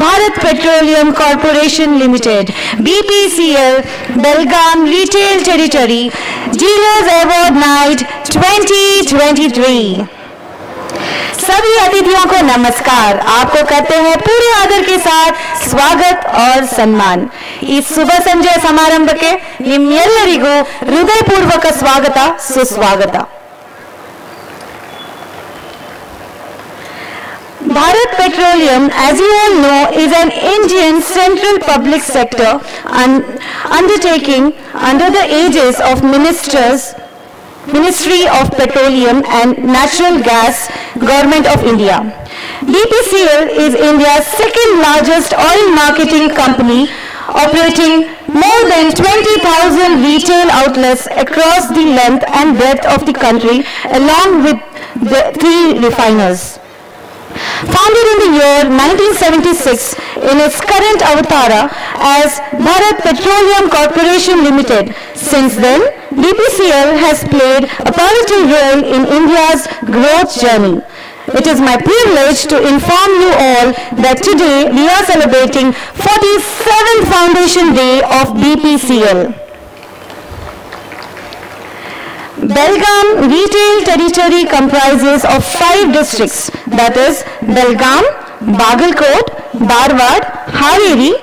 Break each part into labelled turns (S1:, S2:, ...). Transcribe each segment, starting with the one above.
S1: of Bharat Petroleum Corporation Limited, BPCL, Belgaum Retail Territory, Dealers Award Night 2023. सभी अतिथियों को नमस्कार आपको करते हैं पूरे आदर के साथ स्वागत और सम्मान ಈ ಶುಭ ಸಂಜೆಯ ಸಮಾರಂಭಕ್ಕೆ ನಿಮ್ಮೆಲ್ಲರಿಗೂ ಹೃದಯಪೂರ್ವಕ ಸ್ವಾಗತ ಸುಸ್ವಾಗತ As you all know, is an Indian central public sector un- undertaking under the aegis of ministers Ministry of Petroleum and Natural Gas, Government of India. BPCL is India's second largest oil marketing company operating more than 20,000 retail outlets across the length and breadth of the country along with the three refiners. Founded in the year 1976 in its current avatara as Bharat Petroleum Corporation Limited, since then BPCL has played a pivotal role in India's growth journey. It is my privilege to inform you all that today we are celebrating 47th Foundation Day of BPCL. Belgaum retail territory comprises of five districts that is Belgaum, Bagalkot, Dharwad, Haveri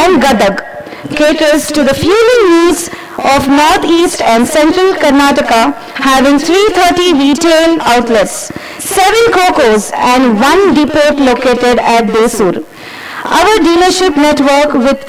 S1: and Gadag caters to the fueling needs of northeast and central Karnataka having 330 retail outlets, 7 cocos and 1 depot located at Desur. Our dealership network with,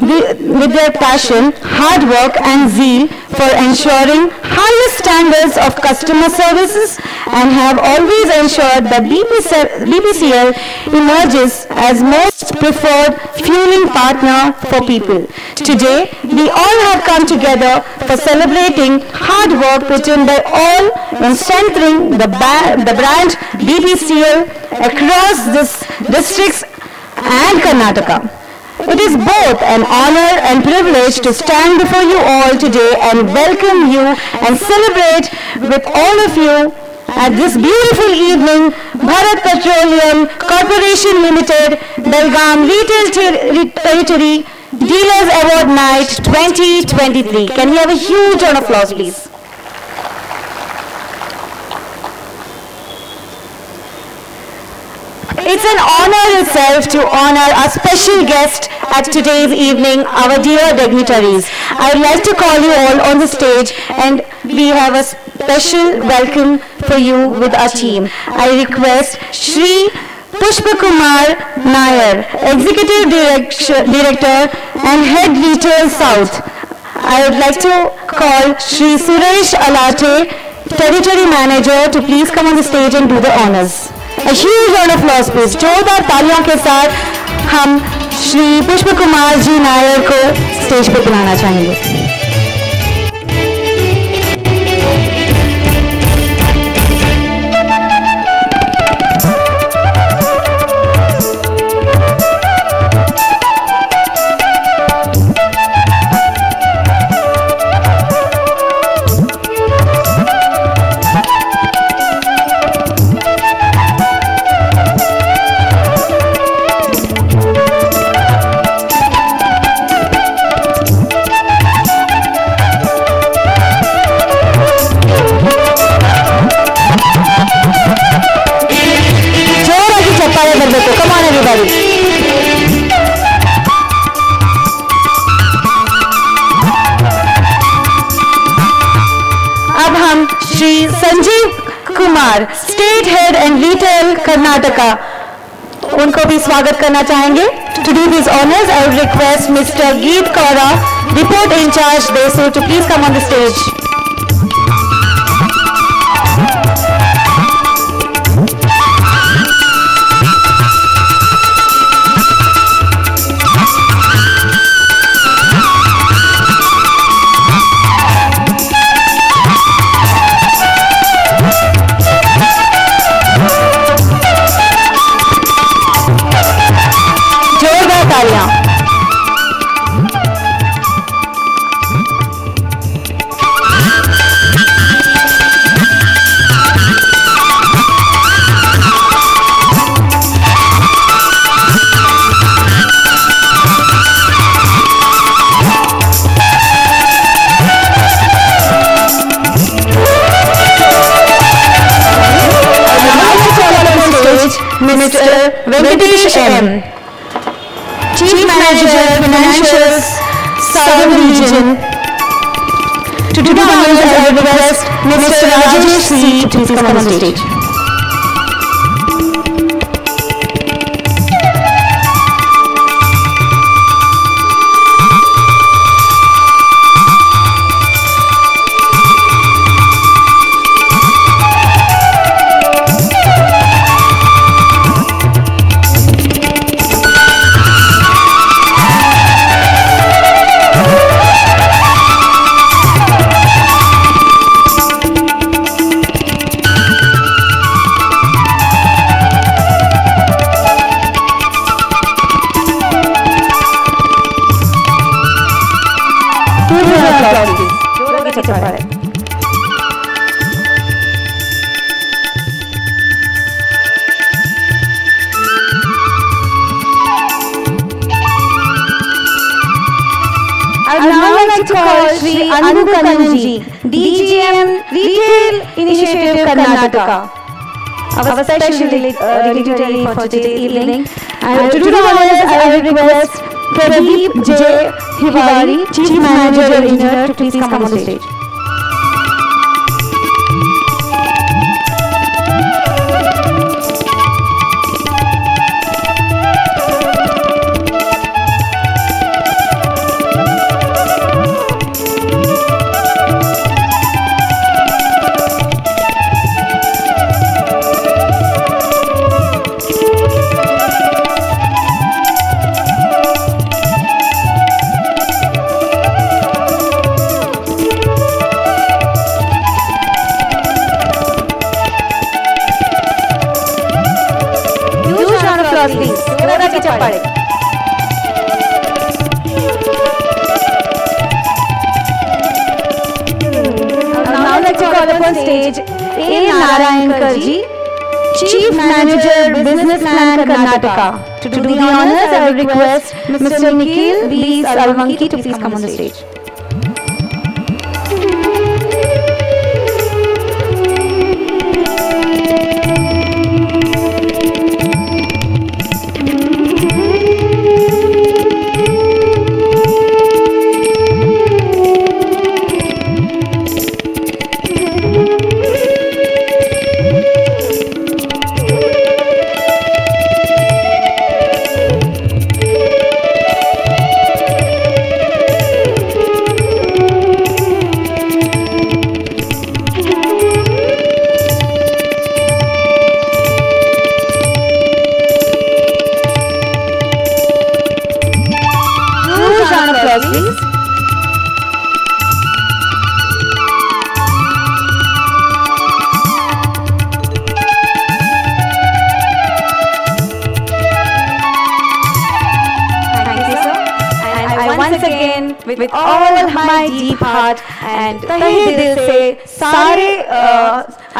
S1: with their passion, hard work and zeal for ensuring highest standards of customer services and have always ensured that BPCL emerges as most preferred fueling partner for people. Today, we all have come together for celebrating hard work put in by all in strengthening the, the brand BPCL across this districts and Karnataka. It is both an honor and privilege to stand before you all today and welcome you and celebrate with all of you at this beautiful evening, Bharat Petroleum Corporation Limited, Belgaum Retail Ter- Territory Dealers Award Night 2023. Can we have a huge round of applause, please? It's an honor itself to honor our special guest at today's evening, our dear dignitaries. I'd like to call you all on the stage and we have a special welcome for you with our team. I request Shri Pushpa Kumar Nair, Executive Director, Director and Head Retail South. I would like to call Shri Suresh Alate, Territory Manager, to please come on the stage and do the honors. जोरदार तालियों के साथ हम श्री पुष्प कुमार जी नायर को stage पर बुलाना चाहेंगे। Shri Sanjeev Kumar state head and retail Karnataka उनको भी स्वागत करना चाहेंगे। To do this honours I request mister Geet Kaura report incharge Desur to please
S2: come on the stage Mocidade no Street, fica no Street. Karnataka. Our special uh, for today evening. And to do the honors, I request Pradeep J. Hivari, Chief Manager of Engineer, to please come on the stage. Karnataka. To do the honors, I will request Mr. Nikhil B. Salvanki to please come on the stage.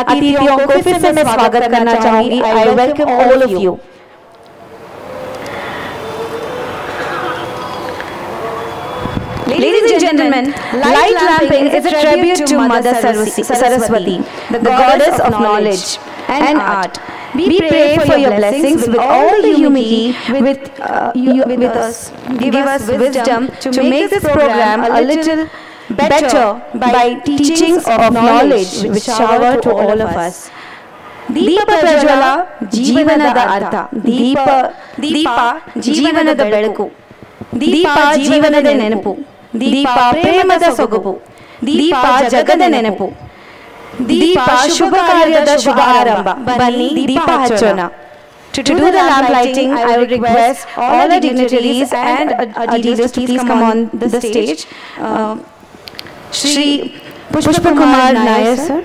S2: अतिथियों को फिर से मैं स्वागत करना चाहूँगी I welcome all of you Ladies and gentlemen, light lamping is a tribute to Mother Saraswati, the goddess of knowledge and art. We pray for your blessings with all the humility with, uh, you, with us. Give us wisdom to make this program a little better by teachings of knowledge which shower to all of us. ದೀಪ ಪ್ರಜ್ವಲ ಜೀವನದ ಅರ್ಥ ದೀಪ ದೀಪ ಜೀವನದ ಬೆಳಕು ದೀಪ ಜೀವನದ ನೆನಪು ದೀಪ ಪ್ರೇಮದ ಸೊಗಪು ದೀಪ ಜಗದ ನೆನಪು ದೀಪ ಶುಭ ಕಾರ್ಯದ ಶುಭ ಆರಂಭ ಬನ್ನಿ ದೀಪ ಹಚ್ಚೋಣ To do the lamp lighting, I would request all the dignitaries and our dealers to please come on the stage. Uh, Shri Pushp Kumar Nair sir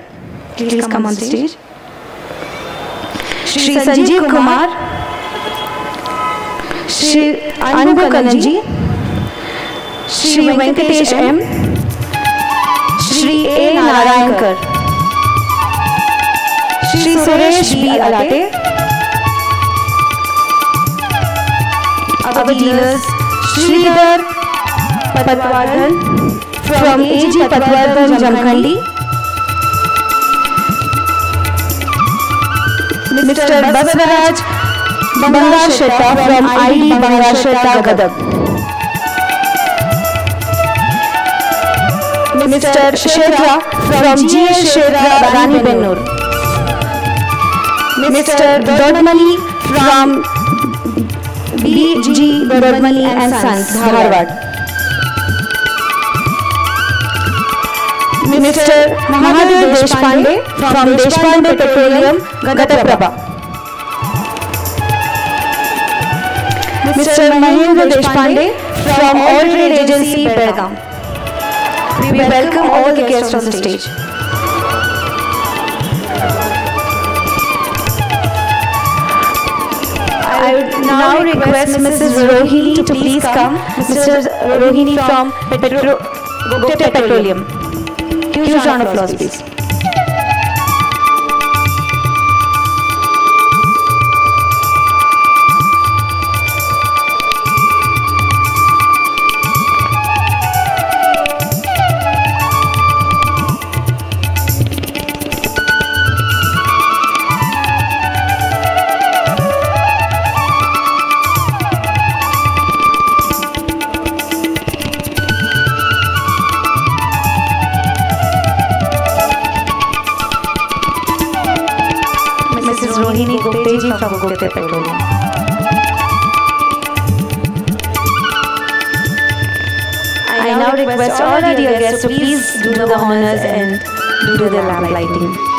S2: please come on stage Shri Sanjeev Kumar Shri Anubhav Kalan ji Shri Venkatesh M Shri A Narayankar Shri Suresh B Alate अब dealers Shridhar Patwardhan from AG Patwardhan Jamkhandi, Mr. Baswaraj
S1: Bangarashetta from ID Bangar Shetta Gadag. Mr. Shetra from GS Shetra Rani Bennur. Mr. Dodmani from BG Dodmani and Sons, Dharwad. Mr. Mahadev Deshpande from Deshpande Petroleum, Ghataprabha. Mr. Mahendra Deshpande from All Trade Agency, Belgaum. We welcome all the guests on the stage. I would now request Mrs. Rohini to please come. Mr. Rohini from Petro Petroleum. Huge round of applause, please. I now request all our dear guests to please do the honors and do the lamp lighting.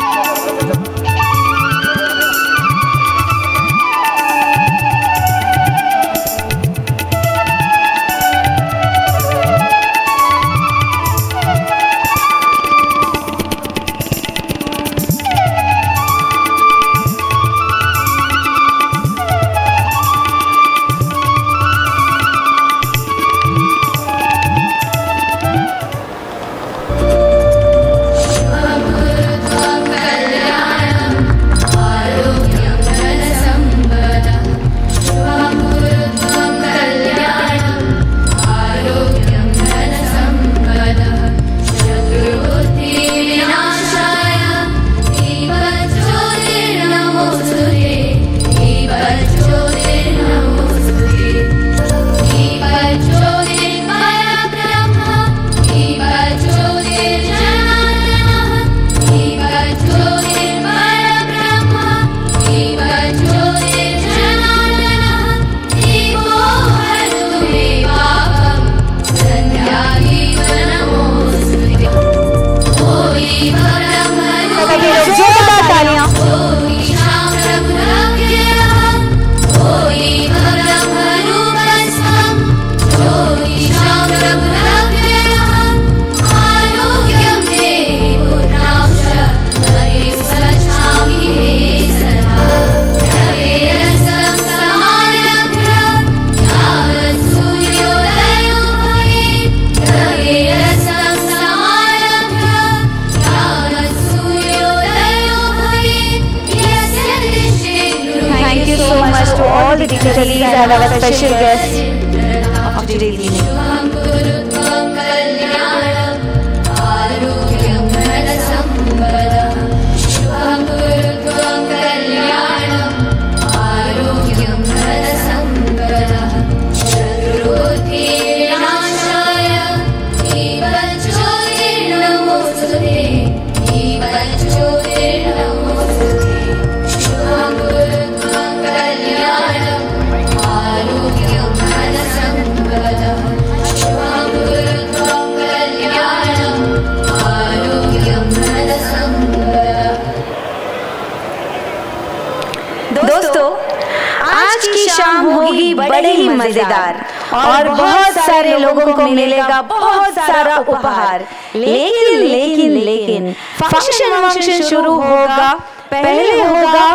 S2: होगा?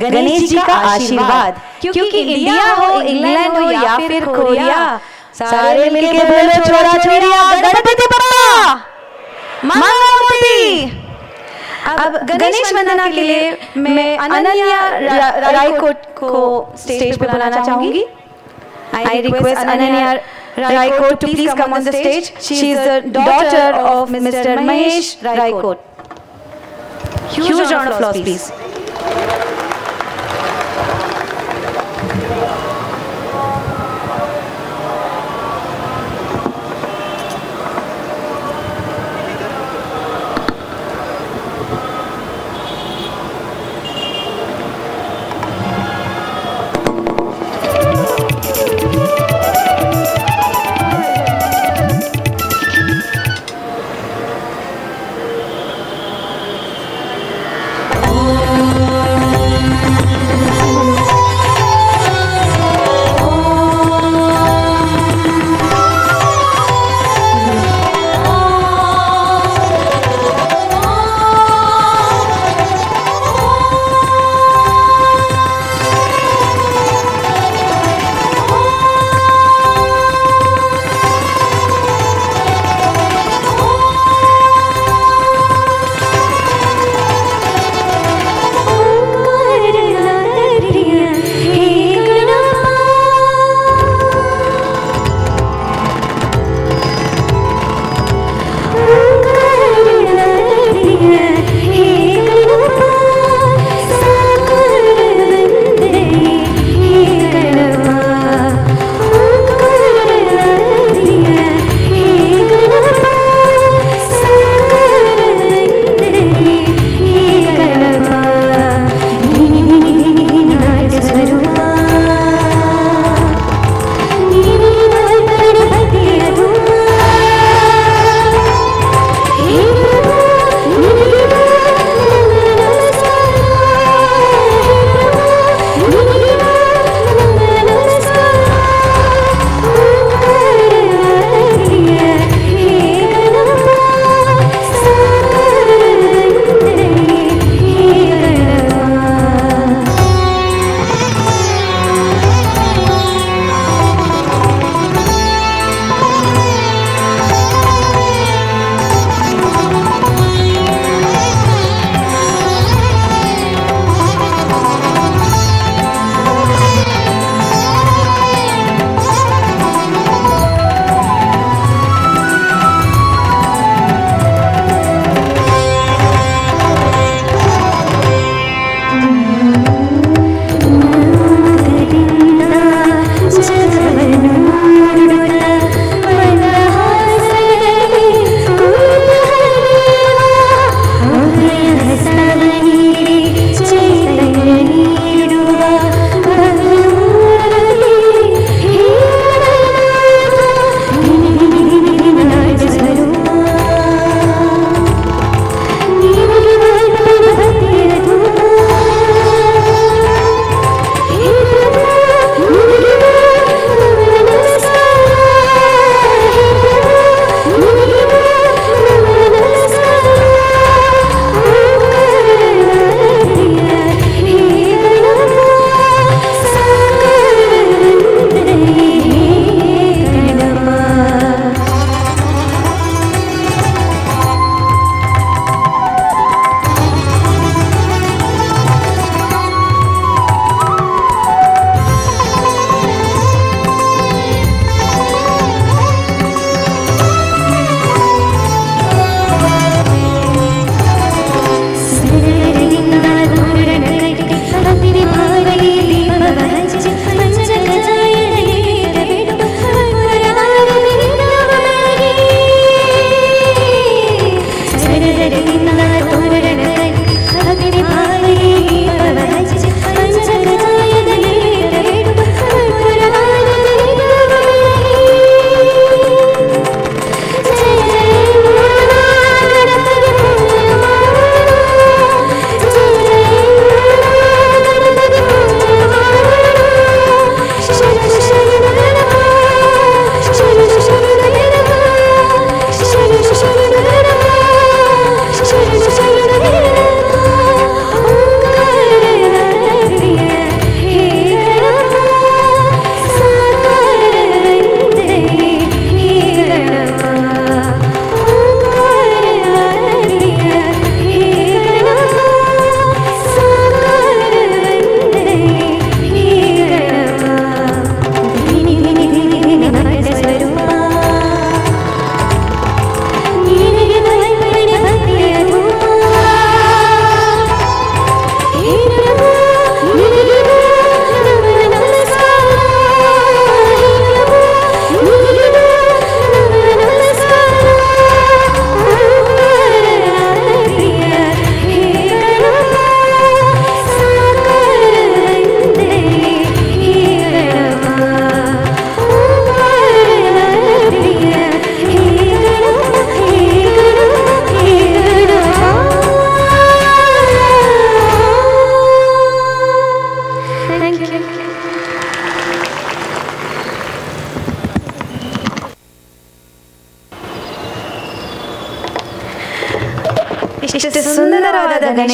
S2: गणेश जी का आशीर्वाद। क्योंकि India हो England हो या फिर Korea. सारे मिलके बोलो छोरा छोरिया गणपति बप्पा। मंगलमूर्ति अब गणेश वंदना के लिए मैं अनन्या रा- रायकोट को स्टेज पे बुलाना चाहूँगी। I request Ananya Raikot to please come on the stage she is the daughter of mister Mahesh Raikot huge round of Thank you.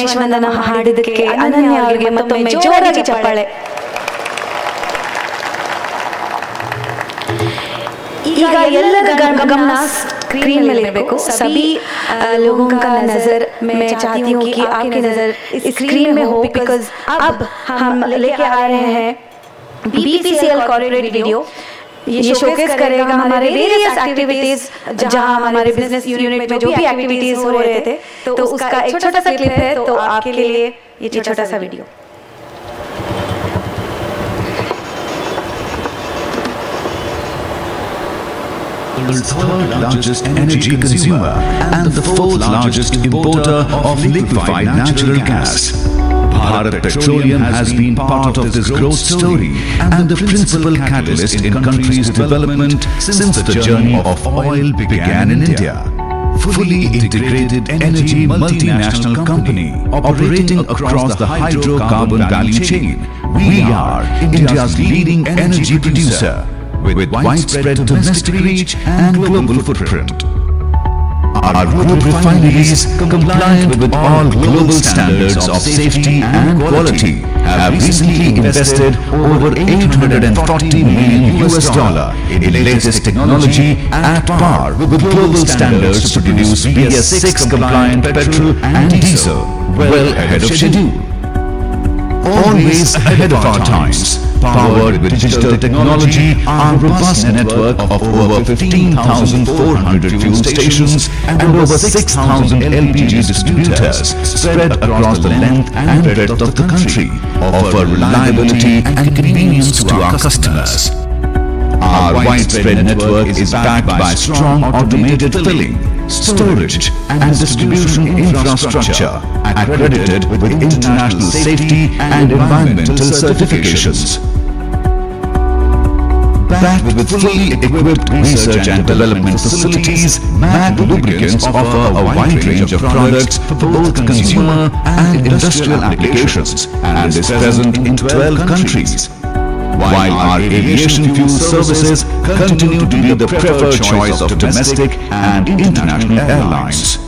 S2: ಅದ್ಭುತವಾದ ಗಣೇಶ ವಂದನ ಹಾಡಿದಕ್ಕೆ ಅನನ್ಯ ಅವರಿಗೆ ಮತ್ತೊಮ್ಮೆ ಜೋರಾಗಿ ಚಪ್ಪಾಳೆ ಈಗ ಎಲ್ಲರ ಗ- ಗಮನ ಸ್ಕ್ರೀನ್ ಮೇಲೆ ಇರಬೇಕು सभी अ, लोगों का नजर मैं चाहती हूँ कि आपकी नजर इस स्क्रीन में हो बिकॉज अब हम लेके आ रहे हैं बीपीसीएल कॉर्पोरेट वीडियो ये शोकेस करेगा हमारे वेरियस एक्टिविटीज जहां हमारे बिजनेस यूनिट में जो भी एक्टिविटीज हो रहे थे तो उसका एक छोटा सा क्लिप है तो आपके लिए ये छोटा सा video
S3: the third largest energy consumer and the fourth largest importer of liquefied natural gas. Bharat Petroleum has been part of this growth story and the principal catalyst in country's development since the journey of oil began in India. Fully integrated energy multinational company operating across the hydrocarbon value chain, we are India's leading energy producer with widespread domestic reach and global footprint. Our group refineries, compliant with all global standards of safety and quality, have recently invested over 840 million US dollar in latest technology at par with global standards to produce BS6 compliant petrol and diesel, well ahead of schedule. always ahead of our times. Powered with digital technology, our robust network of over 15,400 fuel stations and over 6,000 LPG distributors spread across the length and breadth of the country offer reliability and convenience to our customers. Our widespread network is backed by strong automated filling, storage and distribution infrastructure accredited with international safety and environmental certifications. Backed with fully equipped research and development facilities, MAK Lubricants offer a wide range of products for both consumer and industrial applications and is present in 12 countries while our aviation fuel services continue to be the preferred choice of domestic and international airlines.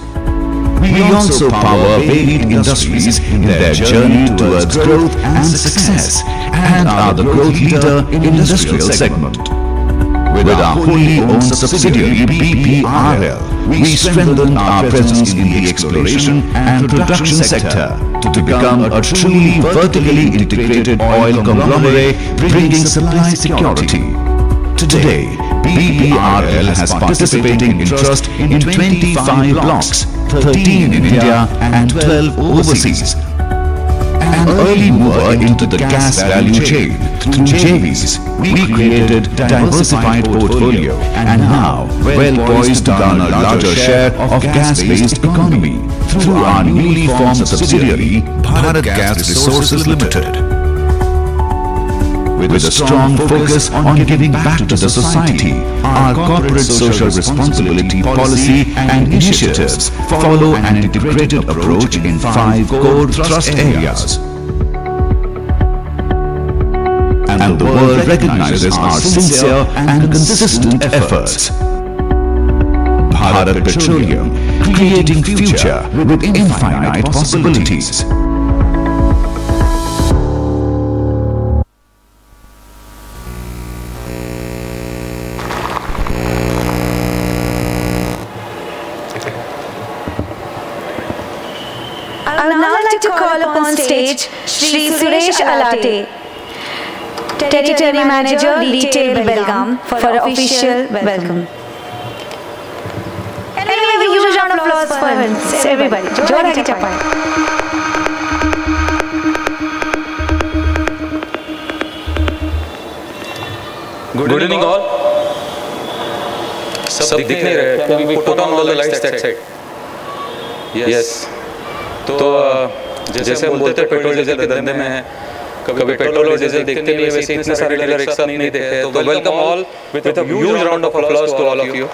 S3: We also power varied industries in their journey towards growth and success and are the growth leader in the industrial segment. With our wholly owned subsidiary BPRL, we strengthen our presence in the exploration and production sector to become a truly vertically integrated oil conglomerate bringing supply security. Today, BPRL has participating interest in 25 blocks, 13 in India and 12 overseas. An early mover into the gas value chain through JVs, we created a diversified portfolio and now well poised to garner larger share of gas-based economy through our newly formed subsidiary Bharat Gas Resources Limited. With a strong focus on giving back to the society, our corporate social responsibility policy and initiatives follow an integrated approach in five core thrust areas. And the world recognizes our sincere and consistent efforts. Bharat Petroleum, creating future with infinite possibilities.
S2: Stage Shri Suresh Alate territory manager retail Belgaum for official welcome Anyway, we use a round of applause for everybody. Join at
S4: each point. good evening all सब दिख नहीं रहे can we put on all the lights that side yes तो uh, जैसे हम बोलते हैं petrol diesel के धंधे में हैं कभी पेट्रोल और डीजल देखते नहीं है वैसे इतने सारे डीलर एक साथ नहीं देखते तो welcome all with a huge round of applause to all of you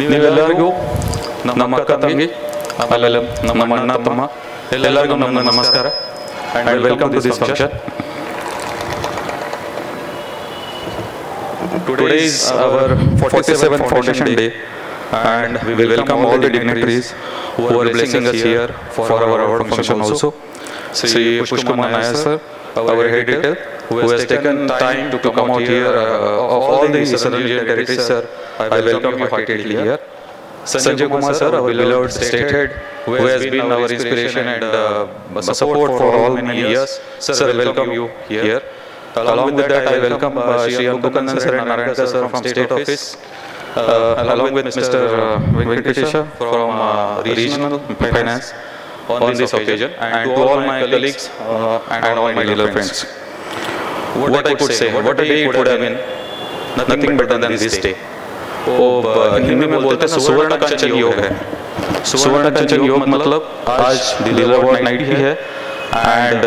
S4: ನೀವೆಲ್ಲರಿಗೂ ನಮ್ಮ ಅಕ್ಕ ತಂಗಿ ಆಮೇಲೆ ನಮ್ಮ ಅಣ್ಣ ತಮ್ಮ ಎಲ್ಲರಿಗೂ ನಮ್ಮ ನಮಸ್ಕಾರ and welcome to this function. Today is our 47th Foundation Day and we welcome all the dignitaries who are blessing us here for our award function also. Sri Pushkumar Nair sir, our head editor, who has taken time to come out here uh, of all the southern Indian territories, sir. I welcome you heartily here. Sanjay Kumar sir, our beloved state head, who has been our inspiration and uh, support for all many years. Sir, welcome you here. Along with that, I welcome uh, Shri Anbukandan sir and Narayan sir from state office. Uh, along with Mr. uh, Venkatesha from uh, regional finance on this occasion and to all my colleagues uh, and all my dealer friends. What I could say, what a day it would have been, nothing better than this day. वो हिंदी में बोलते हैं सुवर्ण कंचन योग है सुवर्ण कंचन योग मतलब आज डीलर अवार्ड नाइट भी है एंड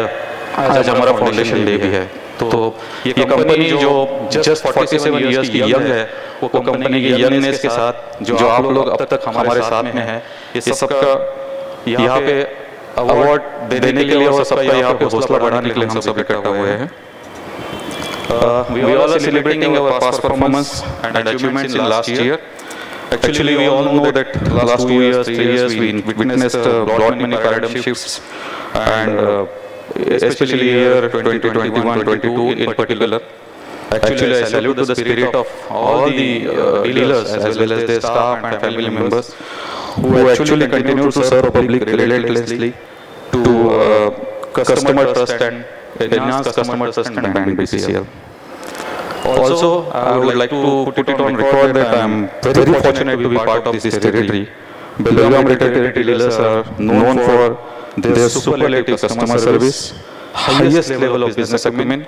S4: आज हमारा फाउंडेशन डे भी है तो ये कंपनी जो जस्ट 47 इयर्स की यंग है वो कंपनी की यंगनेस के साथ जो आप लोग अब तक हमारे साथ में है ये सबका यहाँ पे अवार्ड देने के लिए और सबका यहाँ पे हौसला बढ़ाने के लिए हम सब इकट्ठा हुए हैं Uh, we all are celebrating our past performance and achievements in last year. Actually, we all know that last two years, three years, we witnessed uh, lot many paradigm shifts, and uh, especially year 2021, 22 in particular. Actually, I salute to the spirit of all the uh, dealers as well as their staff and family members who actually continue to serve public relentlessly to uh, customer trust and enhance customer trust and BPCL. Also, I would like to put it on record that I am very fortunate to be part of this territory. Belgaum territory dealers are known for their superlative customer service, highest level of business acumen,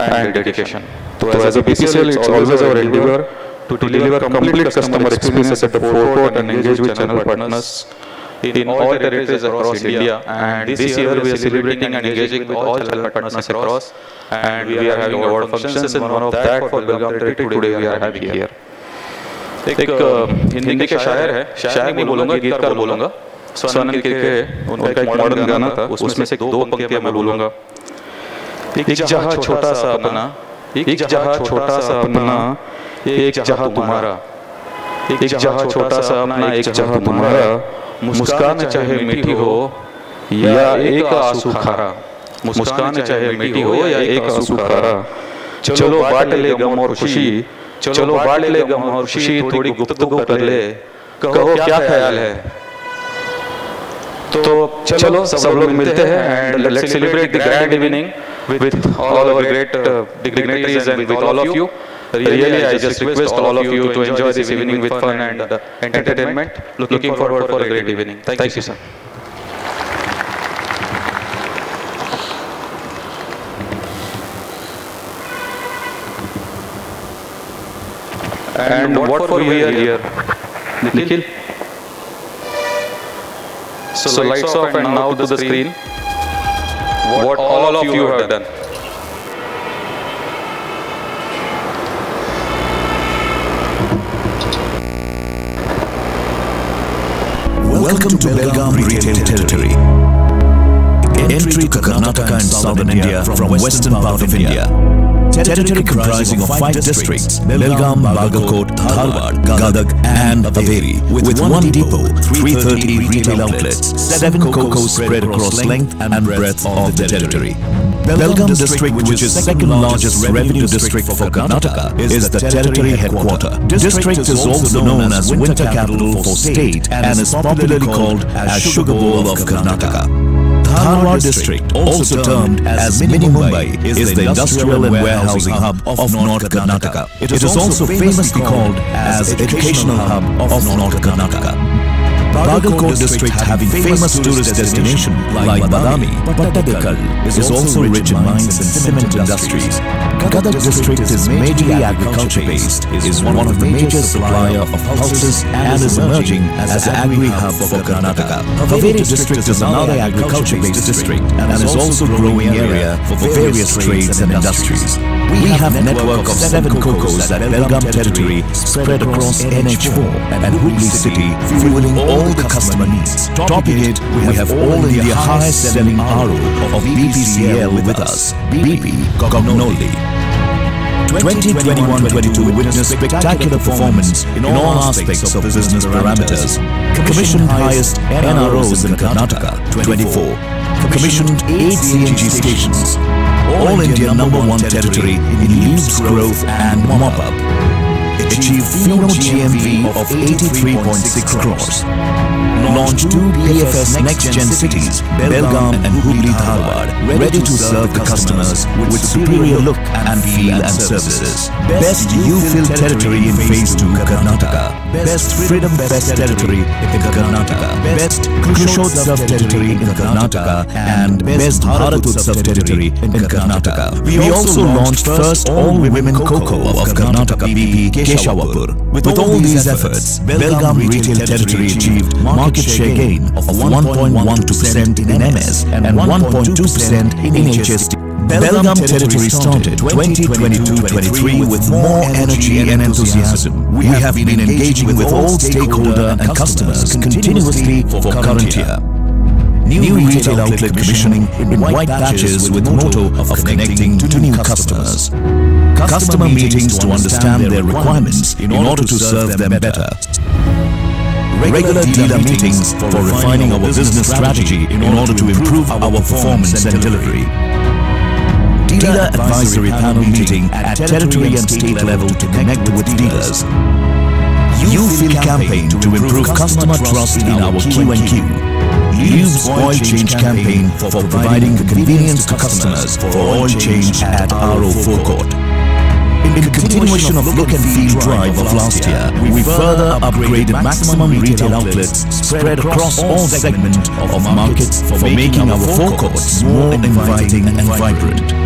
S4: and dedication. So as a BCCL, it's always our endeavor to deliver complete customer experience at the forefront and engage with channel partners in all territories across India. And this year we are celebrating and engaging with all channel partners across. And we are having award functions, and one of that for Belgaum territory today we are having here. एक हिंदी के शायर है शायर नहीं बोलूँगा गीतकार बोलूँगा स्वानंद किरके उनका एक मॉडर्न गाना था उसमें से दो पंक्तियाँ मैं बोलूँगा। एक जहाँ छोटा सा अपना एक जहाँ छोटा सा अपना एक जहाँ तुम्हारा। एक जहाँ छोटा सा अपना एक जहाँ तुम्हारा। मुस्कान चाहे मीठी हो या एक आँसू खारा। मुस्कान चाहे मीठी हो या एक आँसू खारा। चलो बांट ले गम और खुशी। चलो बांट ले गम और खुशी थोड़ी गुफ्तगू कर ले। कहो क्या ख्याल है तो चलो सब लोग मिलते हैं and let's celebrate the grand evening with all our great dignitaries and with all of you really I just request all of you to enjoy this evening with fun and entertainment looking forward for a great evening thank you sir And, and what, what for we are here, here? Nikhil? Nikhil? So lights off and now to the screen. What all of you have done.
S5: Welcome to Belgaum Retail Territory. Entry to Karnataka and southern India from western part of India. Territory comprising of five districts, Belgaum, Bagalkot, Dharwad, Gadag and Haveri, with one depot, 330 retail outlets, seven COCOs spread across length and breadth of the territory. Belgaum district, which is second largest revenue district for Karnataka, is the territory headquarter. District is also known as winter capital for state and is popularly called as Sugar Bowl of Karnataka. Dharwad district, also termed as Mini Mumbai, is the industrial and warehousing hub of North Karnataka. It is also famously called as educational hub of North Karnataka. Bagalkot district having famous tourist destination like Badami, Pattadakal is also rich in mines and cement industries. Gadag district is majorly agriculture based, is one of the major supplier of pulses and is emerging as an agri-hub for Karnataka. Haveri district is another agriculture based district and is also growing area for various trades and industries. We have a network of seven COCOs at Belgaum territory spread across NH4 and Hubli city, fueling all the customer needs. Topping it, we have all India highest selling RO of BPCL with us, BP Kognoli. 2021-22 witnessed spectacular performance in all aspects of business parameters. Commissioned highest NROs in Karnataka, 24. Commissioned 8 CNG stations. All India number one territory in lubes growth and mop-up. Achieved fuel GMV of 83.6 crores. Launched two PFS next-gen cities, Belgaum and Hubli Dharwad, ready to serve the customers with superior look and feel and services. Best UFill territory in Phase 2 Karnataka. Best Freedom Best territory in Karnataka. Best Kushotsav territory in Karnataka and Best Bharatutsav territory in Karnataka. We also launched first all-women Coco of Karnataka Keshawapur. With all these efforts, Belgaum retail territory achieved market share gain of 1.12% in MS and 1.2% in HSD. Belgaum territory started 2022-23 with more energy and enthusiasm. We have been engaging with all stakeholder and customers continuously for current year. New retail outlet commissioning in white patches with motto of connecting to new customers. Customer meetings to understand their requirements in order to serve them better. Regular dealer meetings for refining our business strategy in order to improve our performance and delivery. Dealer Advisory Panel meeting at territory and state level to connect with dealers. Feel campaign to improve customer trust in our Q&Q. Lubes Oil Change campaign for providing the convenience to customers for oil change at RO forecourt. In continuation of look and feel drive of last year, we further upgraded maximum retail outlets spread across all segments of markets for making our forecourts more inviting and vibrant.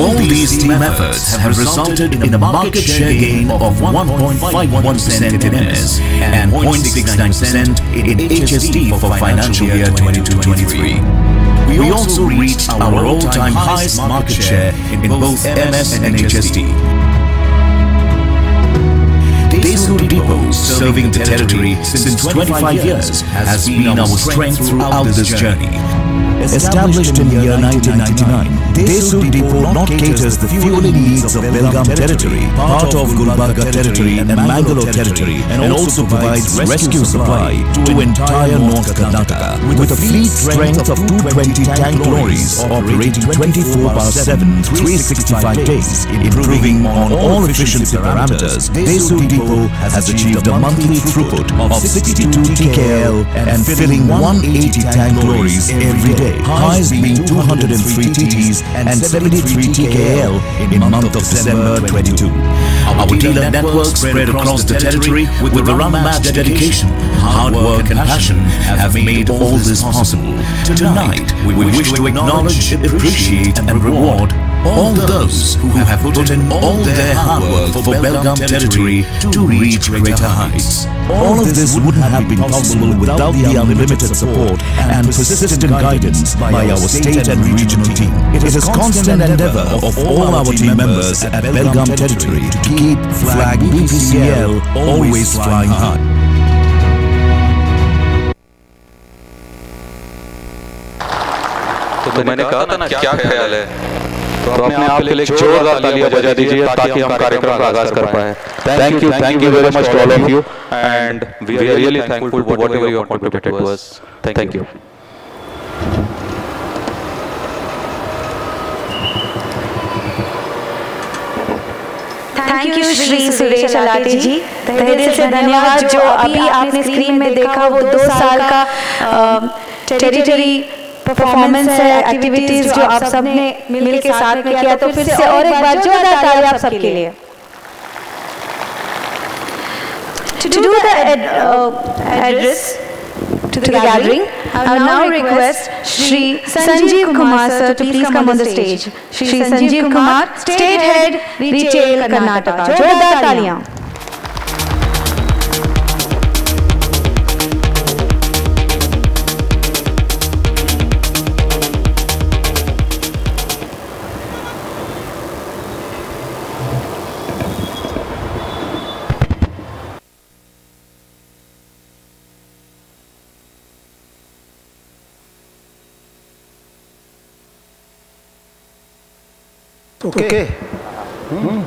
S5: All these team efforts have resulted in a market share gain of 1.51% in MS and 0.69% in HSD for financial year 22-23. We also reached our all-time highest market share in both MS and HSD. Desur Depot, serving the territory since 25 years, has been our strength throughout this journey. Established in the year 1999, Desur Depot not caters the fueling needs of Belgaum territory, part of Gulbarga territory and Mangalore territory, and also provides rescue supply to entire North Karnataka with a fleet strength of 220 tank lorries operating 24 by 7, 365 days, improving on all efficiency parameters. Desur Depot has achieved a monthly throughput of 62 TKL and filling 180 tank lorries every day. Highs being 203 TTs and 73 TKL in the month of December 22. Our dealer network spread across the territory with the unmatched dedication, hard work and passion have made all this possible. Tonight, we wish to acknowledge, appreciate and reward all those who have put in all their hard work for Belgaum territory to reach greater heights. All of this wouldn't have been possible without the unlimited support and persistent guidance by our state and regional team. It is a constant endeavor of all our team members at Belgaum territory to keep flag BPCL always flying high.
S4: तो मैंने कहा था ना क्या ख्याल है तो अपने आप के लिए जोरदार तालियाँ बजा दीजिए ताकि हम कार्यक्रम का आगाज़ कर पाए। Thank you thank you very much to all of you and we are really thankful for whatever you have contributed to us. Thank you
S2: thank you Shri Suresh Alate ji तहे दिल से धन्यवाद। जो अभी आपने स्क्रीन में देखा, वो दो साल का टेरिटरी परफॉर्मेंस है एक्टिविटीज़ जो आप सबने मिल के साथ में किया तो फिर से और एक बार जोरदार ताली आप सबके लिए To do the ad, uh, address to the gathering, I will now request Shri Sanjeev Kumar sir to please come on the stage. Shri Sanjeev Kumar, State Head, Retail Karnataka. जोरदार तालियाँ.
S6: Okay. okay. Hmm.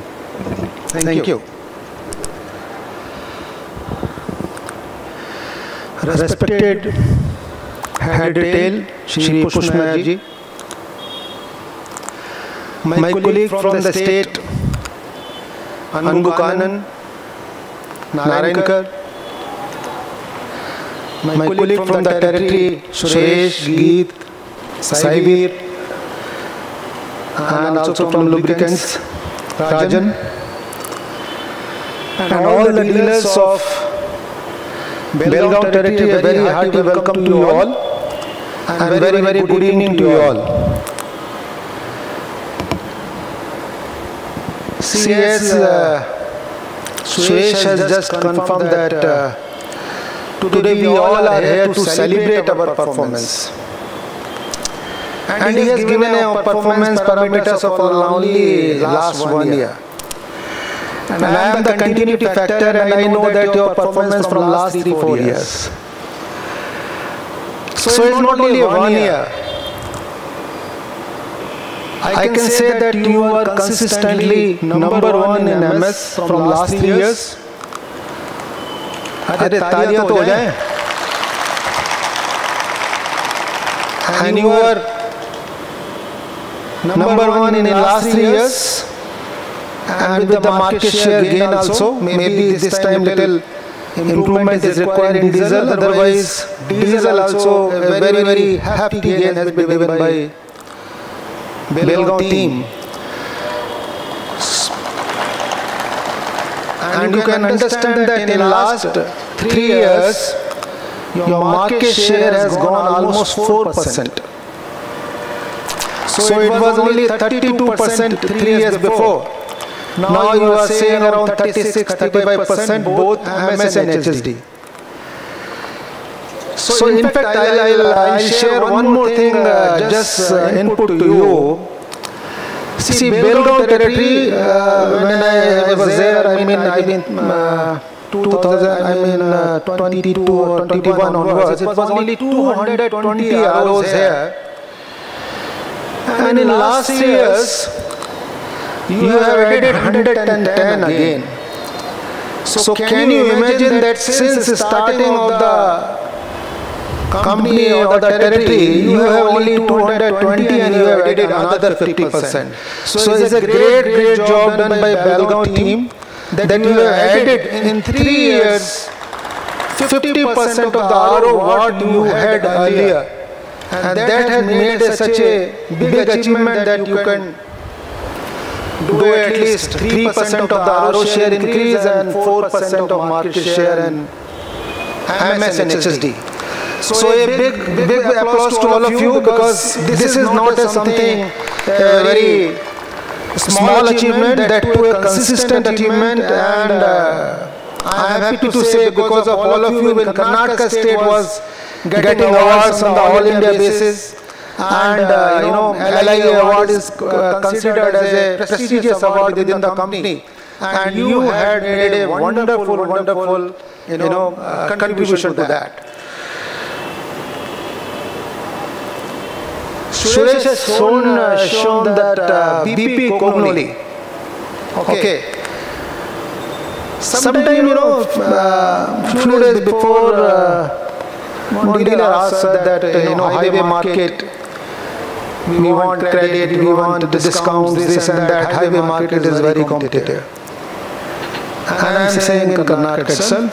S6: Thank Thank you. you. Respected head retail, Shri Pushmaya ji, my my colleague from from the state, Anbu Kanan, Narayankar, my colleague from the territory, Suresh, Geet, Saivir, and also from lubricants, Rajan, and all the dealers of Belgaum territory, a very hearty welcome to you all, and very, very good evening to you all. As uh, Suresh has just confirmed that uh, today we all are here to celebrate our performance. And he has given a performance parameters of only last one year. And I am the continuity factor and I know that your performance from last three, four years. So it's not only one year. I can say that you are consistently number one in MS from last three years. अरे तालियां तो हो जाए and you are number one in the last three years. and with the market share gain also maybe this time little improvement is required in diesel otherwise diesel also a very very happy gain has been given by Belgaum team. And you can understand that in the last three years your market share has gone almost 4%. So it was only 32% three years before. Now you are saying around 36, 35% both MS and HSD. So in fact, I'll, I'll, I'll share one more thing, uh, just uh, input to you. See, Belgaum territory, uh, when I, I was there, I mean, I mean, uh, 2000, I mean, uh, 22 or 21 onwards, it was only 220 ROs here. And in last three years, you have added 110 again. So can you imagine that since starting of the company or the territory, you have only 220 and you have added another 50%. So it's a great, great job done by Belgaum team that you have added in three years 50% of the RO what you had earlier. And that has made a, such a big achievement that you can do at least 3% of the RO share increase and 4% of market share and MS and HSD. So a big, big applause to all of you because this is not a something a very small achievement, that to a consistent achievement. and uh, I am happy to say because of all of you when Karnataka state was getting awards on the all India basis and uh, you know LI award is uh, considered as a prestigious award within the company and you had made a wonderful, wonderful you know uh, contribution to that. Suresh has shown, uh, shown that uh, BP Kognoli. Okay. Sometime, you know, uh, few days before, uh, one dealer asked that, uh, you know, highway market, we want credit, we want the discounts, this and that, highway market is very competitive. And I am saying in Karnataka itself.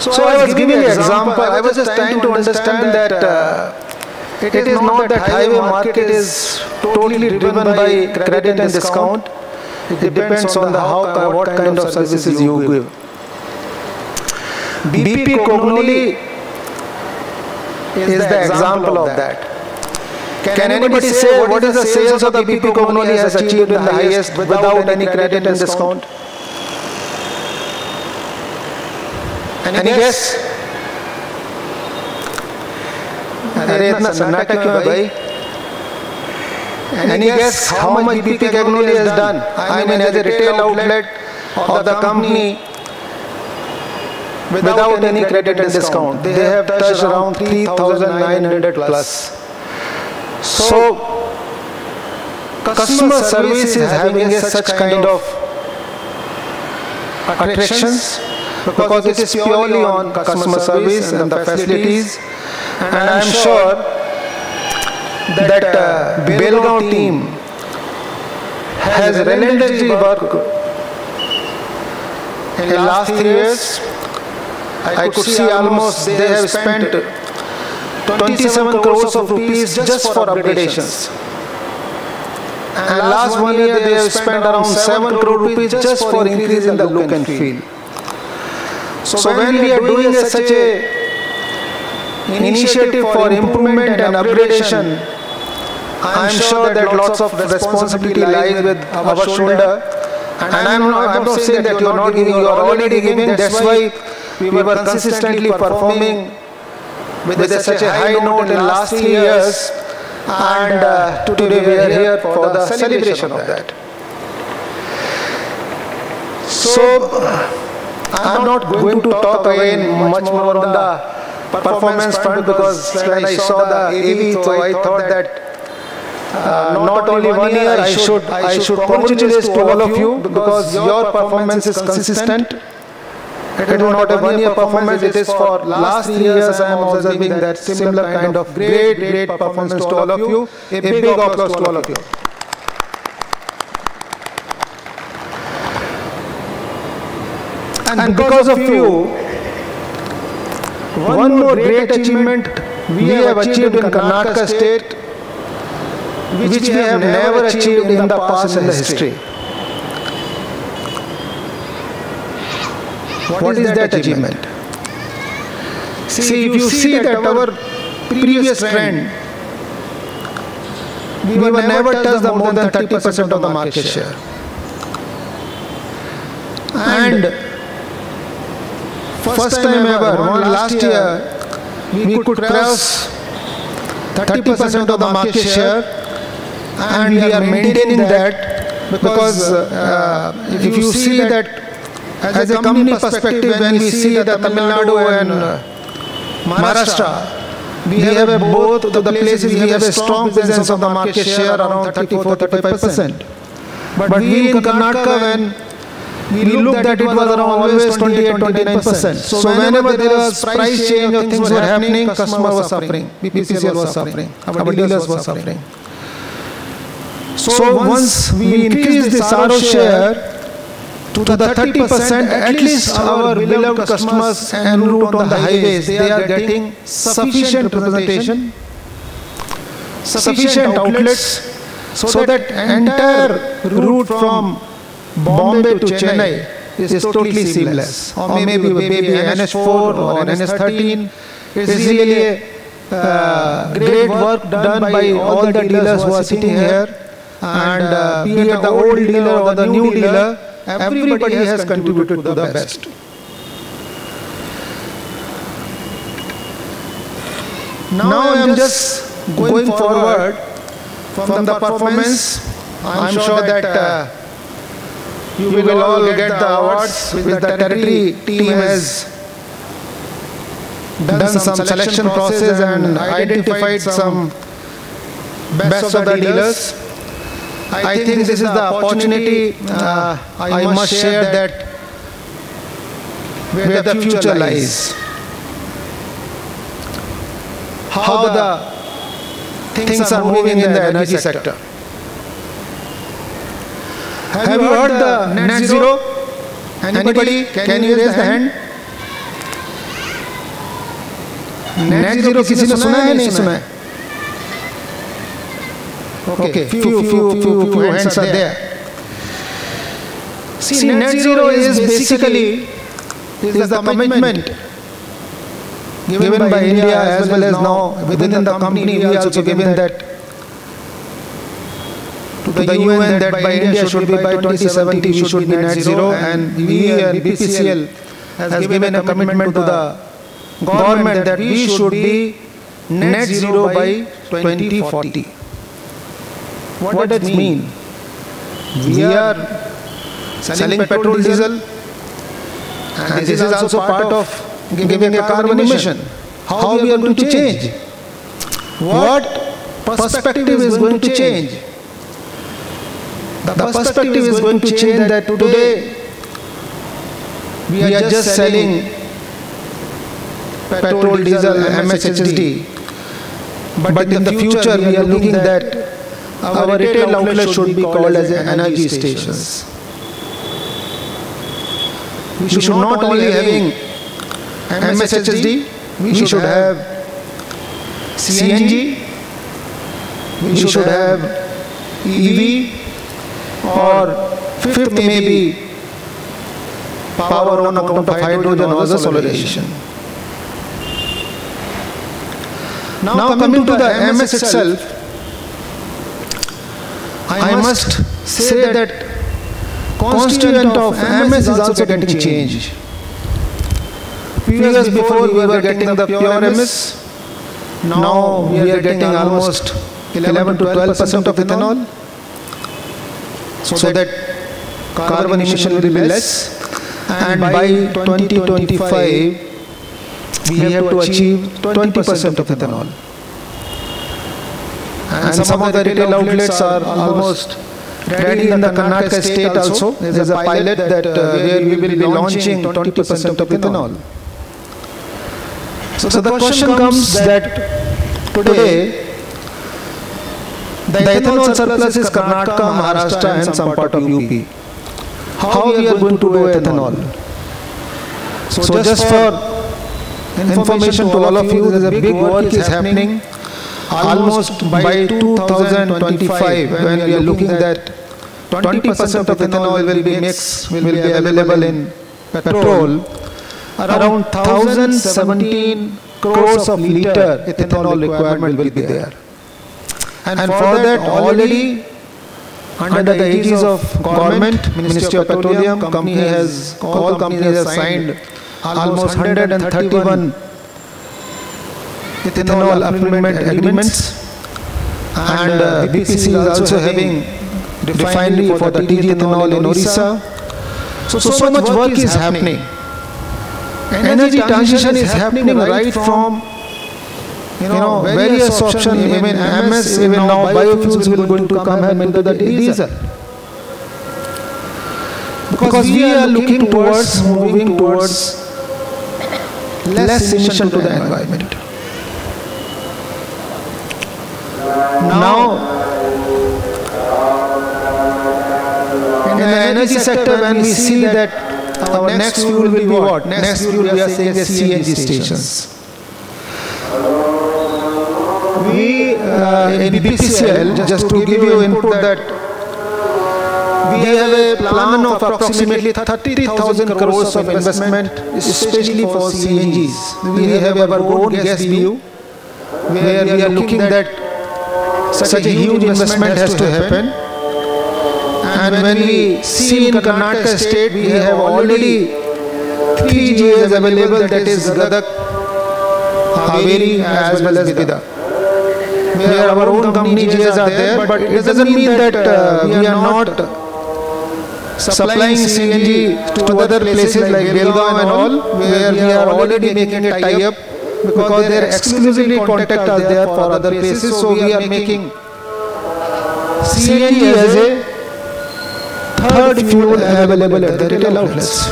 S6: So I was giving an example, I was just trying to understand that uh, it is not that highway market is totally driven by credit and discount. It depends on the how, what kind of services you give. BP Kognoli is the example of that. Can, anybody say what is the sales of the BP Kognoli has achieved in the highest without any credit and discount? Any guess? अरे इतना सन्नाटा क्यों है भाई? Any guess how much BP Kognoli has done? I mean as a retail outlet of the company without any credit and discount. They have touched around 3,900 plus. So, customer service is having a such kind of attractions because it is purely on customer service and the facilities and I am sure that uh, Belgaum team has relentlessly worked in last three years. I could see almost they have spent 27 crores of rupees just for upgradations. And last one year they have spent around 7 crore rupees just for increasing the look and feel. So when we are doing a, such a initiative for improvement and upgradation, I am sure that lots of responsibility lies with our shoulder. And I am not, I'm not saying that you are not giving, you are already giving. That's why we were consistently performing with such a high note in last three years. And uh, today we are here for the celebration of that. So, I am not going to talk again much more on the performance front because when I saw the AV, so I thought that uh, not only one year, I should I should congratulate to all of you because your performance is consistent. It is not a one year performance, it is for last three years I am observing that similar kind of great, great performance to all of you. A big applause to all of you. And because of you, one more great achievement we have achieved in Karnataka state, which we have never achieved in the past in the history. What is that achievement? See, if you see that our previous trend, we were never touched the more than 30% of the market share. And first time ever, one last year, we could cross 30% of the market share and we are maintaining that because uh, if you see that as a company perspective when we see the Tamil Nadu and Maharashtra, we have a both the places we have a strong presence of the market share around 34-35%. But we in Karnataka when we looked at it was around always 28-29%. So whenever there was price change or things were happening, customer was suffering, BPCL was suffering, our dealers were suffering. So once we increase this RO share to the 30%, at least our beloved customers en route on the highways, they are getting sufficient representation, sufficient outlets, so that entire route from Bombay to Chennai is totally seamless. Or maybe, maybe NH4 or NH13 is really a uh, great work done by all the dealers who are sitting here. and uh, be it the old dealer or the new dealer, everybody has contributed to the best. Now I am just going forward from the performance. I am sure that uh, you will all get the awards with the territory team has done some selection process and identified some best of the dealers. I think this is the opportunity uh, I must share that where the future lies. How the things are moving in the energy sector. Have you heard the net zero? Anybody? Can you raise the hand? Net zero किसी ने सुना है नहीं सुना है Okay, few, few, few, few, hands are there. See, net zero is basically is the commitment given by India as well as now. within the company we also given that to the UN that by India should be by 2070 we should be net zero. and we and BPCL has given a commitment to the government that we should be net zero by 2040. What does it mean? We are selling petrol, diesel, and this is also part of giving a carbon emission. How we are going to change? What perspective is going to change? the perspective is going to change that today we are just selling petrol, diesel, MSHD. But in the future we are looking that our retail outlet should be called as energy stations. We should not only having MSHD, we should have CNG, we should have EV, or fifth maybe power on account of hydrogen or the solarization. Now coming to the MS itself, must say that constituent of MS is also getting changed. Few years before we were getting the pure MS, now we are getting almost 11 to 12 percent of ethanol, so that carbon emission will be less, and by 2025 we have to achieve 20 percent of ethanol. And some of the retail outlets are almost ready in the Karnataka state also. There is a pilot that uh, where we will be launching 20 percent of ethanol. So, the question comes that today the ethanol surplus is Karnataka, Maharashtra and some part of UP. How we are going to do ethanol? So just for information to all of you, there is a big work is happening almost by 2025 when we are looking that 20% of ethanol will be mixed, will be available in petrol around 1017 crores of liter ethanol requirement will be there. And, for that already under the aegis of government, Ministry of Petroleum, company has, all companies have signed almost 131 ethanol appointment agreements and uh, BPC is also having refinery for the TG ethanol in Orissa. So, so, so much work is happening. Energy transition is happening right from you know various options. Even MS, even now biofuels will going to come and into the diesel. Because we are looking towards moving towards less emission to the environment. Now, in the energy sector, when we see that our next fuel will be what? Next fuel we are saying is CNG stations. We uh, in BPCL, just to give you input that we have a plan of approximately 30,000 crores of investment, especially for CNGs. We have our own gas BU, where we are looking that such a huge investment has to happen. And when we see in Karnataka state, we have already three GAs available, that is Gadag, Haveri as well as Bida. Where our own company GAs are there, but it doesn't mean that uh, we are not supplying CNG to other places like Belgaum and all, where we are already making a tie-up because they are exclusively contact are there for other places. So we are making CNG as a third fuel available at the retail outlets.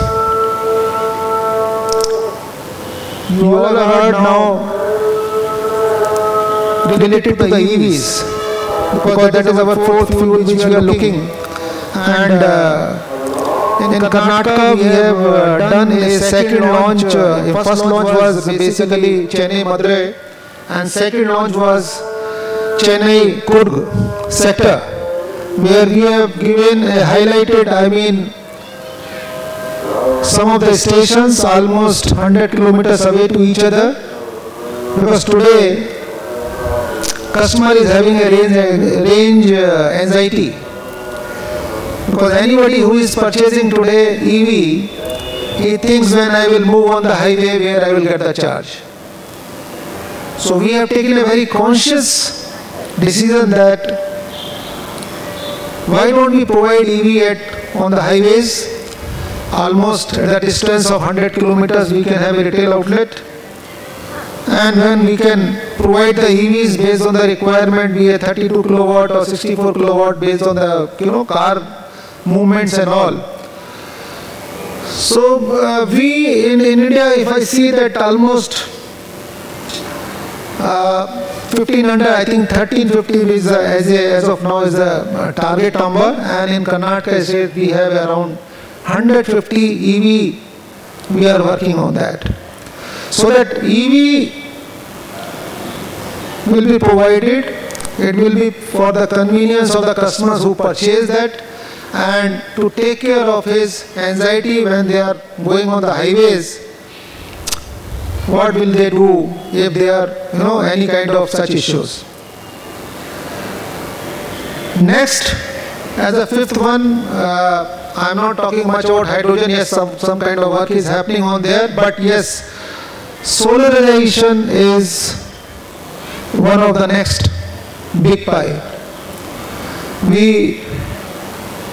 S6: You all have heard now related to the EVs because that is our fourth fuel which we are looking and uh, in, Karnataka we have uh, done a second launch. Uh, first launch was basically Chennai Madurai and second launch was Chennai Coorg sector where we have given highlighted I mean some of the stations almost 100 kilometers away to each other because today customer is having a range, range uh, anxiety because anybody who is purchasing today EV, he thinks when I will move on the highway where I will get the charge. So we have taken a very conscious decision that why don't we provide EV at, on the highways almost at the distance of 100 kilometers we can have a retail outlet and when we can provide the EVs based on the requirement, be a 32 kilowatt or 64 kilowatt based on the you know car movements and all. So uh, we in, in India, if I see that almost uh, 1500, I think 1350 is uh, as, a, as of now is the uh, target number, and in Karnataka state we have around 150 EV. We are working on that, so that EV will be provided. It will be for the convenience of the customers who purchase that and to take care of his anxiety when they are going on the highways. What will they do if they are, you know, any kind of such issues? Next, as a fifth one, uh, I'm not talking much about hydrogen. Yes, some, some kind of work is happening on there, but yes, solarization is one of the next big pie. We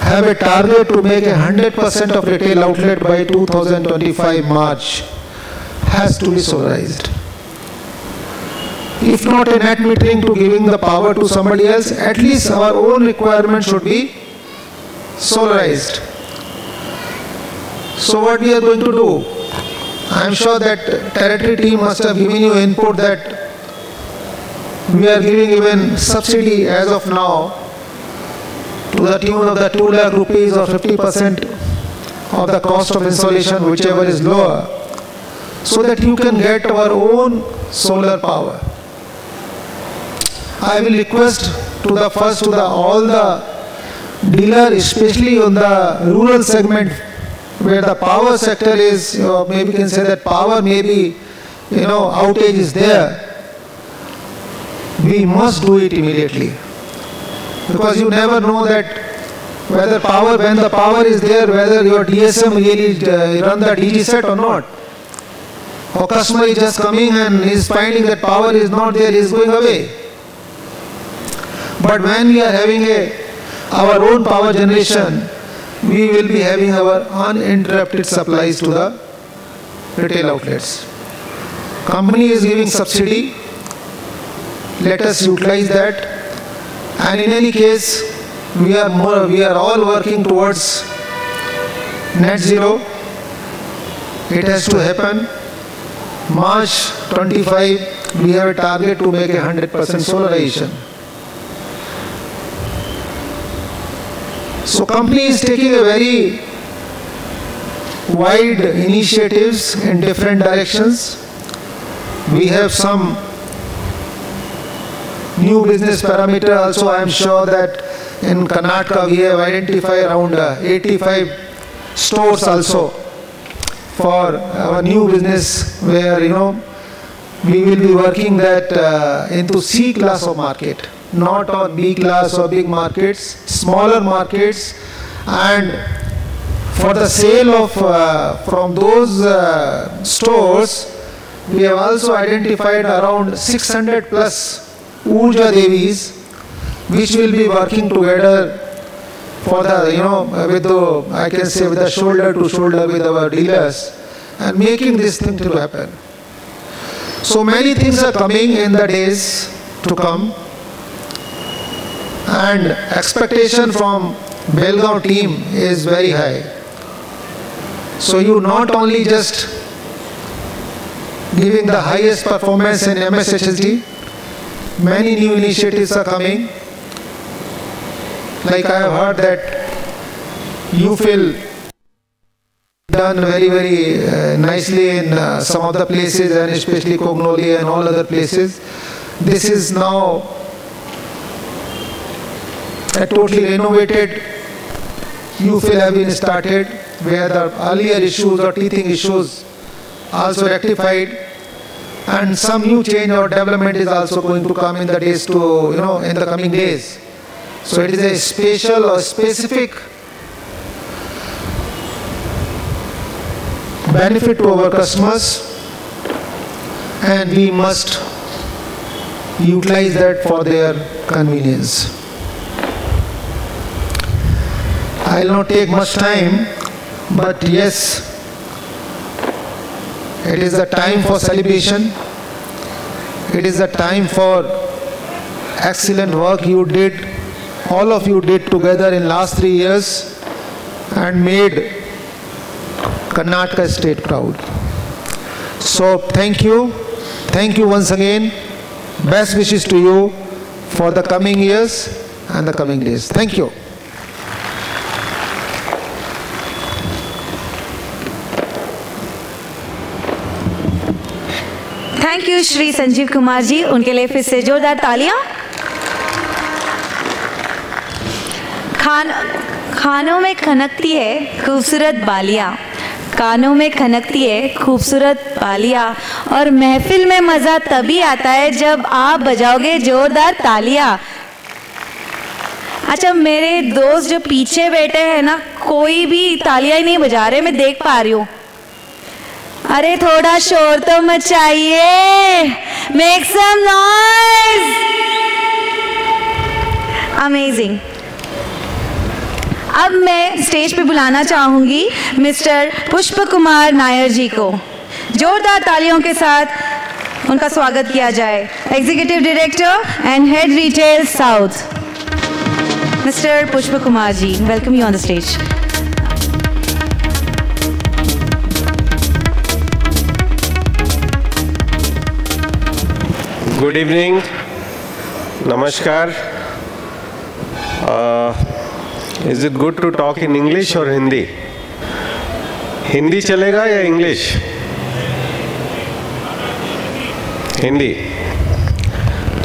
S6: have a target to make 100% of retail outlet by 2025 March has to be solarized. If not a net metering to giving the power to somebody else, at least our own requirement should be solarized. So what we are going to do? I am sure that territory team must have given you input that we are giving even subsidy as of now the tune of the 2 lakh rupees or 50% of the cost of installation, whichever is lower, so that you can get our own solar power. I will request to the first to the all the dealer, especially on the rural segment where the power sector is, know, maybe can say that power maybe, you know, outage is there. We must do it immediately because you never know that whether power, when the power is there, whether your DSM really uh, run the DG set or not. Or customer is just coming and is finding that power is not there, is going away. But when we are having a our own power generation, we will be having our uninterrupted supplies to the retail outlets. Company is giving subsidy. Let us utilize that and in any case, we are more, we are all working towards net zero. It has to happen. March 25, we have a target to make a 100% solarization. So company is taking a very wide initiatives in different directions. We have some new business parameter also I am sure that in Karnataka we have identified around uh, 85 stores also for our new business where you know we will be working that uh, into C class of market not on B class or big markets smaller markets. And for the sale of uh, from those uh, stores we have also identified around 600 plus Urja Devis, which will be working together for the, you know, with the, I can say, with the shoulder to shoulder with our dealers and making this thing to happen. So many things are coming in the days to come and expectation from Belgaum team is very high. So you not only just giving the highest performance in MSHSD, many new initiatives are coming. Like I have heard that you feel done very very uh, nicely in uh, some of the places and especially Kognoli and all other places. This is now a totally renovated feel have been started where the earlier issues or teething issues also rectified and some new change or development is also going to come in the days to you know in the coming days. So it is a special or specific benefit to our customers. And we must utilize that for their convenience. I'll not take much time but yes it is the time for celebration. It is a time for excellent work you did, all of you did together in last three years and made Karnataka state proud. So thank you. Thank you once again. Best wishes to you for the coming years and the coming days. Thank you.
S2: Thank you Shri Sanjeev Kumar ji उनके लिए फिर से जोरदार तालियाँ। खान, खानों में खनकती है खूबसूरत बालियाँ। कानों में खनकती है खूबसूरत बालियाँ। और महफिल में मज़ा तभी आता है जब आप बजाओगे जोरदार तालियाँ। अच्छा मेरे दोस्त जो पीछे बैठे हैं ना, कोई भी तालियाँ ही नहीं बजा रहे, मैं देख पा रही हूँ। अरे थोड़ा शोर तो मचाइए। मेक सम नॉइज़ अमेजिंग अब मैं स्टेज पे बुलाना चाहूँगी मिस्टर पुष्प कुमार नायर जी को। जोरदार तालियों के साथ उनका स्वागत किया जाए। Executive director and head retail south mister Pushp Kumar ji welcome you on the stage
S7: good evening नमस्कार is it good to talk in English और हिंदी हिंदी चलेगा या इंग्लिश हिंदी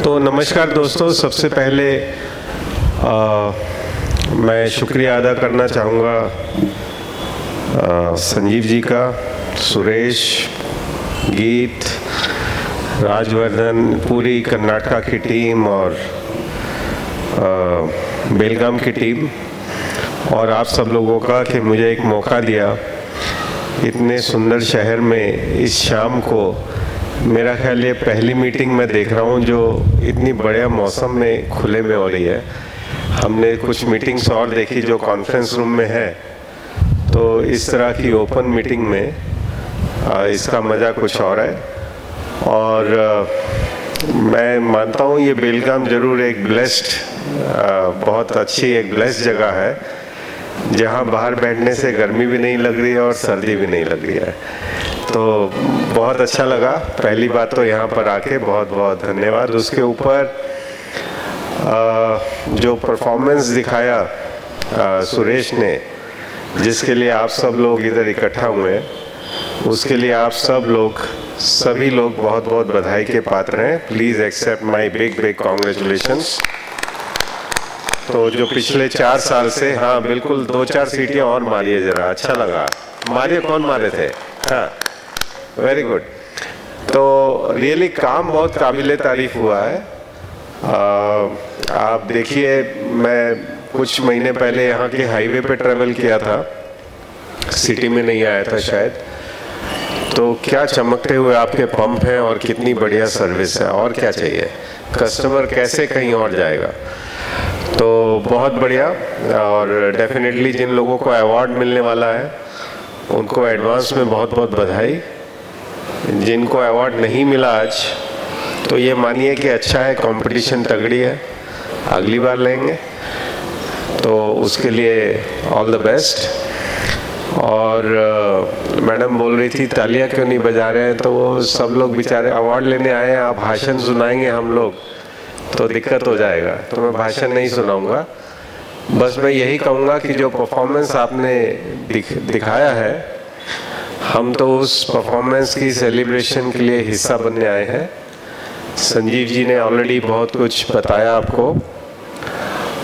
S7: तो नमस्कार दोस्तों सबसे पहले आ, मैं शुक्रिया अदा करना चाहूँगा संजीव जी का सुरेश गीत राजवर्धन, पूरी कर्नाटका की टीम और बेलगाम की टीम और आप सब लोगों का कि मुझे एक मौका दिया। इतने सुंदर शहर में इस शाम को मेरा ख्याल ये पहली मीटिंग मैं देख रहा हूँ जो इतनी बढ़िया मौसम में खुले में हो रही है। हमने कुछ मीटिंग्स और देखी जो कॉन्फ्रेंस रूम में है। तो इस तरह की ओपन मीटिंग में इसका मज़ा कुछ और है। और आ, मैं मानता हूँ ये बेलगाम ज़रूर एक ब्लेस्ड बहुत अच्छी एक ब्लेस्ड जगह है जहाँ बाहर बैठने से गर्मी भी नहीं लग रही है और सर्दी भी नहीं लग रही है। तो बहुत अच्छा लगा पहली बात तो यहाँ पर आके बहुत बहुत धन्यवाद। उसके ऊपर जो परफॉर्मेंस दिखाया सुरेश ने जिसके लिए आप सब लोग इधर इकट्ठा हुए हैं। उसके लिए आप सब लोग सभी लोग बहुत बहुत बधाई के पात्र हैं। Please accept my big big congratulations तो जो पिछले चार साल से हाँ बिल्कुल दो चार सीटियाँ और मारिए जरा अच्छा लगा। मारिए कौन मारे थे? हाँ वेरी गुड तो रियली काम बहुत काबिल तारीफ़ हुआ है। आ, आप देखिए मैं कुछ महीने पहले यहाँ के हाईवे पे ट्रेवल किया था। सिटी में नहीं आया था शायद। तो क्या चमकते हुए आपके पंप हैं और कितनी बढ़िया सर्विस है? और क्या चाहिए? कस्टमर कैसे कहीं और जाएगा? तो बहुत बढ़िया। और डेफिनेटली जिन लोगों को अवार्ड मिलने वाला है, उनको एडवांस में बहुत बहुत बधाई। जिनको अवार्ड नहीं मिला आज तो ये मानिए कि अच्छा है कंपटीशन तगड़ी है। अगली बार लेंगे। तो उसके लिए ऑल द बेस्ट और मैडम बोल रही थी तालियाँ क्यों नहीं बजा रहे हैं? तो वो सब लोग बेचारे अवार्ड लेने आए हैं आप भाषण सुनाएँगे हम लोग तो दिक्कत हो जाएगा। तो मैं भाषण नहीं सुनाऊँगा। बस मैं यही कहूँगा कि जो परफॉर्मेंस आपने दिख, दिखाया है हम तो उस परफॉर्मेंस की सेलिब्रेशन के लिए हिस्सा बनने आए हैं। संजीव जी ने ऑलरेडी बहुत कुछ बताया आपको।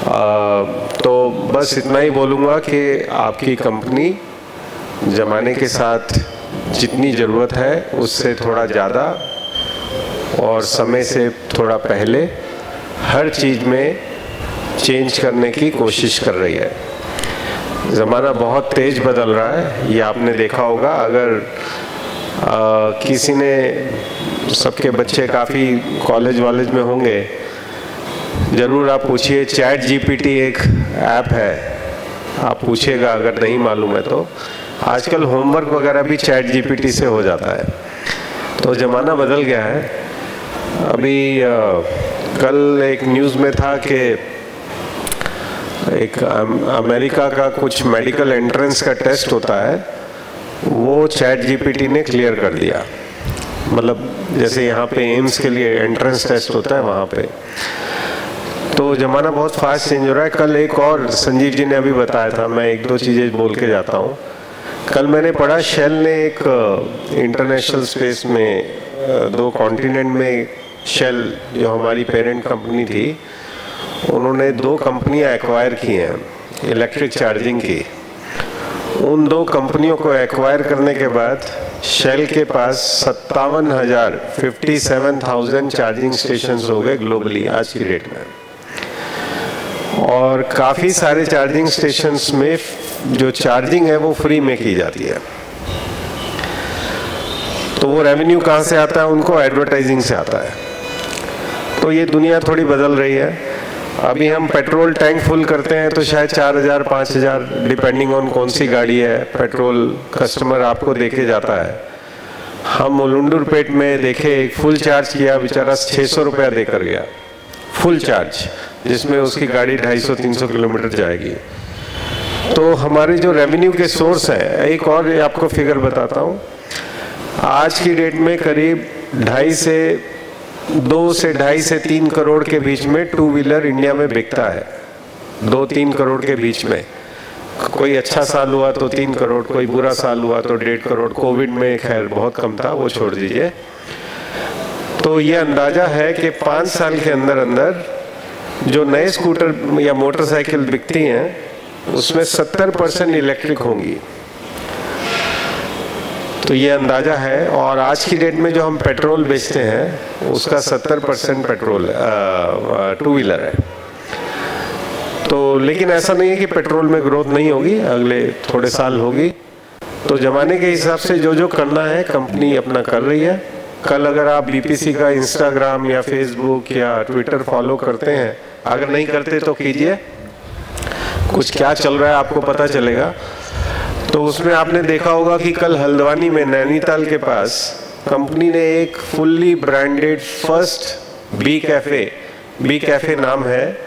S7: आ, तो बस इतना ही बोलूँगा कि आपकी कंपनी ज़माने के साथ जितनी ज़रूरत है उससे थोड़ा ज़्यादा और समय से थोड़ा पहले हर चीज़ में चेंज करने की कोशिश कर रही है। ज़माना बहुत तेज़ बदल रहा है ये आपने देखा होगा। अगर आ, किसी ने सबके बच्चे काफ़ी कॉलेज वॉलेज में होंगे ज़रूर आप पूछिए चैट जीपीटी एक ऐप है। आप पूछिएगा अगर नहीं मालूम है तो। आजकल होमवर्क वगैरह भी चैट जीपीटी से हो जाता है। तो ज़माना बदल गया है। अभी आ, कल एक न्यूज़ में था कि एक अमेरिका का कुछ मेडिकल एंट्रेंस का टेस्ट होता है। वो चैट जीपीटी ने क्लियर कर दिया। मतलब जैसे यहाँ पे एम्स के लिए एंट्रेंस टेस्ट होता है वहाँ पे। तो ज़माना बहुत फास्ट चेंज हो रहा है। कल एक और संजीव जी ने अभी बताया था। मैं एक दो चीज़ें बोल के जाता हूँ। कल मैंने पढ़ा शेल ने एक इंटरनेशनल स्पेस में दो कॉन्टिनेंट में शेल जो हमारी पेरेंट कंपनी थी, उन्होंने दो कंपनियाँ एक्वायर की हैं इलेक्ट्रिक चार्जिंग की। उन दो कंपनियों को एक्वायर करने के बाद शेल के पास सत्तावन हज़ार fifty seven thousand charging station हो गए ग्लोबली आज की डेट में। और काफ़ी सारे चार्जिंग स्टेशंस में जो चार्जिंग है, वो फ्री में की जाती है। तो वो रेवेन्यू कहाँ से आता है? उनको एडवर्टाइजिंग से आता है। तो ये दुनिया थोड़ी बदल रही है। अभी हम पेट्रोल टैंक फुल करते हैं तो शायद चार हज़ार, पाँच हज़ार डिपेंडिंग ऑन कौन सी गाड़ी है पेट्रोल कस्टमर आपको देखे जाता है। हम उलुंडुरपेट में देखे, एक फुल चार्ज किया, बेचारा छः सौ रुपया देकर गया। फुल चार्ज जिसमें उसकी गाड़ी ढाई सौ, तीन सौ किलोमीटर जाएगी। तो हमारे जो रेवेन्यू के सोर्स हैं, एक और आपको फिगर बताता हूँ। आज की डेट में करीब ढाई से, दो से ढाई से तीन करोड़ के बीच में टू व्हीलर इंडिया में बिकता है। दो तीन करोड़ के बीच में। कोई अच्छा साल हुआ तो तीन करोड़, कोई बुरा साल हुआ तो डेढ़ करोड़। कोविड में खैर बहुत कम था, वो छोड़ दीजिए। तो ये अंदाज़ा है कि पाँच साल के अंदर अंदर जो नए स्कूटर या मोटरसाइकिल बिकती हैं उसमें सत्तर परसेंट इलेक्ट्रिक होंगी। तो ये अंदाज़ा है और आज की डेट में जो हम पेट्रोल बेचते हैं, उसका सत्तर परसेंट पेट्रोल टू व्हीलर है। तो लेकिन ऐसा नहीं है कि पेट्रोल में ग्रोथ नहीं होगी, अगले थोड़े साल होगी। तो जमाने के हिसाब से जो जो करना है कंपनी अपना कर रही है। कल अगर आप बीपीसी का इंस्टाग्राम या फेसबुक या ट्विटर फॉलो करते हैं, अगर नहीं करते तो कीजिए। कुछ क्या चल रहा है आपको पता चलेगा? तो उसमें आपने देखा होगा कि कल हल्द्वानी में नैनीताल के पास कंपनी ने एक fully branded first B cafe B cafe नाम है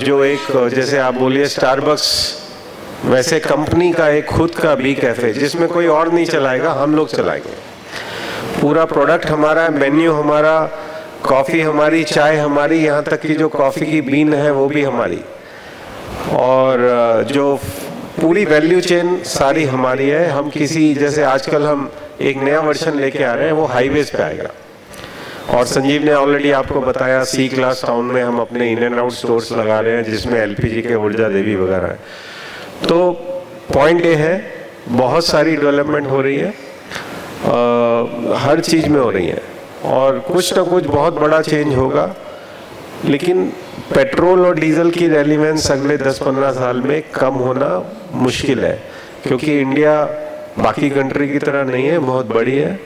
S7: जो एक, जैसे आप बोलिए स्टारबक्स, वैसे कंपनी का एक खुद का बी कैफ़े, जिसमें कोई और नहीं चलाएगा, हम लोग चलाएँगे। पूरा प्रोडक्ट हमारा है मेन्यू हमारा, कॉफ़ी हमारी, चाय हमारी, यहाँ तक कि जो कॉफ़ी की बीन है वो भी हमारी। और जो पूरी वैल्यू चेन सारी हमारी है हम किसी जैसे आजकल हम एक नया वर्जन लेके आ रहे हैं वो हाईवेज पे आएगा। और संजीव ने ऑलरेडी आपको बताया सी क्लास टाउन में हम अपने इन एंड आउट स्टोर्स लगा रहे हैं जिसमें एलपीजी के ऊर्जा देवी वगैरह है। तो पॉइंट ये है बहुत सारी डेवलपमेंट हो रही है अ, हर चीज़ में हो रही है। और कुछ ना कुछ बहुत बड़ा चेंज होगा लेकिन पेट्रोल और डीजल की रेलिवेंस अगले 10-15 साल में कम होना मुश्किल है, क्योंकि इंडिया बाकी कंट्री की तरह नहीं है, बहुत बड़ी है।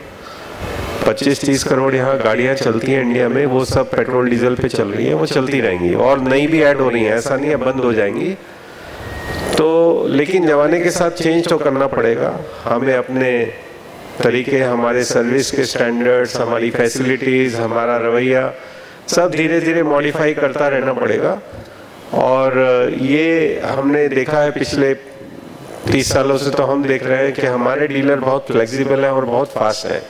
S7: 25-30 करोड़ यहाँ गाड़ियाँ चलती हैं इंडिया में, वो सब पेट्रोल, डीजल पे चल रही है, वो चलती रहेंगी, और नई भी ऐड हो रही हैं, ऐसा नहीं है, बंद हो जाएँगी। तो लेकिन जमाने के साथ चेंज तो करना पड़ेगा, हमें अपने तरीके, हमारे सर्विस के स्टैंडर्ड्स हमारी फैसिलिटीज़ हमारा रवैया सब धीरे धीरे मॉडिफाई करता रहना पड़ेगा। और ये हमने देखा है पिछले तीस सालों से तो हम देख रहे हैं कि हमारे डीलर बहुत फ्लेक्सिबल हैं और बहुत फास्ट हैं।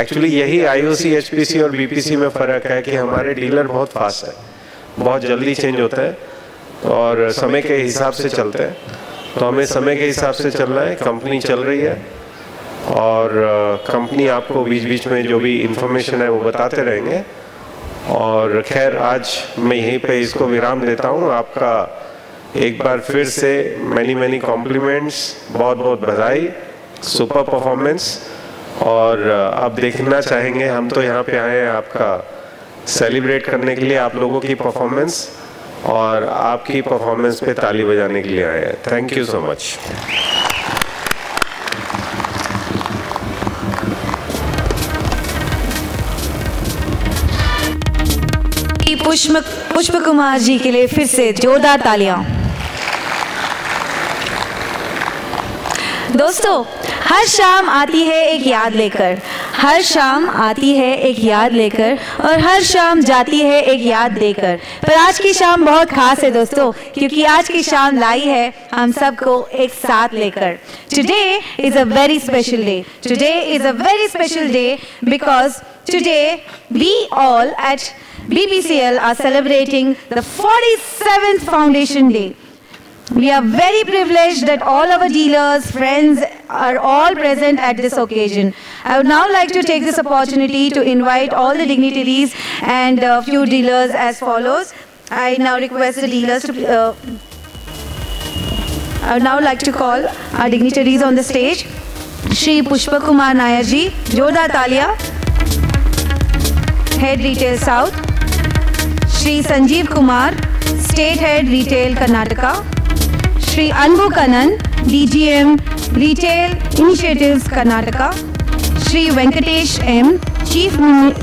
S7: एक्चुअली यही आईओसी एचपीसी और बीपीसी में फ़र्क है कि हमारे डीलर बहुत फास्ट है। बहुत जल्दी चेंज होता है और समय के हिसाब से चलते हैं। तो हमें समय के हिसाब से चलना है कंपनी चल रही है। और कंपनी आपको बीच बीच में जो भी इंफॉर्मेशन है वो बताते रहेंगे। और खैर, आज मैं यहीं पे इसको विराम देता हूँ। आपका एक बार फिर से मैनी मैनी कॉम्प्लीमेंट्स बहुत बहुत बधाई सुपर परफॉर्मेंस और आप देखना चाहेंगे, हम तो यहाँ पे आए हैं आपका सेलिब्रेट करने के लिए, आप लोगों की परफॉर्मेंस और आपकी परफॉर्मेंस पे ताली बजाने के लिए आए हैं। थैंक यू सो मच
S2: पुष्प पुष्प कुमार जी के लिए फिर से जोरदार तालियाँ। दोस्तों, हर शाम आती है एक याद लेकर। हर शाम आती है एक याद लेकर और हर शाम जाती है एक याद देकर। पर आज की शाम बहुत खास है दोस्तों, क्योंकि आज की शाम लाई है हम सबको एक साथ लेकर। Today is a very special day today is a very special day because today we all at BPCL are celebrating the 47th Foundation Day. We are very privileged that all our dealers, friends are all present at this occasion. I would now like to take this opportunity to invite all the dignitaries and a few dealers as follows. I now request the dealers to. Uh, I would now like to call our dignitaries on the stage. Shri Pushpa Kumar Nair ji, Joda Talia, Head Retail South. Shri Sanjeev Kumar state head retail Karnataka Shri Anbu Kanan DGM retail initiatives Karnataka Shri Venkatesh M chief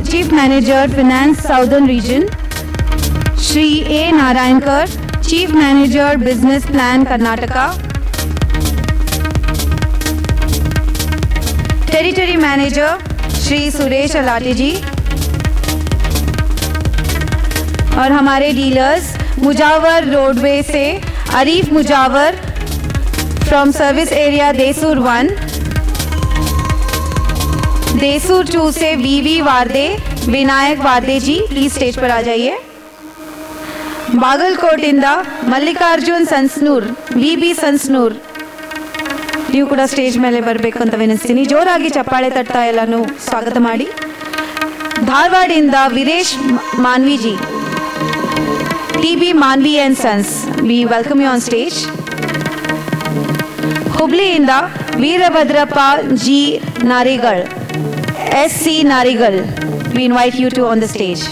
S2: chief manager finance southern region Shri A Narayankar chief manager business plan Karnataka territory manager Shri Suresh Alati ji और हमारे dealers Mujawar roadway से Arif Mujawar from service area Desur one Desur two से V V Warde Vinayak Warde ji please stage पर आ जाइए ಬಾಗಲಕೋಟಿಂದ Mallikarjun ಸನ್ಸ್ನೂರ್ V B ಸನ್ಸ್ನೂರ್ ನೀವು ಕೂಡ stage ಮೇಲೆ ಬರಬೇಕು ಅಂತ ವಿನಿಸ್ತೀನಿ ಜೋರಾಗಿ ಚಪ್ಪಾಳೆ ತಟ್ತಾ ಎಲ್ಲಾನು ಸ್ವಾಗತ ಮಾಡಿ ಧಾರವಾಡಿಂದ Veeresh ಮಾನ್ವಿಜಿ TB Manvi and Sons, we welcome you on stage. ಹುಬ್ಳಿಯಿಂದ Veerabhadrappa G ನಾರಿಗಲ್ S C ನಾರಿಗಲ್ we invite you to on the stage.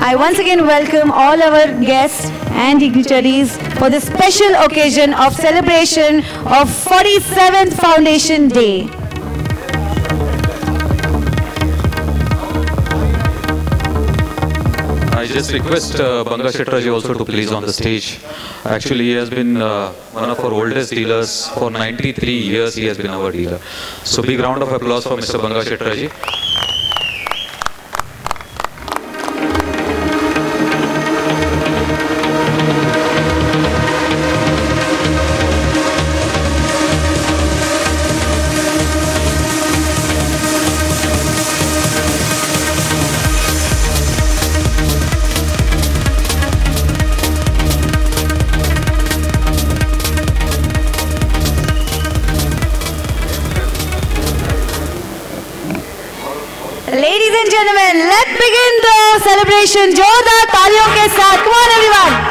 S2: I once again welcome all our guests and dignitaries for the special occasion of celebration of 47th Foundation Day.
S4: Just request uh, Banga Shetraji also to please on the stage. Actually, he has been uh, one of our oldest dealers. For 93 years, he has been our dealer. So, big round of applause for Mr. Banga Shetraji.
S2: Celebration जोरदार तालियों के साथ।
S8: Kumar everyone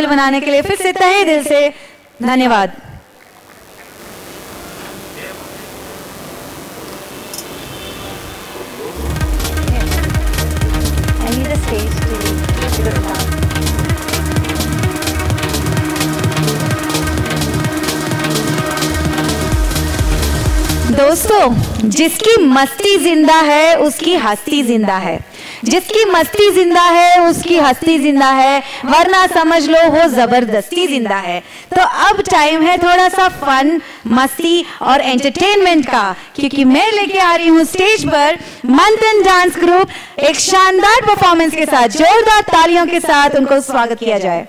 S8: और बनाने के लिए फिर से तहे दिल से। धन्यवाद. दोस्तों, जिसकी मस्ती ज़िंदा है, उसकी हस्ती ज़िंदा है। जिसकी मस्ती ज़िंदा है, उसकी हस्ती ज़िंदा है, वरना समझ लो वो ज़बरदस्ती ज़िंदा है। तो अब टाइम है थोड़ा सा फन मस्ती और एंटरटेनमेंट का, क्योंकि मैं लेके आ रही हूँ स्टेज पर मंथन डांस ग्रुप एक शानदार परफॉर्मेंस के साथ, जोरदार तालियों के साथ उनको स्वागत किया जाए।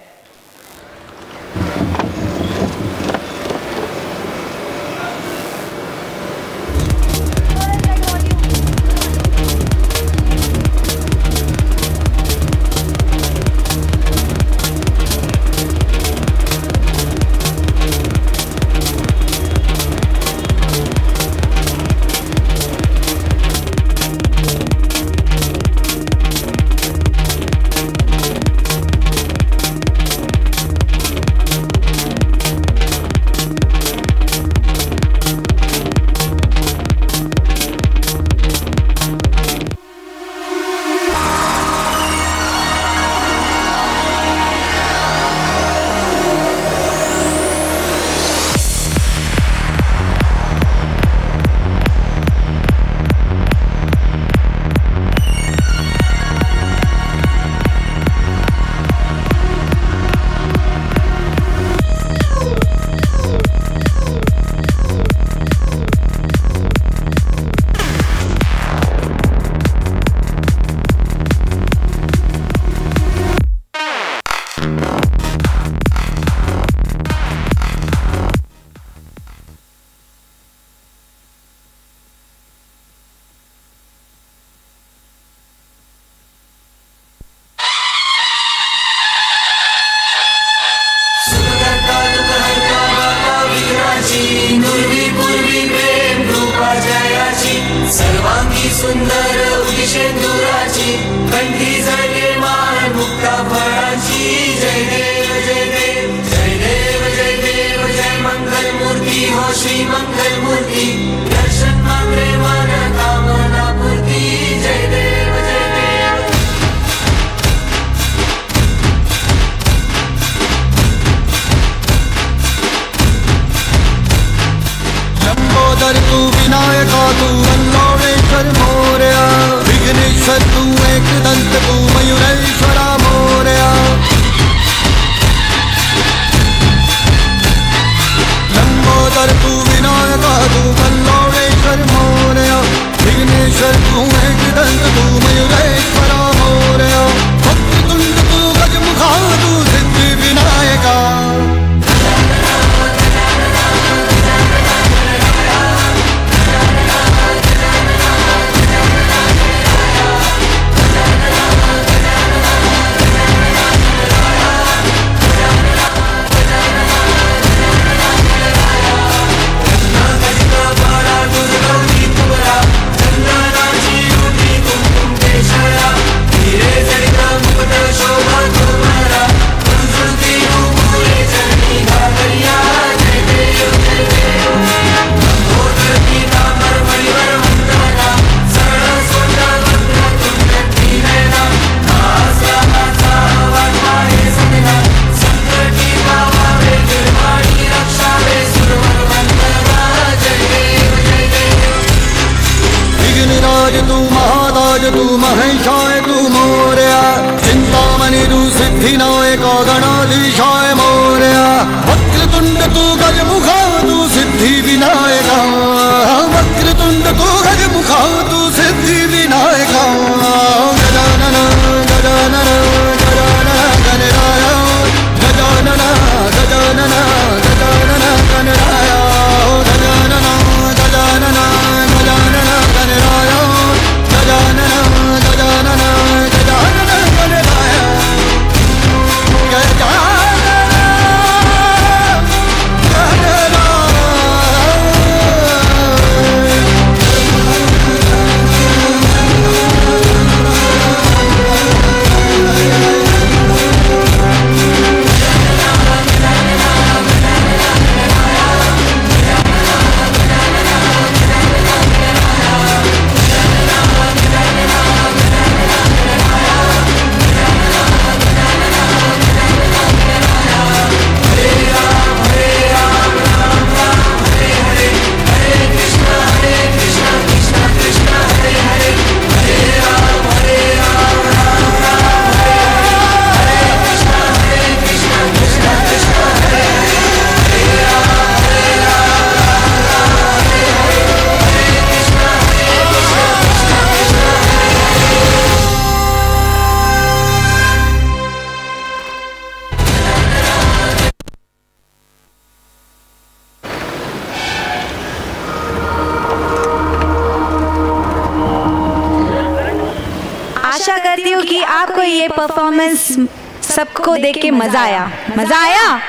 S2: मज़ा आया?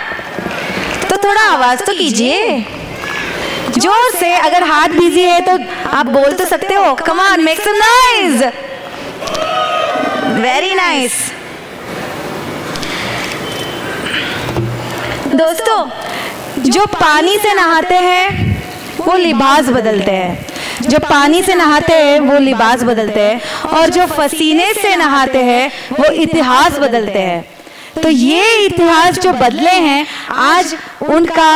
S2: तो थोड़ा आवाज़ तो कीजिए। ज़ोर से, अगर हाथ बिज़ी है तो आप बोल तो सकते हो। Come on make some noise very nice दोस्तों, जो पानी से नहाते हैं, वो लिबास बदलते हैं। जो पानी से नहाते हैं, वो लिबास बदलते हैं। और जो पसीने से नहाते हैं, वो इतिहास बदलते हैं। तो ये इतिहास जो बदले हैं आज उनका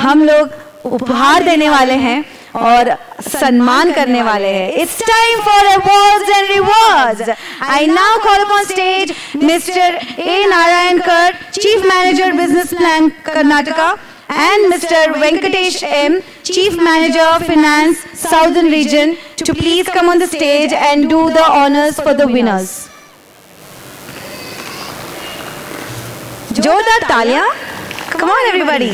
S2: हम लोग उपहार देने वाले हैं और सम्मान करने वाले हैं it's time for awards and rewards I now call upon stage mister A Narayankar chief manager business plan Karnataka and Mr. Venkatesh M, Chief Manager Finance Southern Region, to please come on the stage and do the honors for the winners. जोरदार तालियां Come on everybody.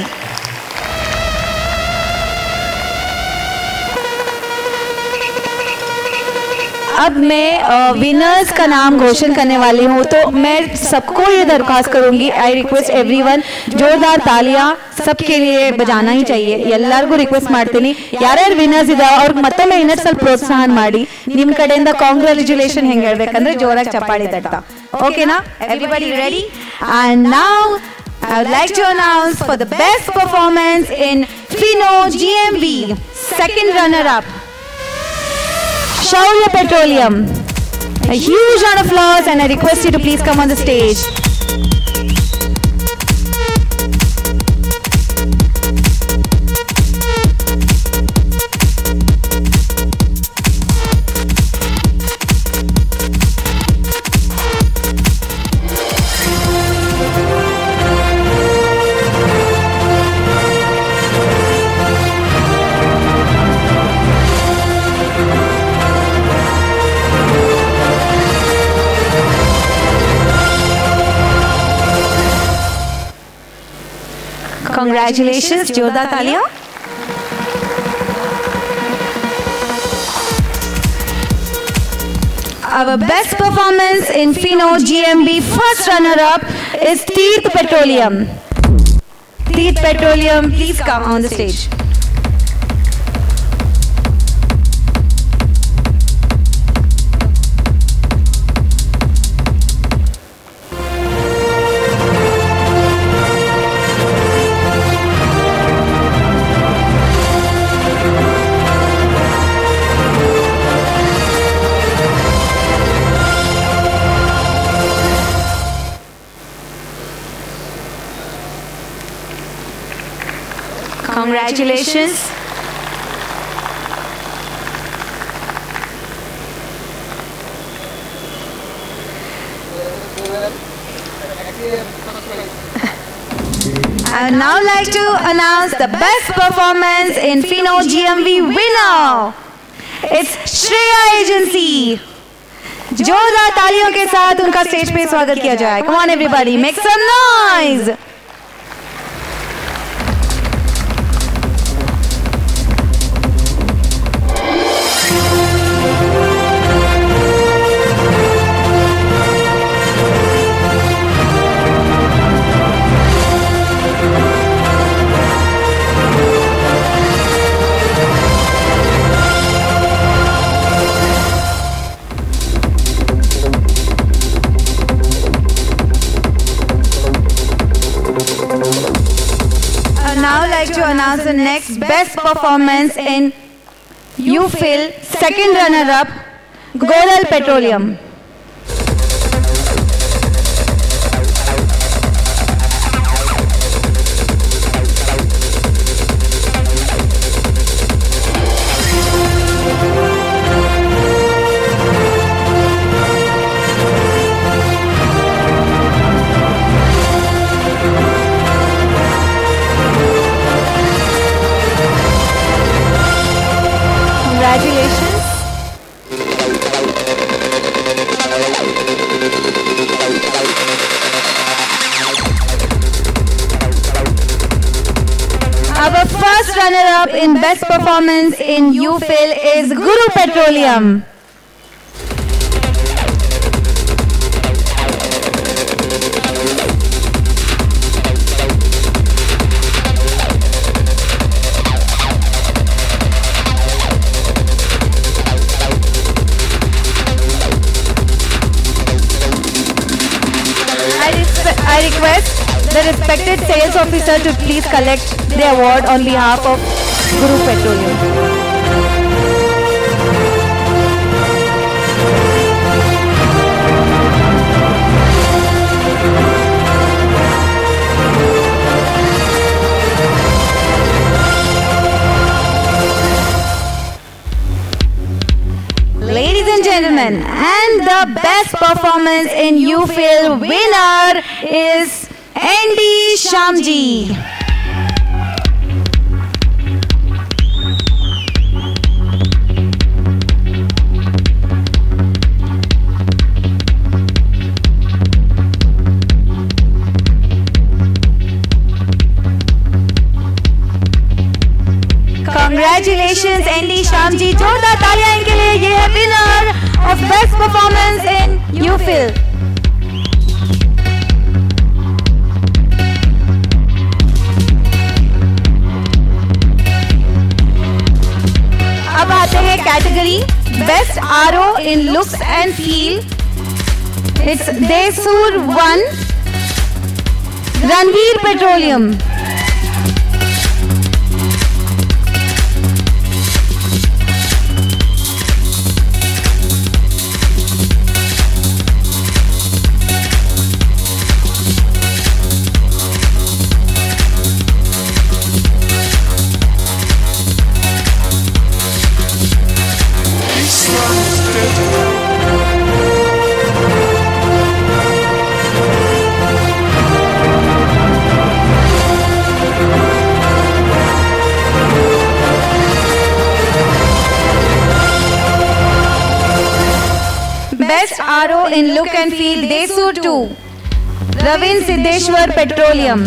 S2: अब मैं winners का नाम घोषण करने वाली हूँ तो मैं सबको ये दरख्वास्त करूंगी आई रिक्वेस्ट एवरीवन जोरदार तालियां सबके लिए बजाना ही चाहिए ಎಲ್ಲರಿಗೂ ರಿಕ್ವೆಸ್ಟ್ ಮಾಡ್ತೀನಿ ಯಾರ್ಯಾರು ವಿನ್ನರ್ಸ್ ಇದೆ ಅವ್ರಿಗೆ ಮತ್ತೊಮ್ಮೆ ಇನ್ನೊಂದು ಸ್ವಲ್ಪ ಪ್ರೋತ್ಸಾಹ ಮಾಡಿ ನಿಮ್ಮ ಕಡೆಯಿಂದ ಕಾಂಗ್ರಾಚುಲೇಷನ್ ಹೆಂಗೆ ಹೇಳ್ಬೇಕಂದ್ರೆ ಜೋರಾಗಿ ಚಪ್ಪಾಳಿ ತಟ್ಟ ಓಕೆನಾ everybody ready And now I would like to announce for the best performance in Fino GMB second runner-up, Shaurya Petroleum. A huge round of applause and I request you to please come on the stage. Congratulations, जोरदार तालियाँ Our best performance in Fino GMB first runner-up is Teeth Petroleum. Teeth Petroleum, please come on the stage. Congratulations. I would now like to announce the best performance in Fino GMV winner. It's Shreya Agency. जोरदार तालियों के साथ उनका stage पे स्वागत किया जाए Come on everybody, make some noise. The next best performance in UFill second runner-up Goral Petroleum. in Best Performance in UFill is Guru Petroleum. I request the respected sales officer to please collect the award on behalf of Guru Petroleum. Ladies and gentlemen, and the best performance in UFill winner is Andy Shamji. Congratulations, Andy Shamji. जोरदार तालियाँ इनके लिए ये है winner of best performance in UFill अब आते हैं category best RO in looks and feel it's Desur one Ranveer petroleum in look and feel, they suit too. Ravin Siddeshwar Petroleum.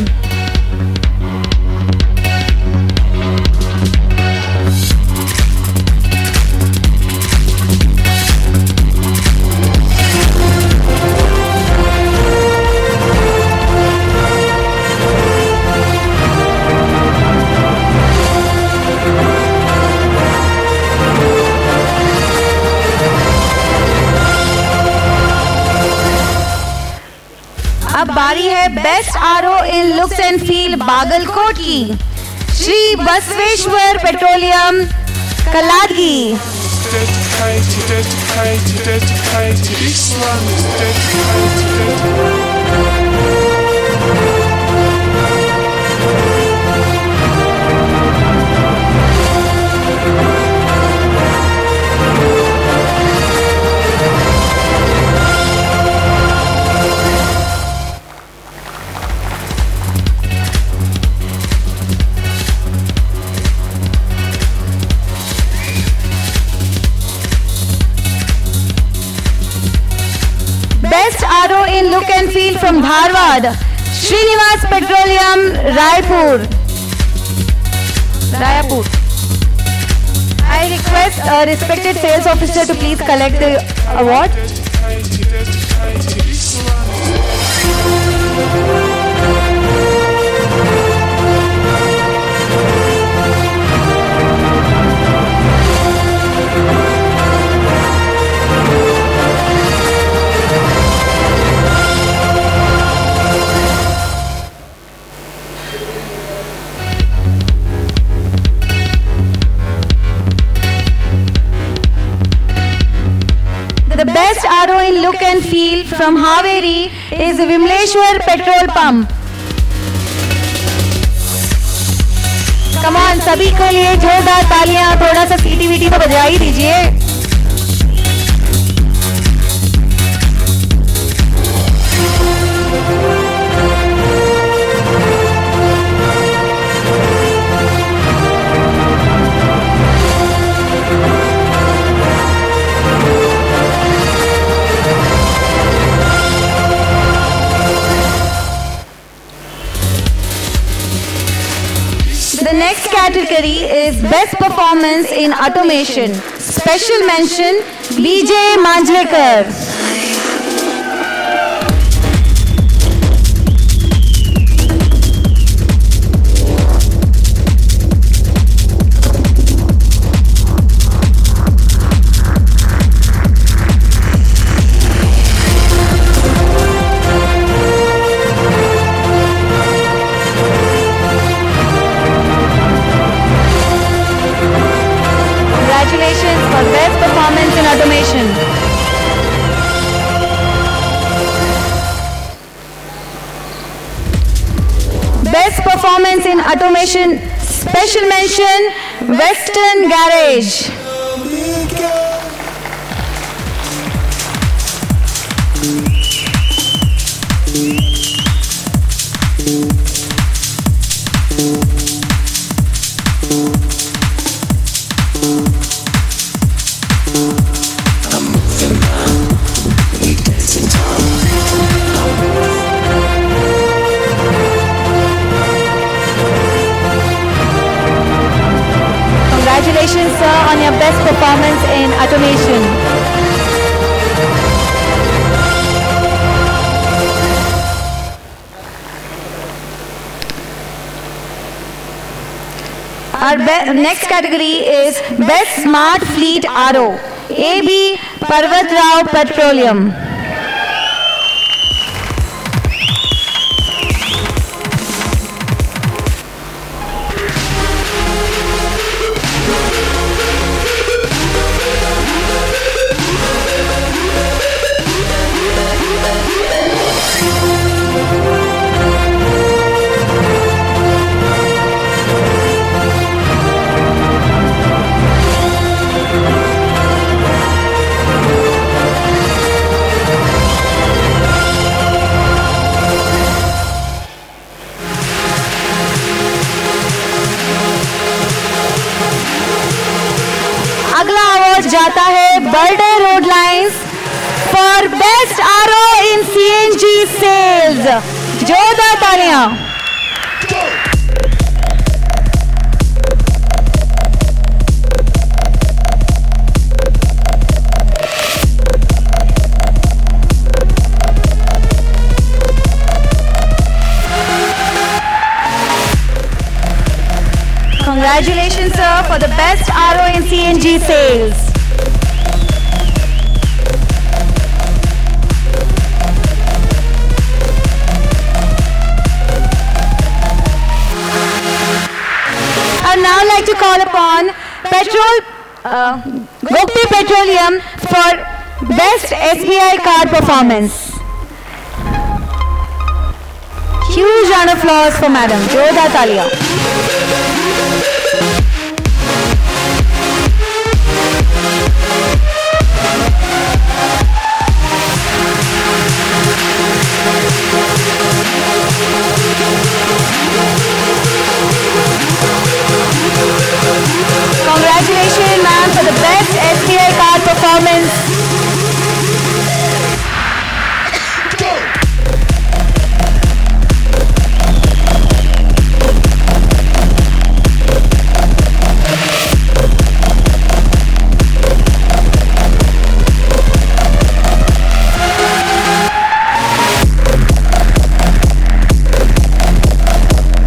S2: बारी है best RO in looks and feel Bagalkot की Shri Basaveshwar petroleum Kaladgi
S9: dedicated, dedicated, dedicated. This one is dedicated.
S2: In look and feel from Dharwad. Srinivas Petroleum, Raipur. Rayapur. I request a respected sales officer to please collect the award. From Haveri is Vimleshwar Petrol Pump. Come on सभी के लिए जोरदार तालियाँ थोड़ा सा सीटी VT तो बजा ही दीजिए category is Best Performance in Automation. Special mention BJ Manjrekar. Automation, special mention, Western Garage. Next category is Best Smart Fleet RO. AB Parvat Rao Petroleum. अगला अवार्ड जाता है Barde road lines for best R O in C N G sales जोरदार तालियाँ। Congratulations, sir, for the best RO in CNG sales. I'd now like to call upon Petrol, uh, Gokti Petroleum for best SBI card performance. Huge round of applause for Madam Joda Talia.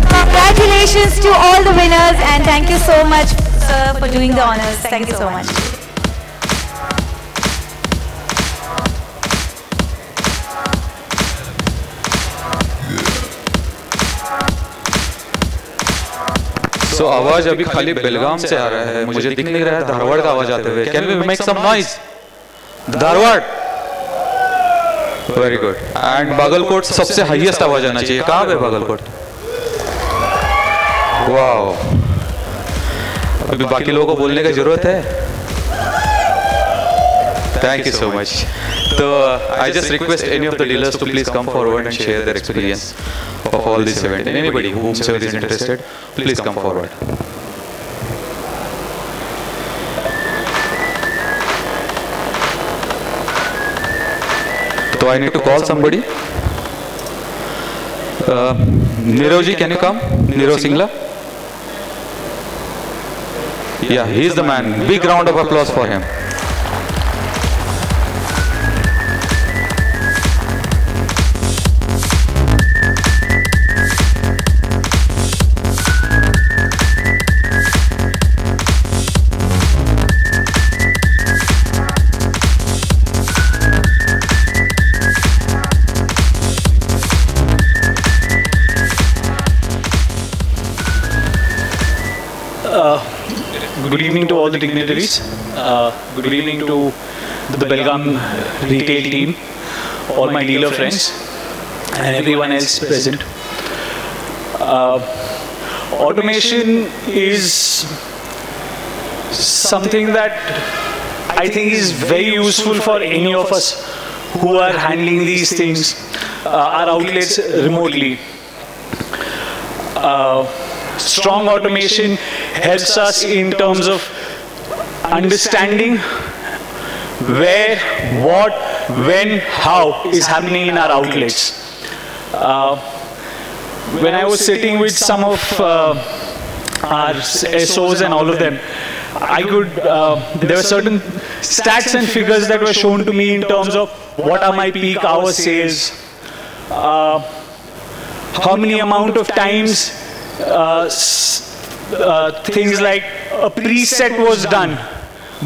S2: Congratulations to all the winners and thank you so much, sir, for doing the honors. Thank you so much.
S4: सो आवाज़ अभी खाली बेलगाम से आ रहा है मुझे दिख नहीं रहा है धारवाड़ का आवाज़ आते हुए। Can we make some noise Dharwad. Very good and Bagalkot सबसे हाईएस्ट आवाज़ आना चाहिए। कहाँ पे बागलकोट वाओ अभी बाकी लोगों को बोलने की ज़रूरत है? थैंक यू सो मच तो I just request any of the dealers to please come forward and share their experience of all this event. Anybody whomsoever is interested, please come forward. So I need to call somebody. Uh, Niroji, can you come? Niro Singla? Yeah, he's the man. Big round of applause for him.
S10: Good evening to all the dignitaries. Uh, good evening to the Belgaum retail team, all my dealer friends, and everyone else present. Uh, automation is something that I think is very useful for any of us who are handling these things, uh, our outlets remotely. Uh, strong automation helps us in terms of understanding where, what, when, how is happening in our outlets. Uh, when I was sitting with some of uh, our SOs and all of them, I could, uh, there were certain stats and figures that were shown to me in terms of what are my peak hour sales, uh, how many amount of times uh, things like a preset was done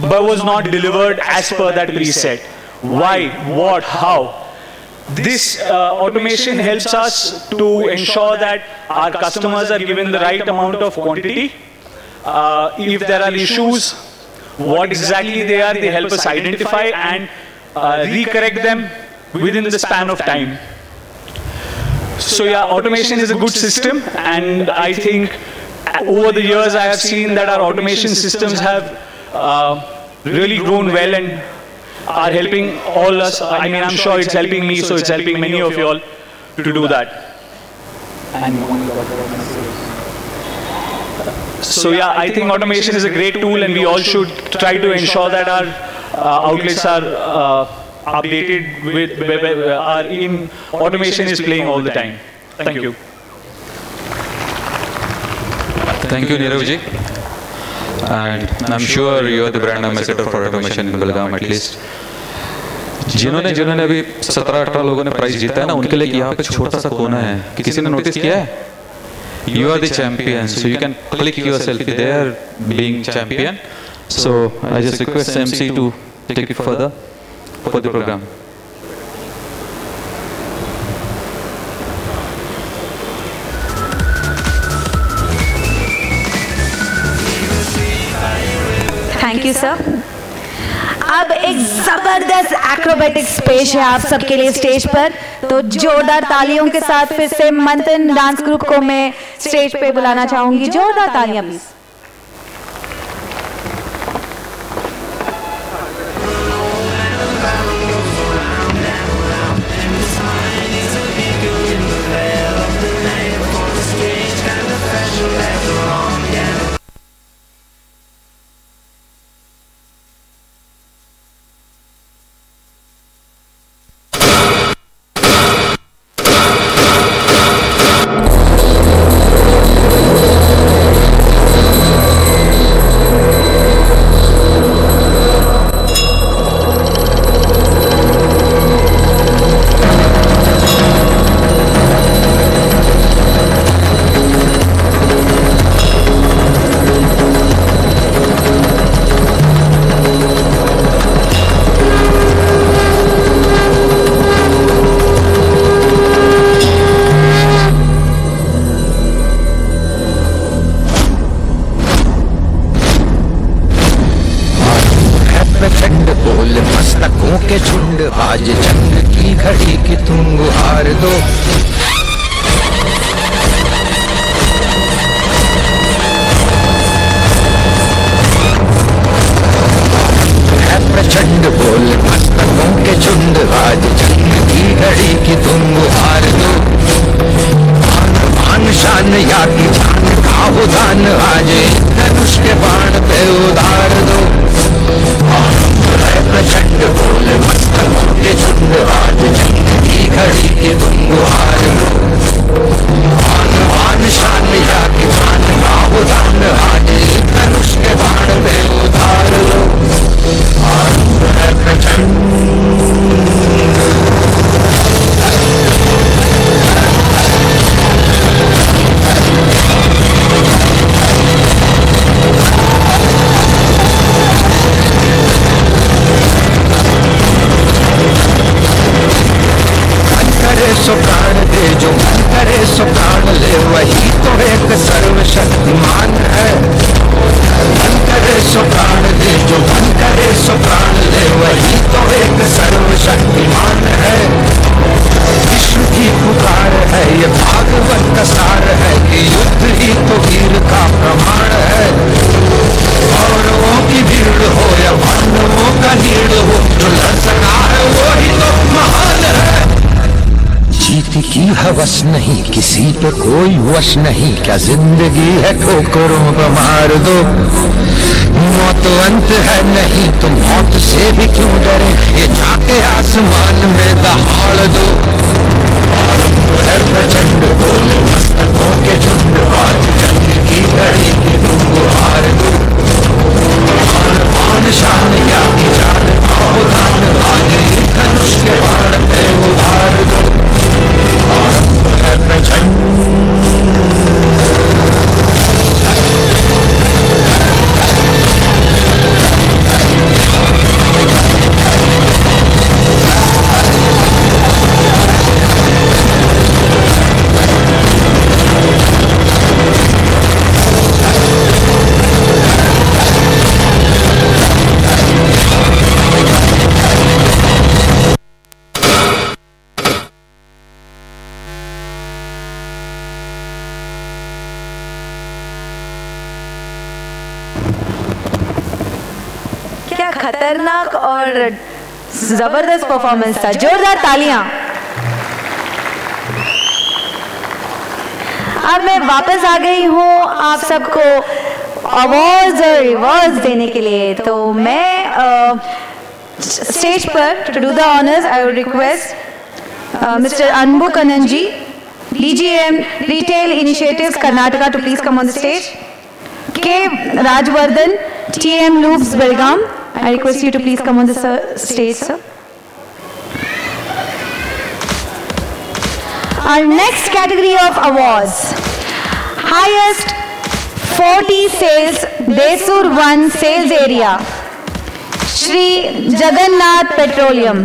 S10: but was not delivered as per that preset. Why, what, how? This uh, automation helps us to ensure that our customers are given the right amount of quantity. Uh, if there are issues, what exactly they are, they help us identify and uh, recorrect them within the span of time. So yeah, automation is a good system and I think over the years I have seen that our automation systems have uh, really grown well and are helping all us. I mean, I'm sure it's helping me, so it's helping many of you all to do that. So yeah, I think automation is a great tool, and we all should try to ensure that our uh, outlets are uh, updated with, with- in automation is playing all the time. Thank you.
S4: thank you nirav ji. and i'm sure you are the brand ambassador for automation in belgaum at least. जिन्होंने जिन्होंने अभी सत्रह अठारह लोगों ने price जीता है ना उनके लिए यहाँ पे छोटा सा कोना है। किसी ने नोटिस किया है? You are champion so you can click yourself there being champion so I just request MC to take it further for the program
S11: thank you sir अब एक ज़बरदस्त एक्रोबेटिक पेश है आप सबके लिए स्टेज पर। तो जोरदार तालियों के साथ फिर से मंथन डांस ग्रुप को मैं स्टेज पे बुलाना चाहूँगी। जोरदार तालियाँ प्लीज़
S2: ज़बरदस्त परफॉर्मेंस था। जोरदार तालियाँ। अब मैं वापस आ गई हूँ आप सबको अवार्ड और रिवॉर्ड देने के लिए। तो मैं स्टेज पर to do the honours I would request mister Anbu Kanan ji DGM retail initiative Karnataka to please come on the stage K Rajvardhan TM lubes Belgaum I request you to please come on the stage sir Our next category of awards. Highest 40 sales, Desur 1 sales area. Shri Jagannath Petroleum.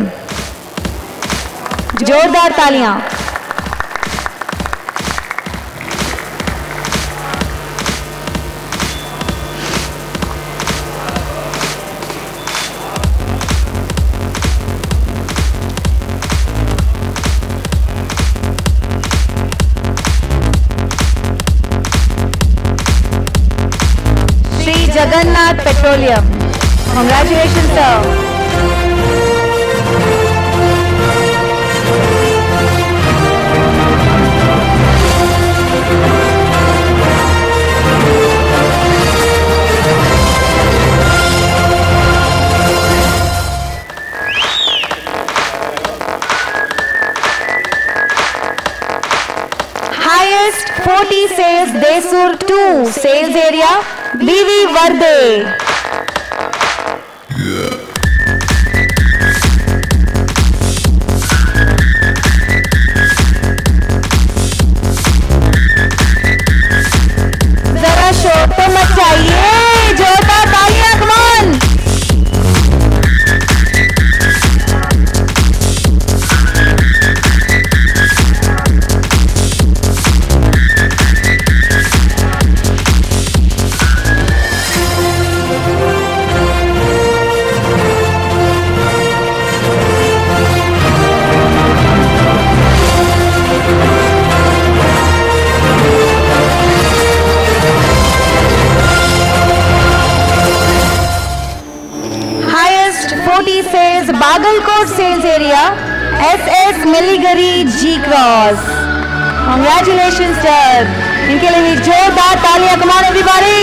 S2: जोरदार तालियां Jagannath Petroleum. Congratulations, sir. Highest 40 sales Desur 2 sales area BV Varde. Lagos. Congratulations, Deb. इनके लिए जोरदार तालियाँ come on everybody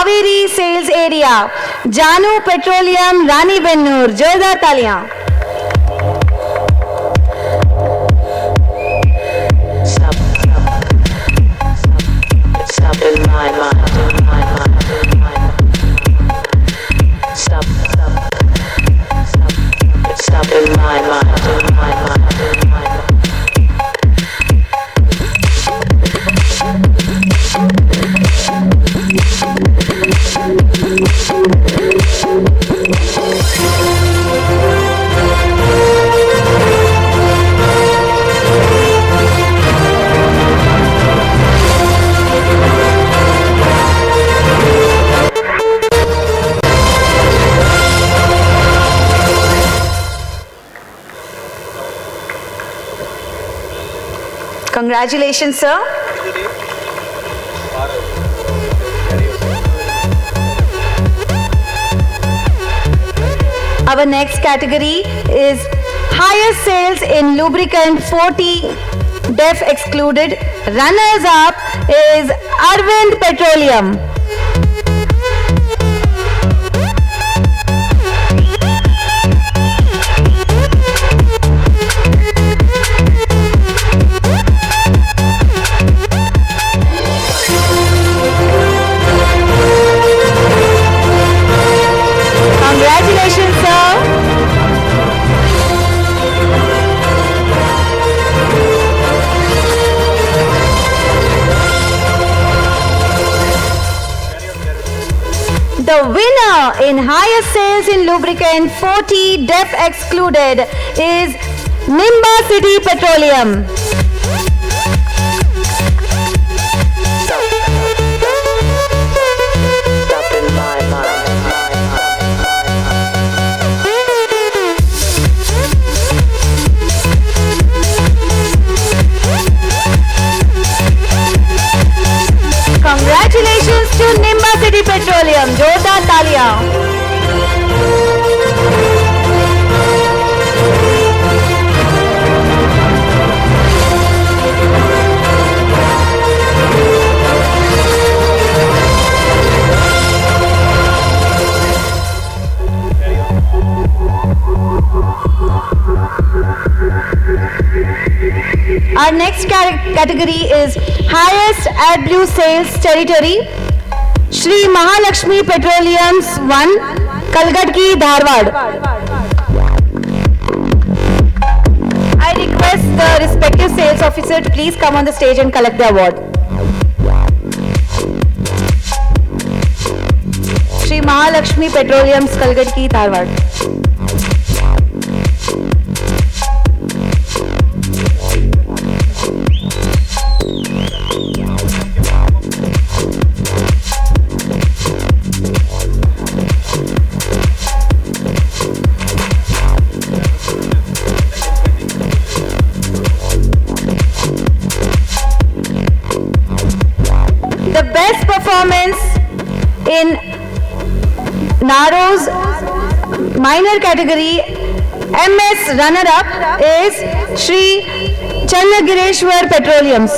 S2: Kaveri sales area Janu petroleum Rani Bennur
S12: जोरदार तालियाँ
S2: Congratulations, sir. Our next category is highest sales in lubricant 40 def excluded. Runners up is Arvind Petroleum. Sales in lubricant 40 def excluded is Nimba City Petroleum. Congratulations to Nimba City Petroleum. Jodhar Talia. Our next category is highest AdBlue sales territory. Shri Mahalakshmi Petroleums 1, Kalghatgi, Dharwad. I request the respective sales officer to please come on the stage and collect the award. Shri Mahalakshmi Petroleums, Kalghatgi, Dharwad. Performance in NRO's minor category MS runner-up is Shri Channagireshwar Petroleums.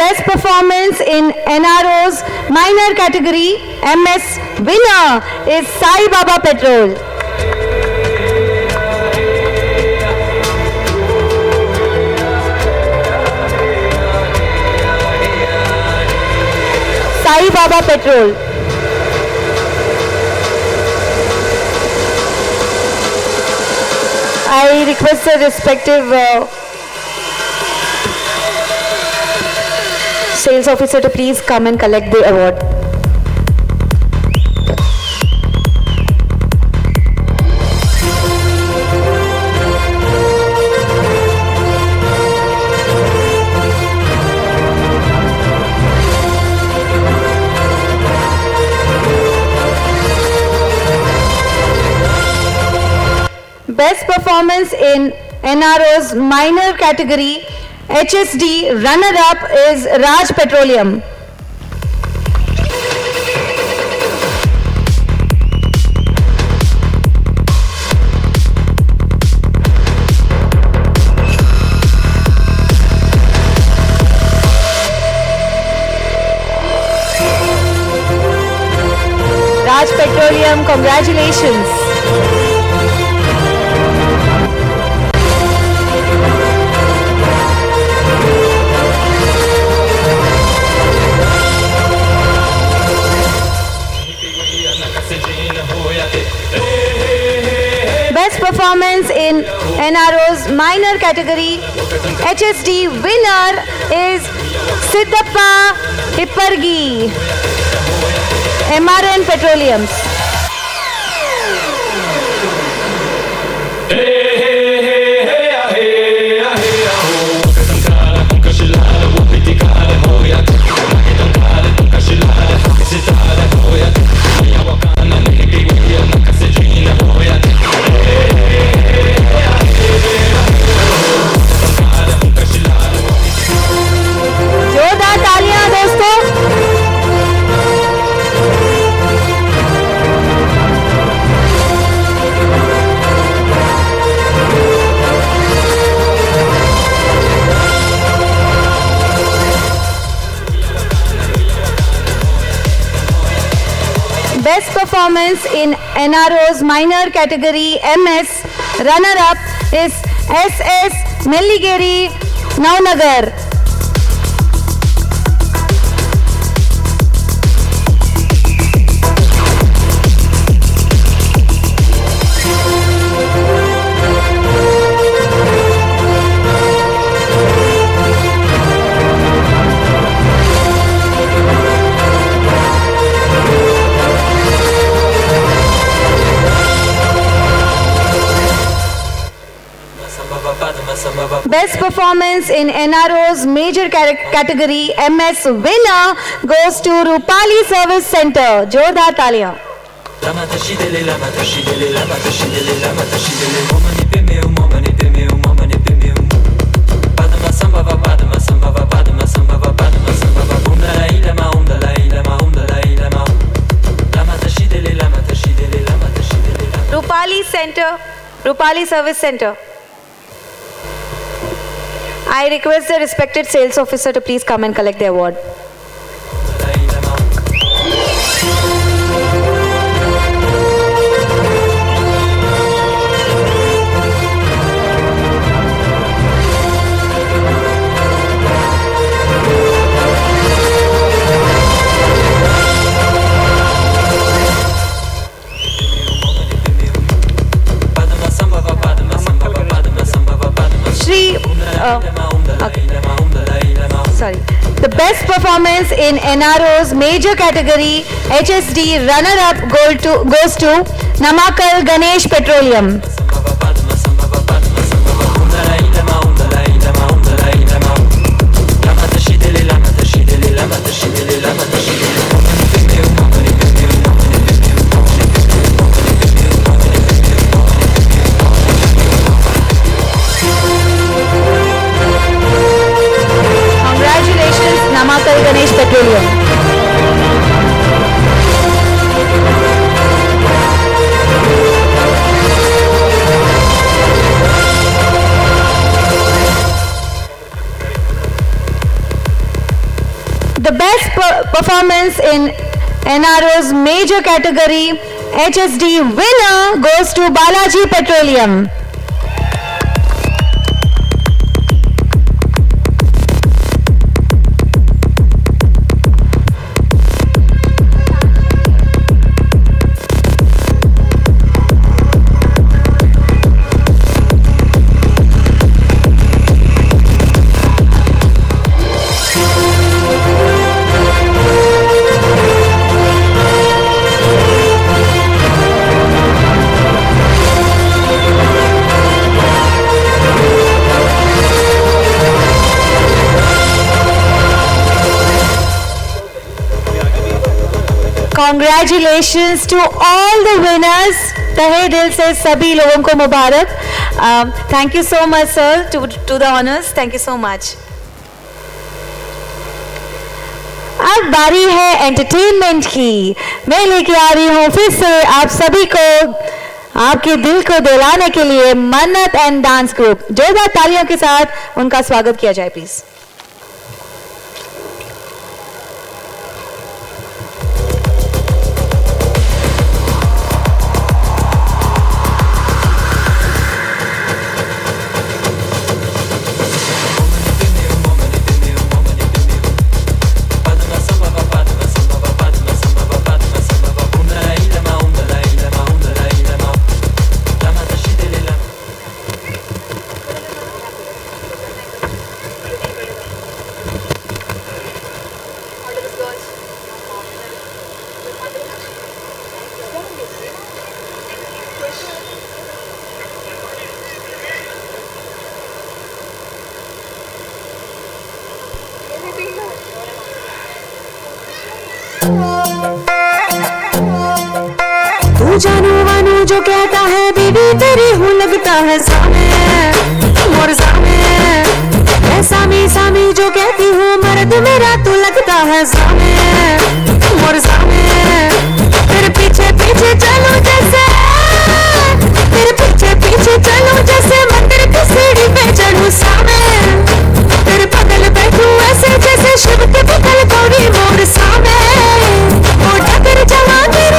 S2: Best performance in NRO's minor category MS winner is Sai Baba Petrol. Sai Baba Petrol. I request the respective uh, sales officer to please come and collect the award. best performance in NRO's minor category HSD runner-up is Raj Petroleum. Raj Petroleum, congratulations. Performance in NRO's minor category HSD winner is Siddhappa Hippargi, MRN Petroleums. Performance in NRO's minor category MS runner-up is SS Melligeri Naunagar. Best performance in NRO's major category MS winner goes to Rupali Service Center.
S13: Jodha Talia.
S2: Rupali Center, Rupali Service Center. I request the respected sales officer to please come and collect the award. The best performance in NRO's major category HSD runner-up goes to Namakal Ganesh Petroleum. Performance in NRO's major category HSD winner goes to Balaji Petroleum. congratulations to all the winners तहे दिल से सभी लोगों को मुबारक। Thank you so much sir to to the honours thank you so much अब बारी है entertainment की। मैं लेके आ रही हूँ फिर से आप सभी को आपके दिल को दिलाने के लिए मन्नत एंड डांस ग्रुप जोरदार तालियों के साथ उनका स्वागत किया जाए प्लीज़
S14: लगता है सामे मोर सामे मैं सामी सामी जो कहती हूँ, मर्द मेरा तू लगता है सामे मोर सामे फिर पीछे पीछे चलो जैसे। फिर पीछे पीछे चलो जैसे, मंदिर की सीढ़ी पे चलो सामे फिर बगल बैठूं ऐसे जैसे, शिव के बगल कोड़ी मोर सामे और डगर जवानी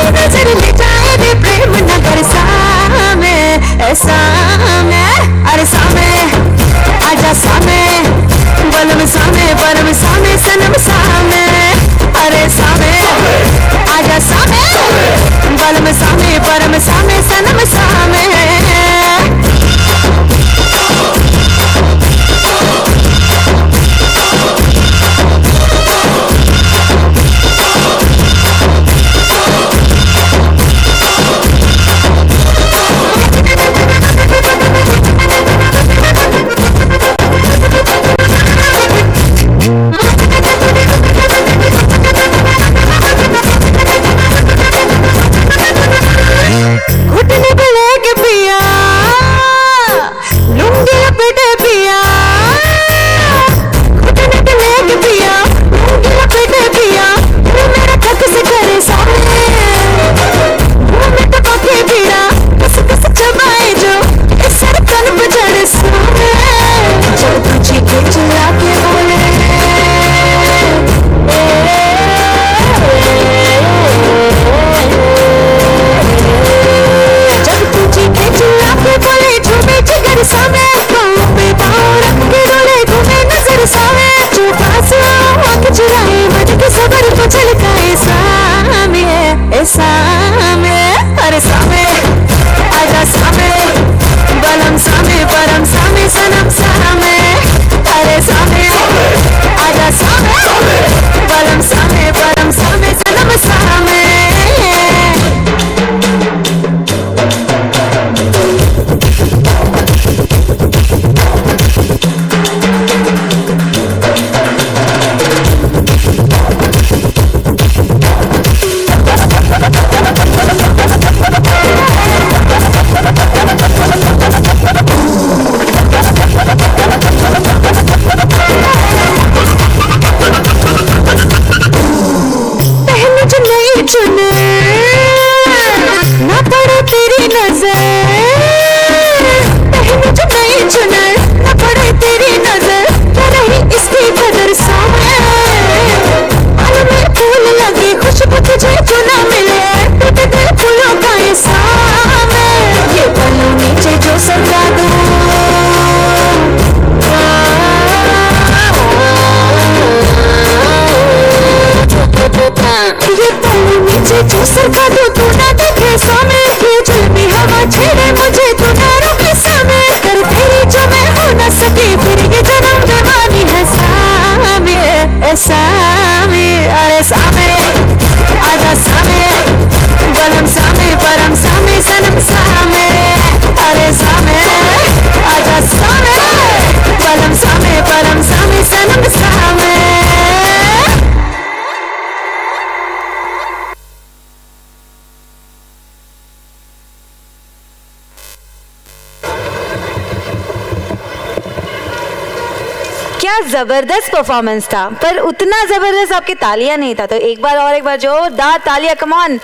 S2: ज़बरदस्त परफॉर्मेंस था पर उतना ज़बरदस्त आपके तालियाँ नहीं था तो एक बार और एक बार जो जोरदार तालियाँ कमान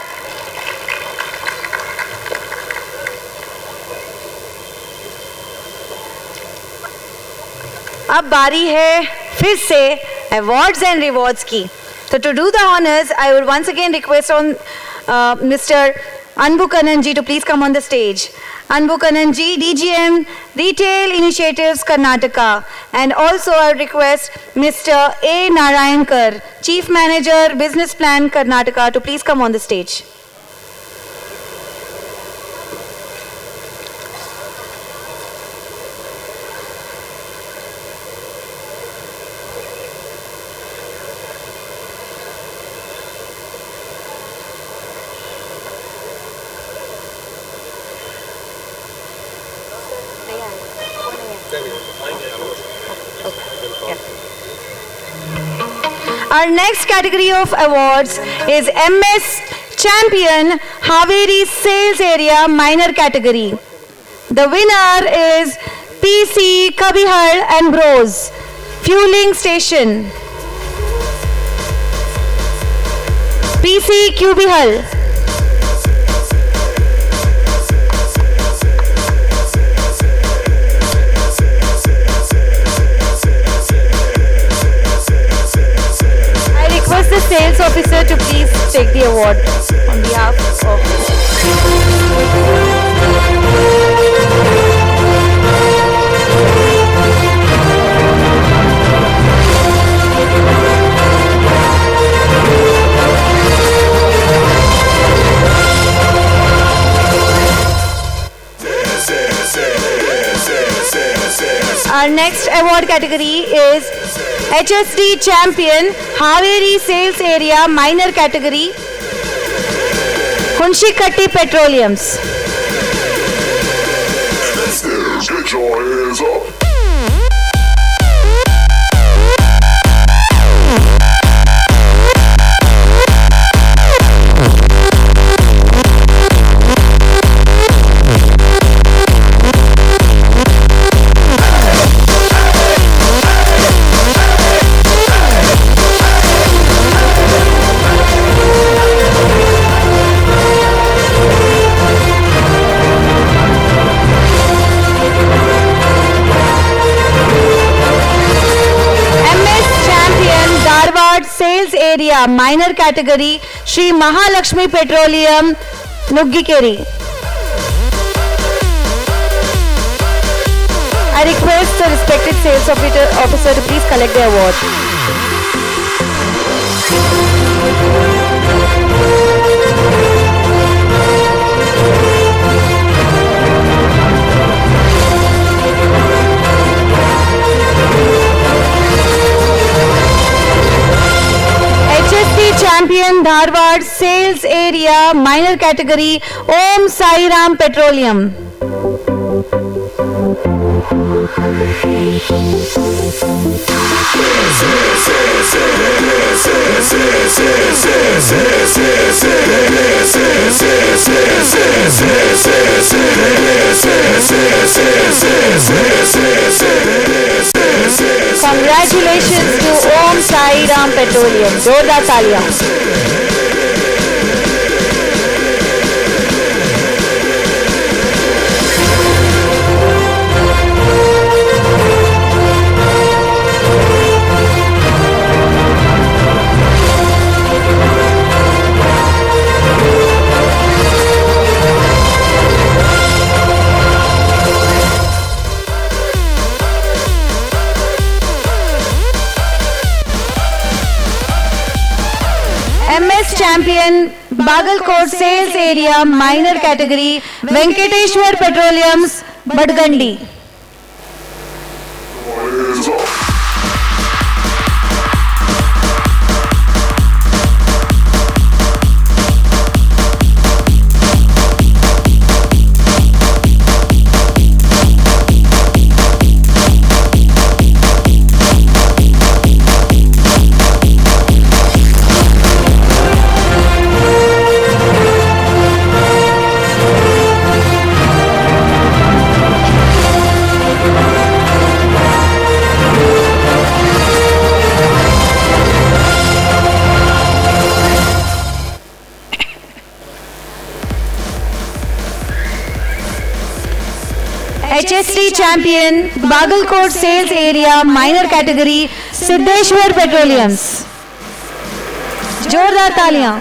S2: अब बारी है फिर से अवार्ड्स एंड रिवॉर्ड्स की तो to do the honours I would once again request on mister Anbu Kananji to please come on the stage. Anbu Kananji, DGM, Retail Initiatives Karnataka. And also I request Mr. A. Narayankar, Chief Manager, Business Plan Karnataka to please come on the stage. Our next category of awards is MS Champion Haveri Sales Area Minor Category. The winner is PC Kubihal and Bros Fueling Station. PC Kubihal. The sales officer to please take the award on behalf of. Our next award category is HSD Champion Haveri Sales Area Minor Category Hunshikatti Petroleums.
S9: Your hands up.
S2: Area minor category Shri Mahalakshmi petroleum Nuggikeri I request the respected sales officer to please collect the award Champion Dharwad Sales Area Minor Category Om Sai Ram Petroleum. Congratulations to Om Sai Ram Petroleum. Jorda Talia. Bagalkot sales area minor category Venkateshwar petroleums Badgandi champion Bagalkot sales area minor category Siddheshwar petroleums जोरदार तालियाँ।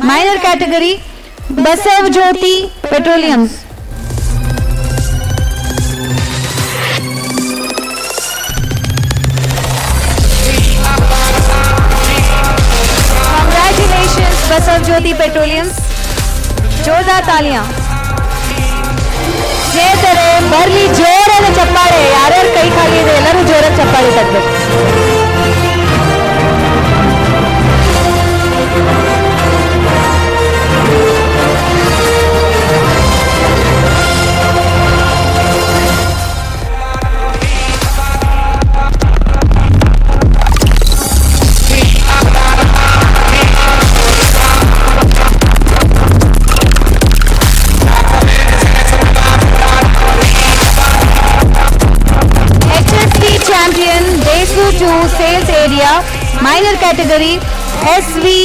S2: area minor category Basav Jyoti Petroleums. Congratulations Basav Jyoti Petroleums. ಜೋರ್ದಾರ್ ತಾಲಿಯಾಂ ಸ್ನೇಹಿತರೆ ಬರ್ಲಿ ಜೋರಾದ ಚಪ್ಪಾಳೆ ಯಾರ್ಯಾರ ಕೈ ಖಾಲಿ ಇದೆ ಎಲ್ಲರೂ ಜೋರಾದ ಚಪ್ಪಾಳೆ ತಟ್ಟಬೇಕು minor category S V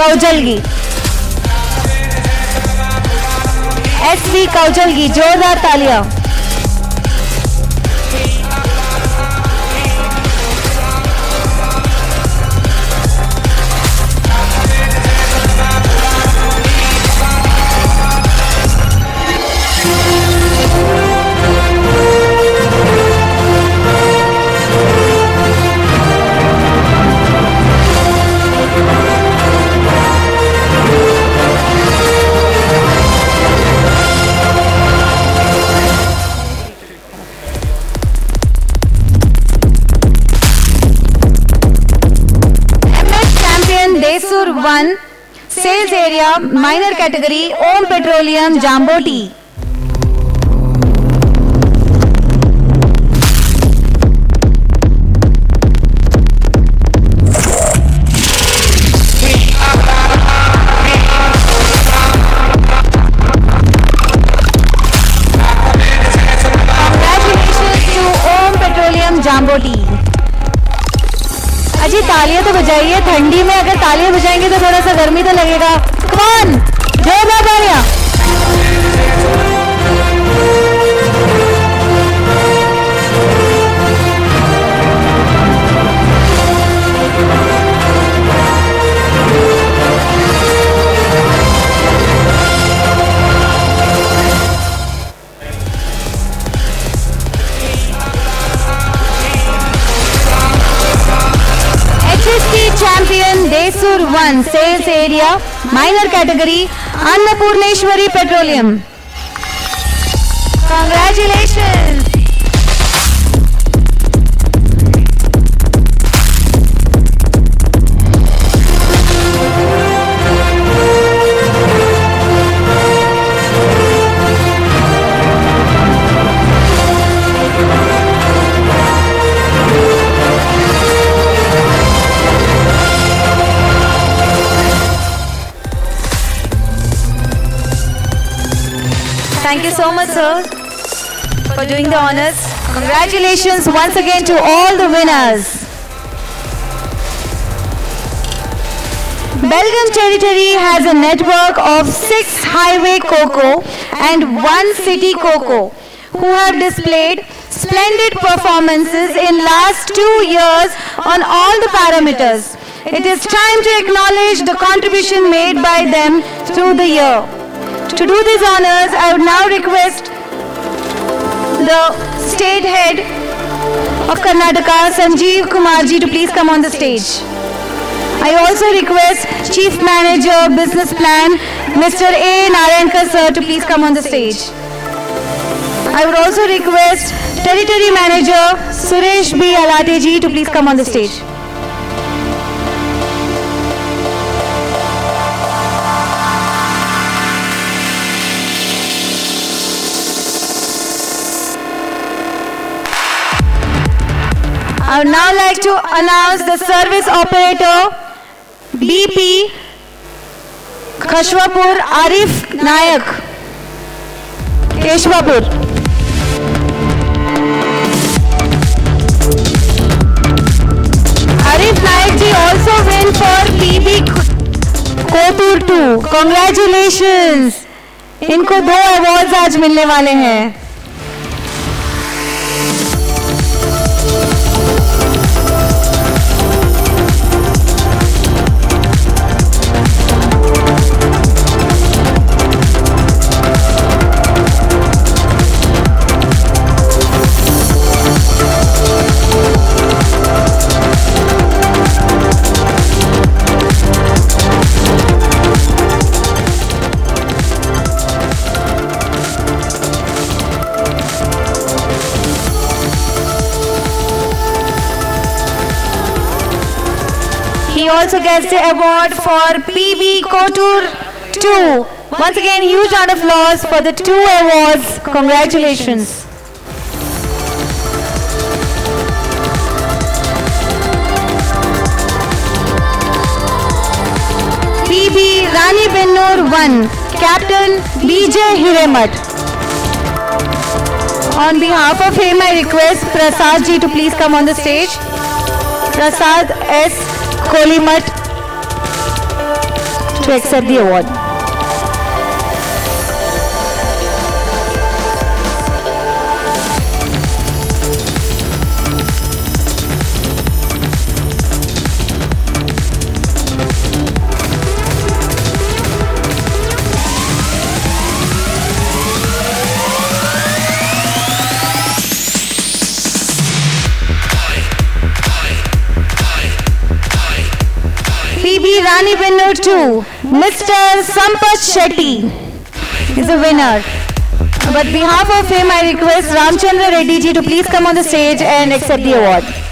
S2: Kaujalgi S V Kaujalgi जोरदार तालियाँ minor category Om petroleum Jamboti Jamboti तालियाँ तो बजाइए, ठंडी में अगर तालियाँ बजाएँगे तो थोड़ा सा गर्मी तो लगेगा। कौन जोरदार तालियाँ। Mysore one sales area minor category Annapurneshwari petroleum congratulation so much, sir, for doing the honors. Congratulations once again to all the winners. Belgaum territory has a network of six highway coco and one city coco who have displayed splendid performances in last two years on all the parameters. It is time to acknowledge the contribution made by them through the year. To do these honors, I would now request the state head of Karnataka, Sanjeev Kumarji, to please come on the stage. I also request Chief Manager Business Plan, Mr. A. Narayankar sir to please come on the stage. I would also request Territory Manager Suresh B. Alateji, to please come on the stage. I would now like to announce the service operator BP Kashwapur Arif Nayak Keshwapur. Arif Nayak ji also win for PB Kotur 2. Congratulations! इनको दो awards आज मिलने वाले हैं also gets the award for PB Kotur 2. Once again, huge round of applause for the two awards. Congratulations. PB Rani Bennur 1, Captain BJ Hiremat. On behalf of him, I request Prasad ji to please come on the stage. Prasad S. Kohli Math to accept the award Rani winner 2, Mr. Sampat Shetty is a winner. But behalf of him, I request Ramchandra Reddy ji to please come on the stage and accept the award.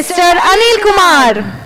S2: Mr. Anil Kumar.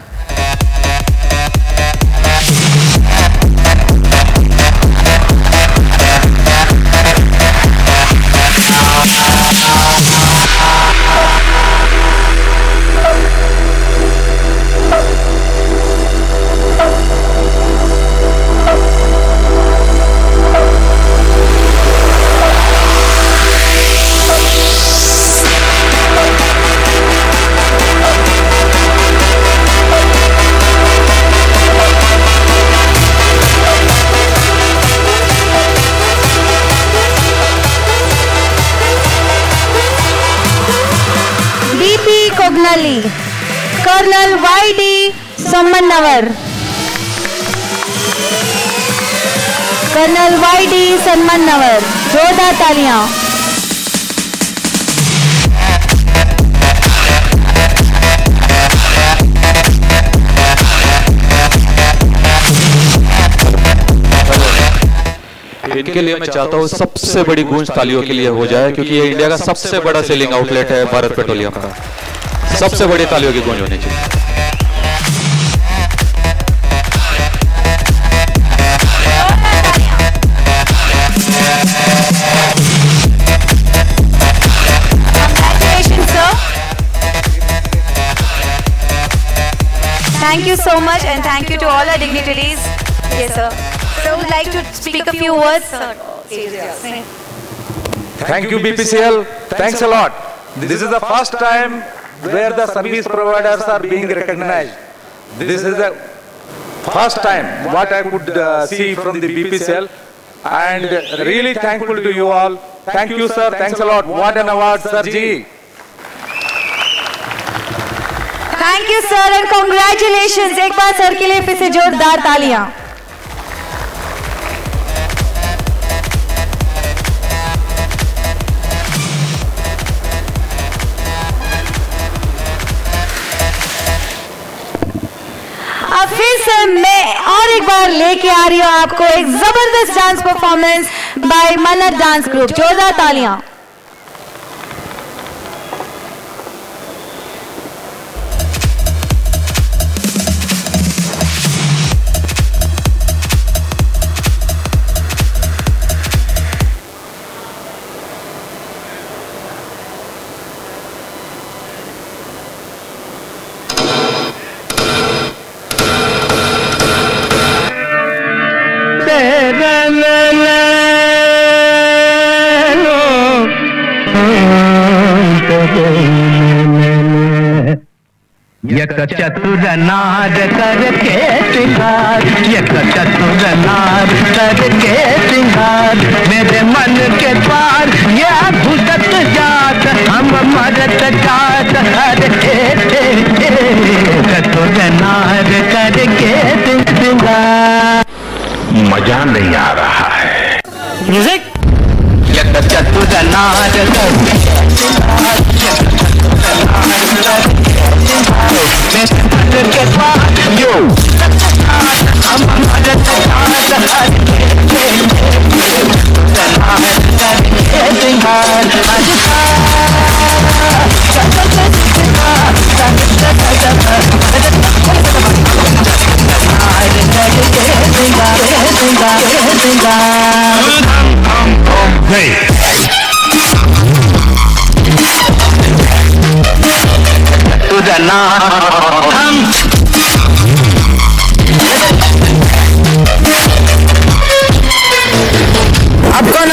S2: Colonel Y D Salman Navar जोरदार तालियाँ।
S4: इनके लिए मैं चाहता हूँ सबसे बड़ी गूंज तालियों के लिए हो जाए, क्योंकि ये इंडिया का सबसे बड़ा सेलिंग आउटलेट है भारत पेट्रोलियम का। सबसे बड़ी तालियों की गूंज होनी चाहिए।
S2: Thank you so much and thank you to all our dignitaries. Yes, sir. So would like to speak a few words, sir.
S15: Thank you, BPCL. Thanks a lot. This is the first time where the service providers are being recognized. This is the first time what I could uh, see from the BPCL and really thankful to you all. Thank you, sir. Thanks a lot. What an award, Sir Ji.
S2: Thank you sir and congratulation एक बार sir के लिए फिर से जोरदार तालियाँ. अब फिर से मैं और एक बार लेके आ रही हूँ आपको एक ज़बरदस्त dance performance by Mannat dance group जोरदार तालियाँ।
S11: यक चतुर नार करके सिंगार यक चतुर नार करके सिंगार मेरे मन के द्वार ये घुसत जात हम मरत जात हर चतुर नार करके सिंगार मज़ा नहीं आ रहा है। म्यूज़िक यक चतुर नार करके सिंगार यक चतुर नार करके To the now.
S16: अब कौन आ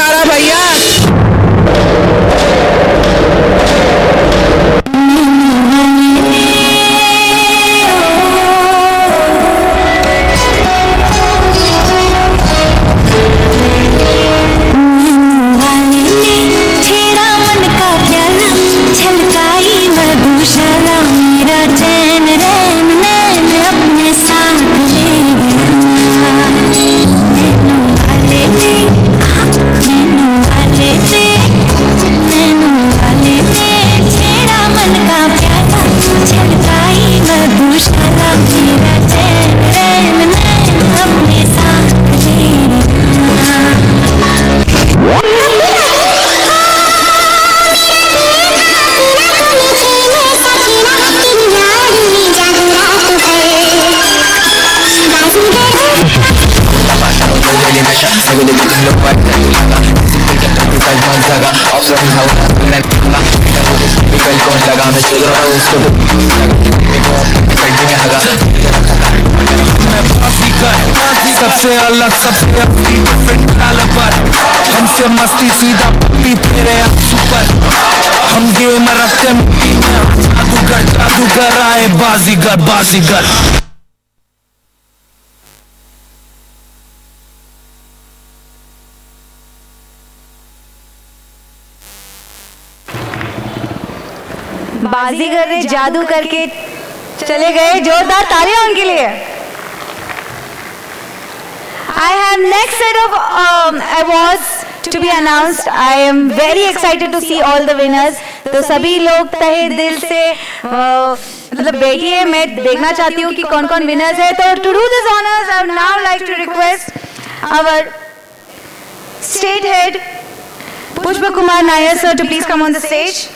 S16: रहा भैया सबसे अपनी डिफरेंट पर हमसे मस्ती, सीधा पप्पी हम गेम रखते मिट्टी में। जादूगर जादूगर आए, बाजीगर बाजीगर।
S2: बाजीगर ने जादू करके चले गए जोरदार तालियाँ उनके लिए। I have next set of um, awards to be announced. I am very excited to see all the winners. तो सभी लोग तहे दिल से अ, मतलब बैठिए मैं देखना चाहती हूँ कि कौन कौन विनर्स है तो to do this honours I now like to request our state head पुष्प Kumar Nair sir to please come on the stage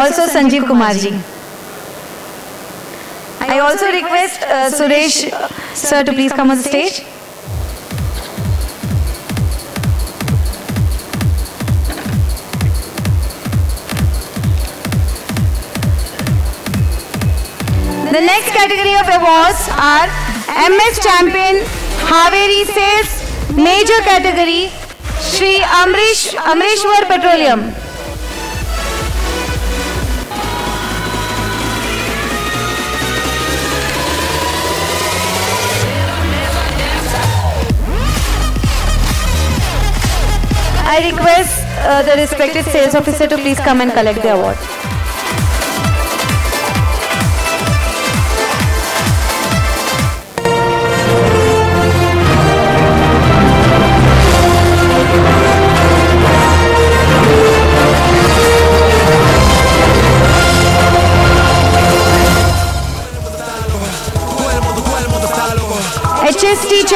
S2: also Sanjeev Kumarji. I also request uh, Suresh uh, sir to please come on the stage. The next category of awards are MS Champion Haveri Sales Major Category Sri Amrish Amrishwar Petroleum. I request uh, the respected sales officer to please come and collect the award.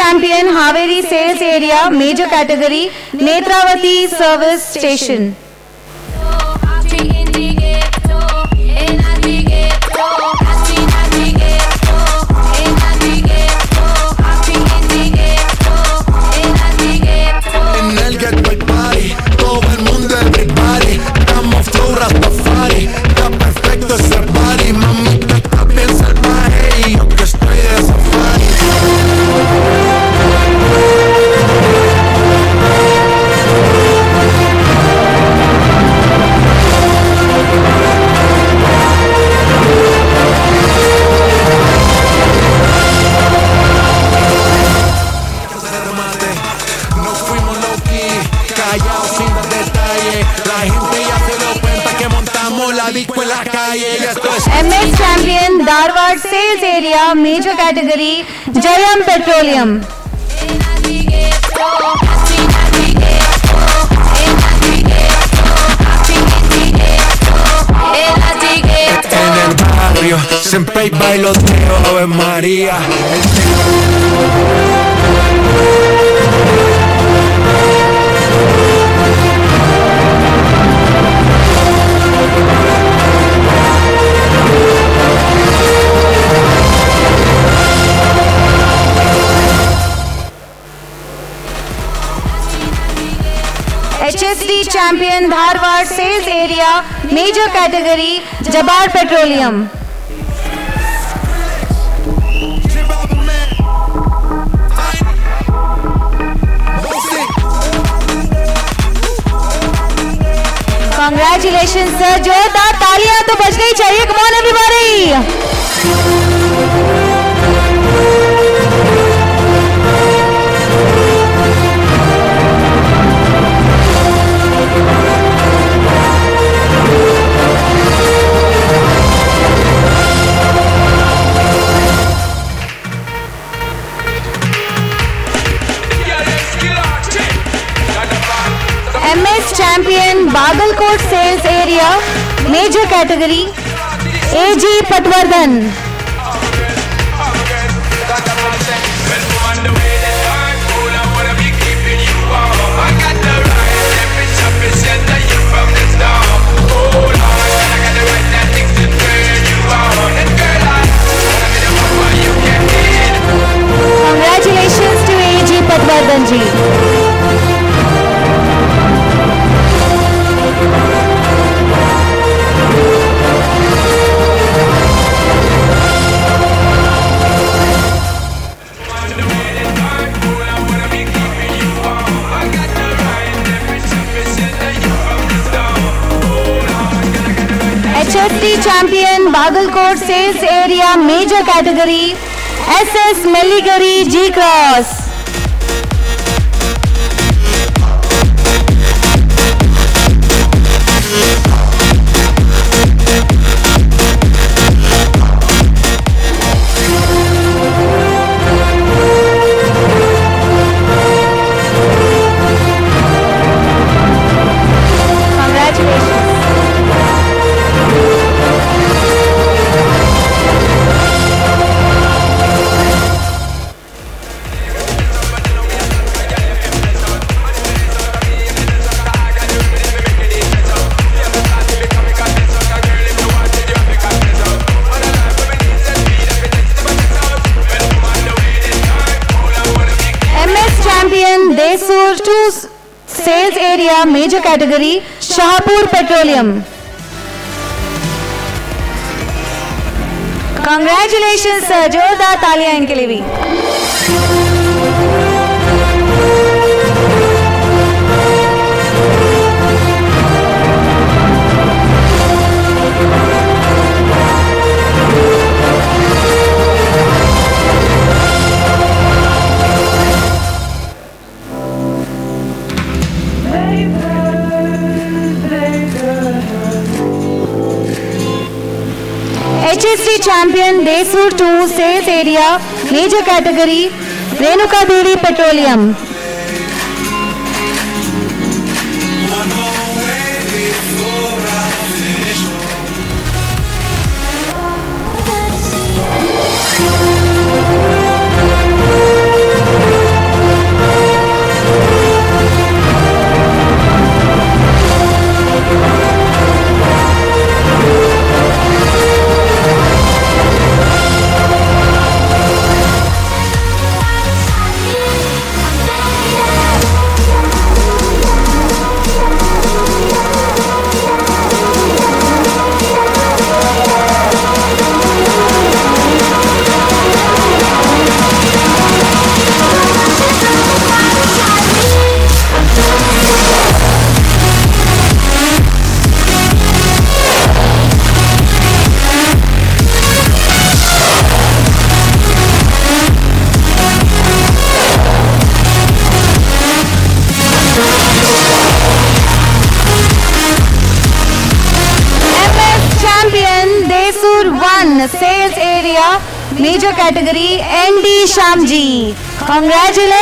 S2: Champion Haveri sales area major category Netravati service station Petroleum.
S8: en el barrio Siempre hay bailoteo, Ave María
S2: champion Dharwad sales area major category Jabbar petroleum congratulation sir जोरदार तालियाँ तो बजनी गई। चाहिए come on everybody category AG Patwardhan trial court sales area major category SS S Meligeri ji cross का major category Shahpur petroleum congratulation sir जोरदार तालियाँ इनके लिए भी. HSC champion Desur 2 sales area major category Renuka Devi Petroleum. Congratulations.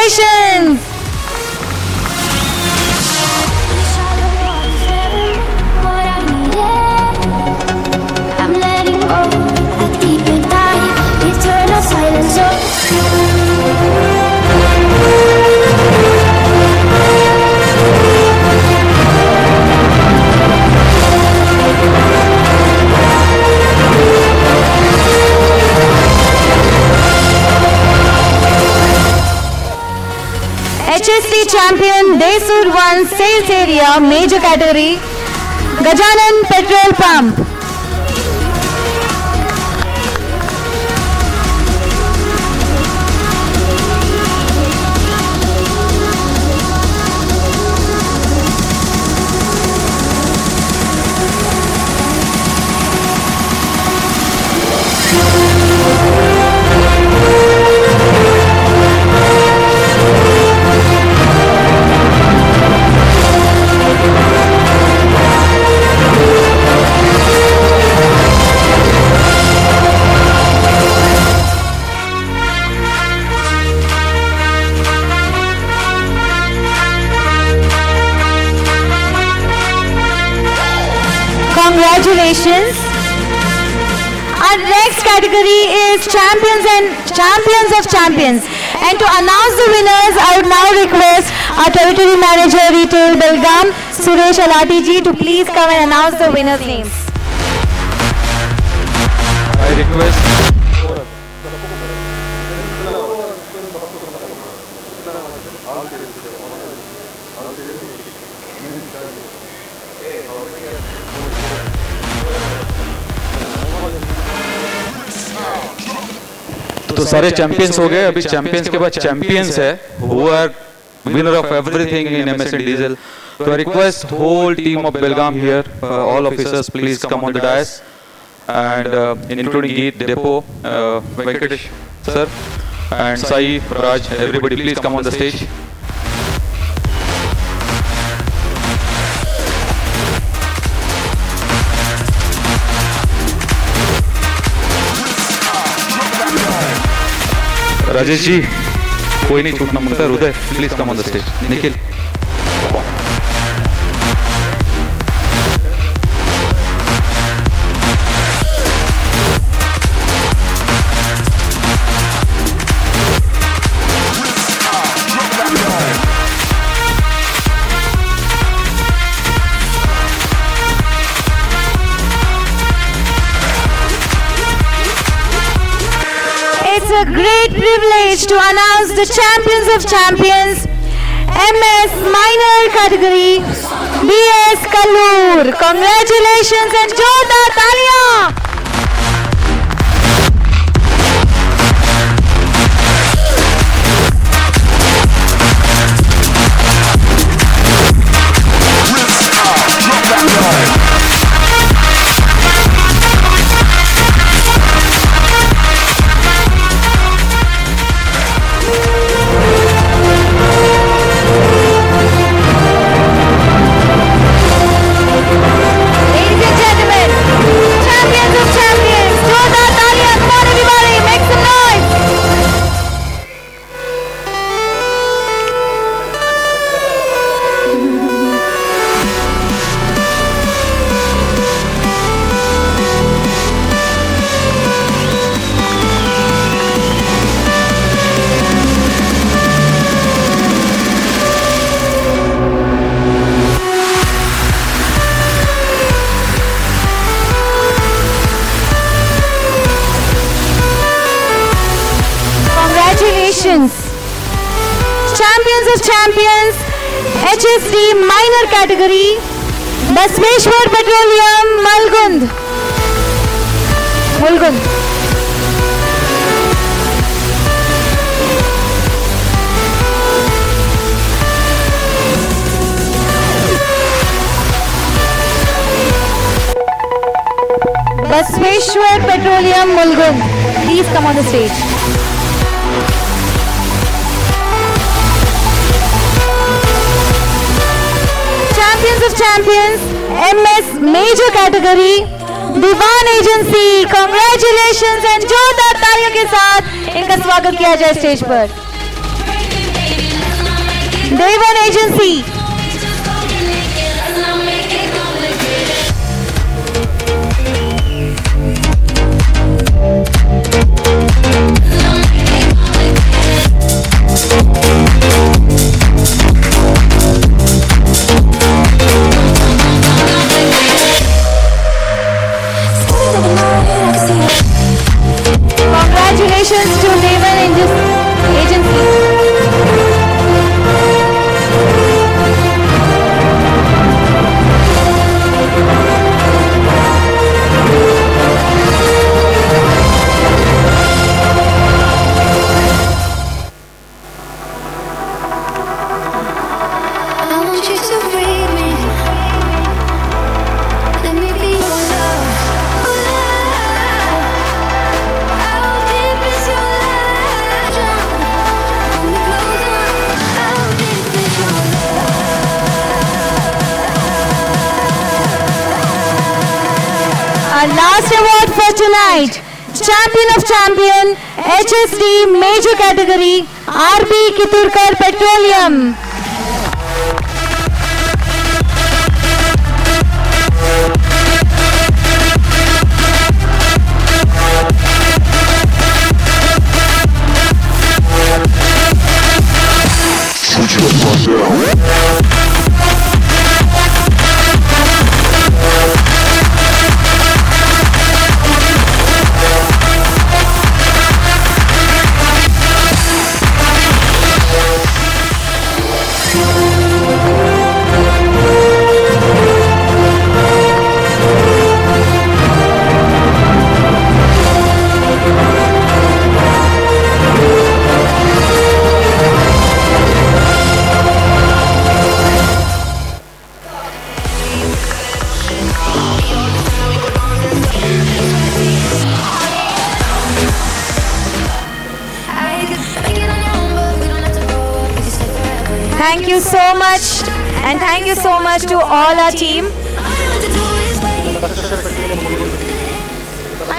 S2: Champion Desur one sales area major category Gajanan petrol pump category is champions and champions of champions. And to announce the winners, I would now request our territory manager, retail Belgaum, Suresh Alati ji, to please come and announce the winners' names.
S4: I request सारे champions हो गए अभी champions के बाद champions है who are winner of everything in MS and Diesel. So I request whole team of Belgaum here, uh, all officers, please come on the dais, and uh, including Geet, Depot, uh, Venkatesh, sir, and Sai, Raj, everybody, please come on the stage. Rajesh ji कोई नहीं छूटना माँगता Hriday please come on the
S2: stage Nikhil. Great privilege to announce the champions of champions, MS minor category, BS Kallur. Congratulations and Jodhar Talia! की minor category Basaveshwar petroleum Malgund Mulgund Basaveshwar petroleum Mulgund please come on the stage Of Champions, MS Major Category, Diwan agency congratulation and जोरदार तालियों के साथ इनका स्वागत किया जाए stage पर Devan agency for tonight, Champion of Champion, HSD Major Category, RB Kiturkar Petroleum. All our team.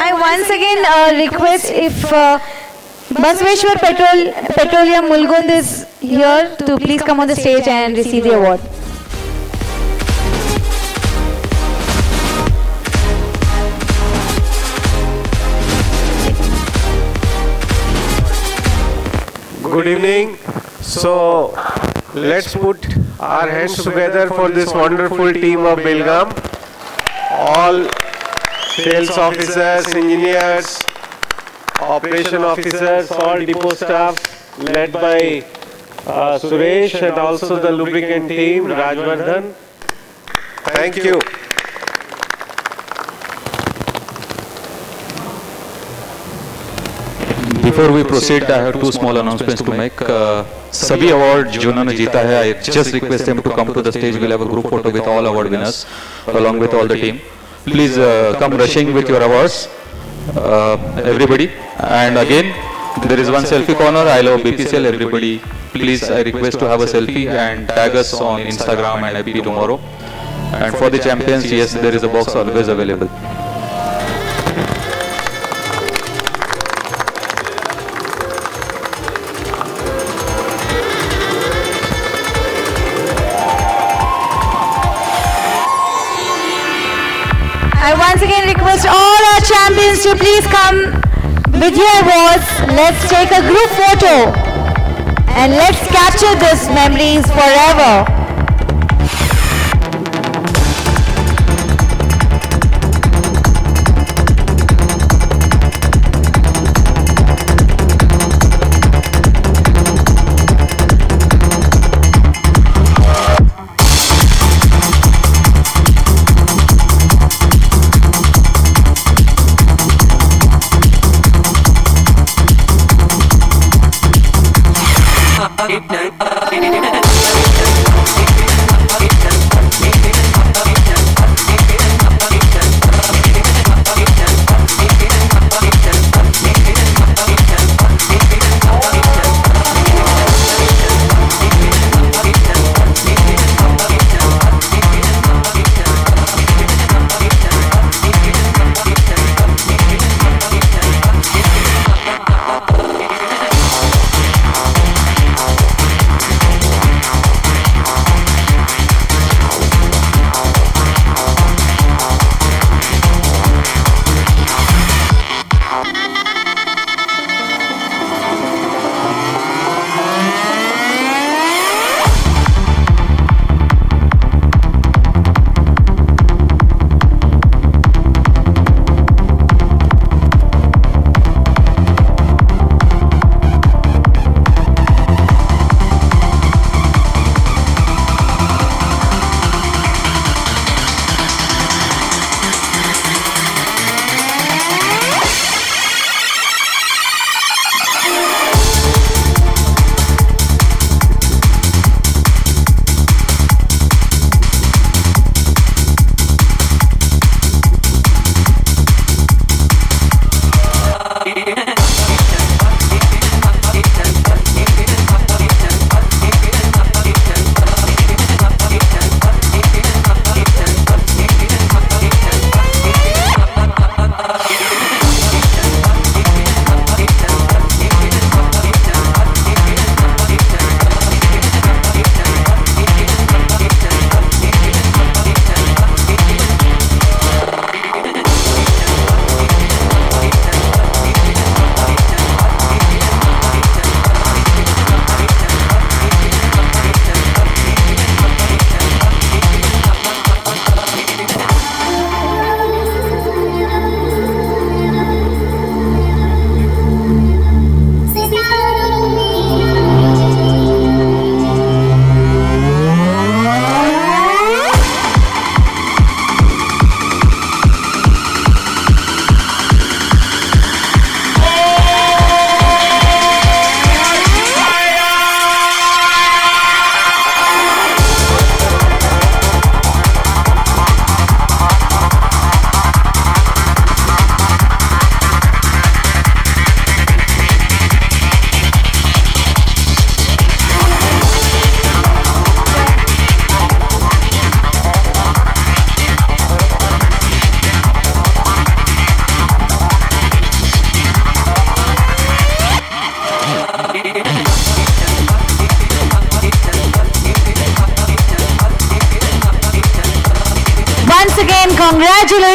S2: I once again uh, request if uh, Basveshwar Petrol, Petroleum Mulgund is here to please come on the stage and receive the award.
S7: Good evening. So let's put our hands together for this wonderful team of Belgaum. All sales officers, engineers, operation officers, all depot staff led by uh, Suresh and also the lubricant team, Rajvardhan. Thank you.
S4: We proceed, I have two small announcements to make. Uh, सभी award जो उन्होंने जीता है I just request him to come to the stage will have a group photo with all award winners along with all the team please uh, come rushing with your awards uh, everybody and again there is one selfie corner i love bpcl everybody please i request to have a selfie and tag us on instagram and ip tomorrow and for the champions yes there is a box always available
S2: champions to please come with your awards. Let's take a group photo and let's capture these memories forever.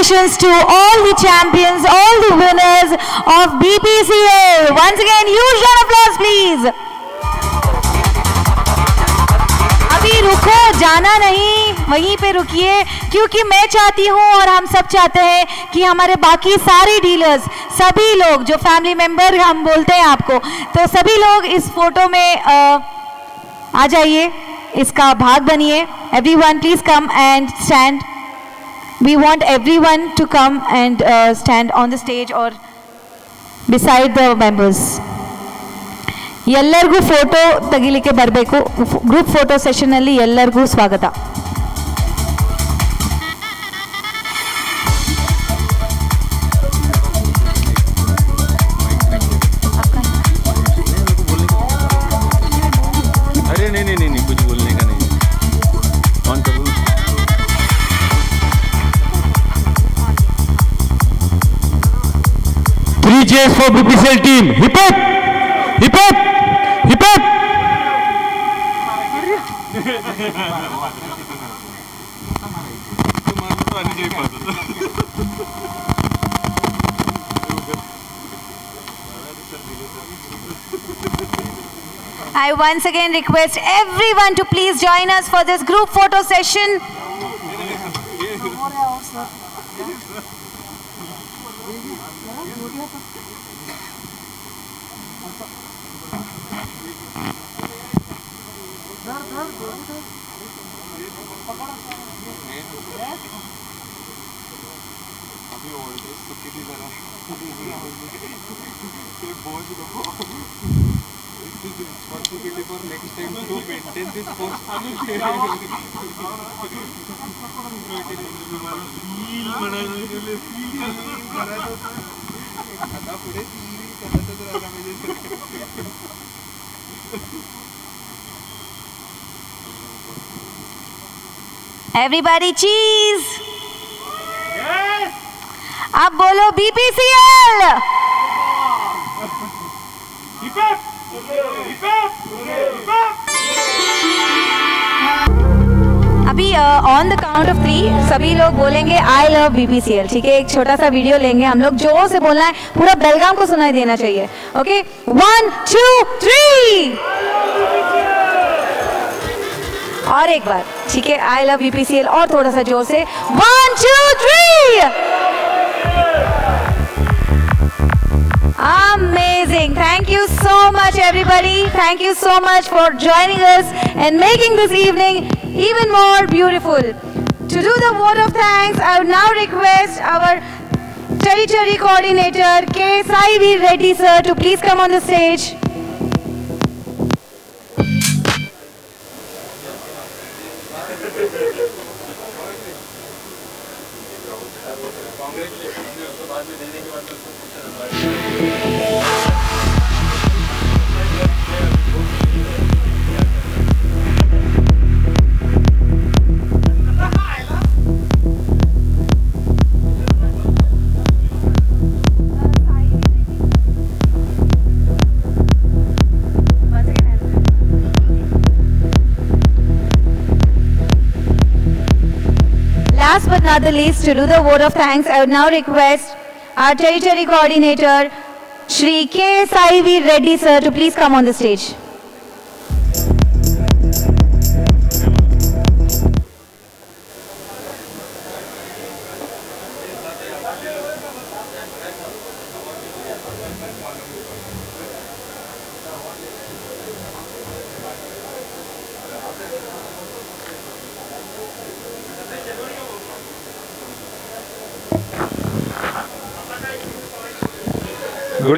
S2: Congratulations to all the champions, all the winners of BPCL. Once again, huge round of applause, please. अभी रुको जाना नहीं वहीं पे रुकिए क्योंकि मैं चाहती हूँ और हम सब चाहते हैं कि हमारे बाकी सारे डीलर्स सभी लोग जो फैमिली मेंबर हम बोलते हैं आपको तो सभी लोग इस फ़ोटो में अ, आ जाइए इसका भाग बनिए every one please come and stand we want everyone to come and uh, stand on the stage or beside the members ಎಲ್ಲರಿಗೂ ಫೋಟೋ ತೆಗಿಲಿಕ್ಕೆ ಬರಬೇಕು ಗ್ರೂಪ್ ಫೋಟೋ ಸೆಷನ್ ಅಲ್ಲಿ ಎಲ್ಲರಿಗೂ ಸ್ವಾಗತ
S17: Cheers for BPCL team. Hip hop! Hip hop! Hip hop!
S2: I once again request everyone to please join us for this group photo session. Everybody चीज़ अब बोलो BPCL अभी on the count of three सभी लोग बोलेंगे I love BPCL ठीक है? एक छोटा सा वीडियो लेंगे हम लोग ज़ोर से बोलना है पूरा बेलगाम को सुनाई देना चाहिए ओके? वन टू थ्री और एक बार। ठीक है आई लव बीपीसीएल और थोड़ा सा ज़ोर से one two three Amazing. Thank you so much, everybody. Thank you so much for joining us and making this evening even more beautiful. To do the vote of thanks, I would now request our territory coordinator, K. Saivi Reddy sir, to please come on the stage. Not the least, to do the vote of thanks, I would now request our territory coordinator, Shri K. Saivi Reddy sir, to please come on the stage.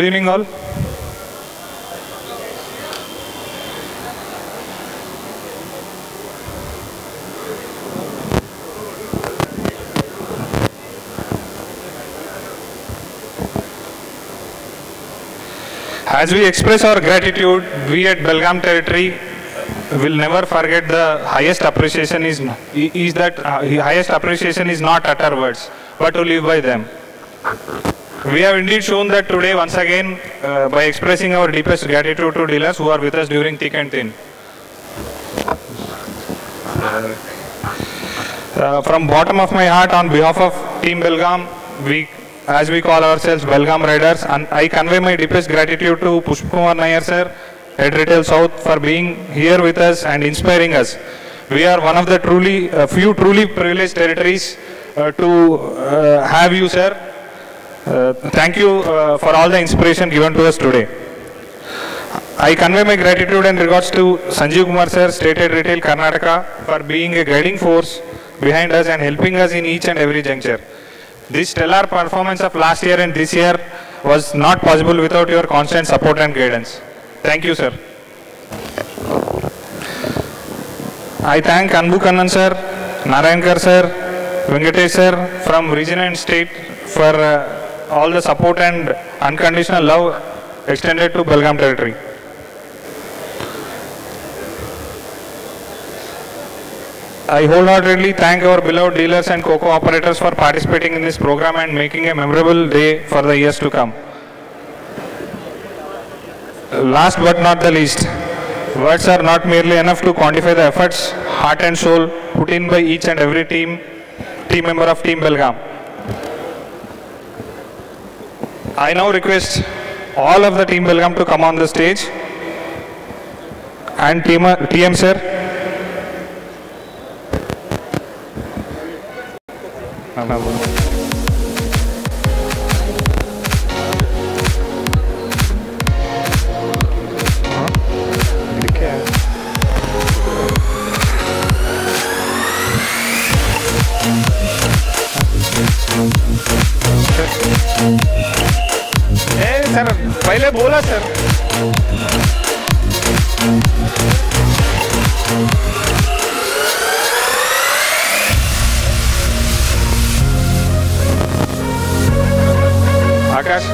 S18: Good evening, all. As we express our gratitude, we at Belgaum Territory will never forget the highest appreciation is, is that uh, highest appreciation is not utter words, but to live by them. We have indeed shown that today once again uh, by expressing our deepest gratitude to dealers who are with us during thick and thin. Uh, from bottom of my heart, on behalf of Team Belgaum, we, as we call ourselves Belgaum Riders, and I convey my deepest gratitude to Pushpkumar Nair sir at Retail South for being here with us and inspiring us. We are one of the truly, uh, few truly privileged territories uh, to uh, have you, sir. Uh, thank you uh, for all the inspiration given to us today. I convey my gratitude in regards to Sanjeev Kumar sir, State Head Retail Karnataka for being a guiding force behind us and helping us in each and every juncture. This stellar performance of last year and this year was not possible without your constant support and guidance. Thank you, sir. I thank Anbu Kannan sir, Narayankar sir, Venkatesh sir from region and state for uh, all the support and unconditional love extended to Belgaum territory. I wholeheartedly thank our beloved dealers and COCO operators for participating in this program and making a memorable day for the years to come. Last but not the least, words are not merely enough to quantify the efforts, heart and soul put in by each and every team, team member of Team Belgaum. I now request all of the Team Belgaum to come on the stage and team, TM sir. Sir पहले बोला sir. Akash.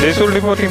S18: Jaysur depot team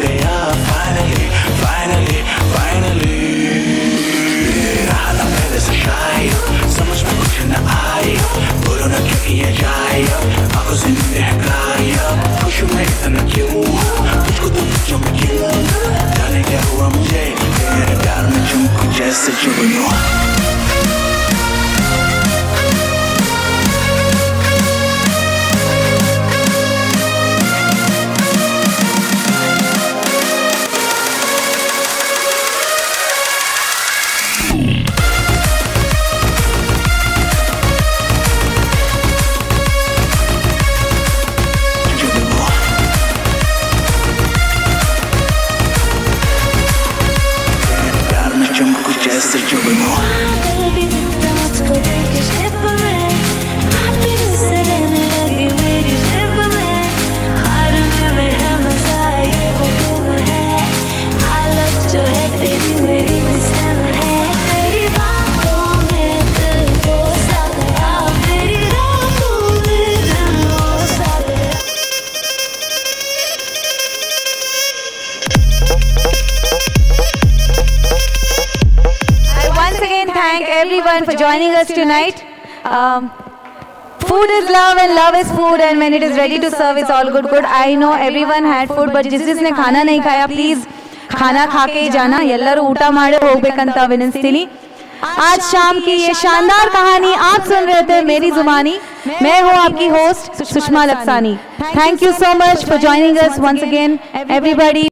S16: गया finally finally finally पहले से शायद समझ में कुछ न आई बोलो ना क्यों किया जाए आँखों से नींदें हैं गायब खुश मैं इतना क्यों तुझको तो पूछो मैं क्यों जाने क्या हुआ मुझे तेरे प्यार में चुमको जैसे जुगनू
S2: tonight. Um, food is love and love is food and when it is ready to serve it's all good good. I know everyone had food but जिस जिसने खाना नहीं खाया please खाना खा के ही जाना ಎಲ್ಲರೂ ಊಟ ಮಾಡಿ ಹೋಗ್ಬೇಕಂತ ವಿನಿಸ್ತೀನಿ आज शाम की ये शानदार कहानी आप सुन रहे थे मेरी जुबानी मैं हूँ आपकी host Sushma Laxani thank you so much for joining us once again everybody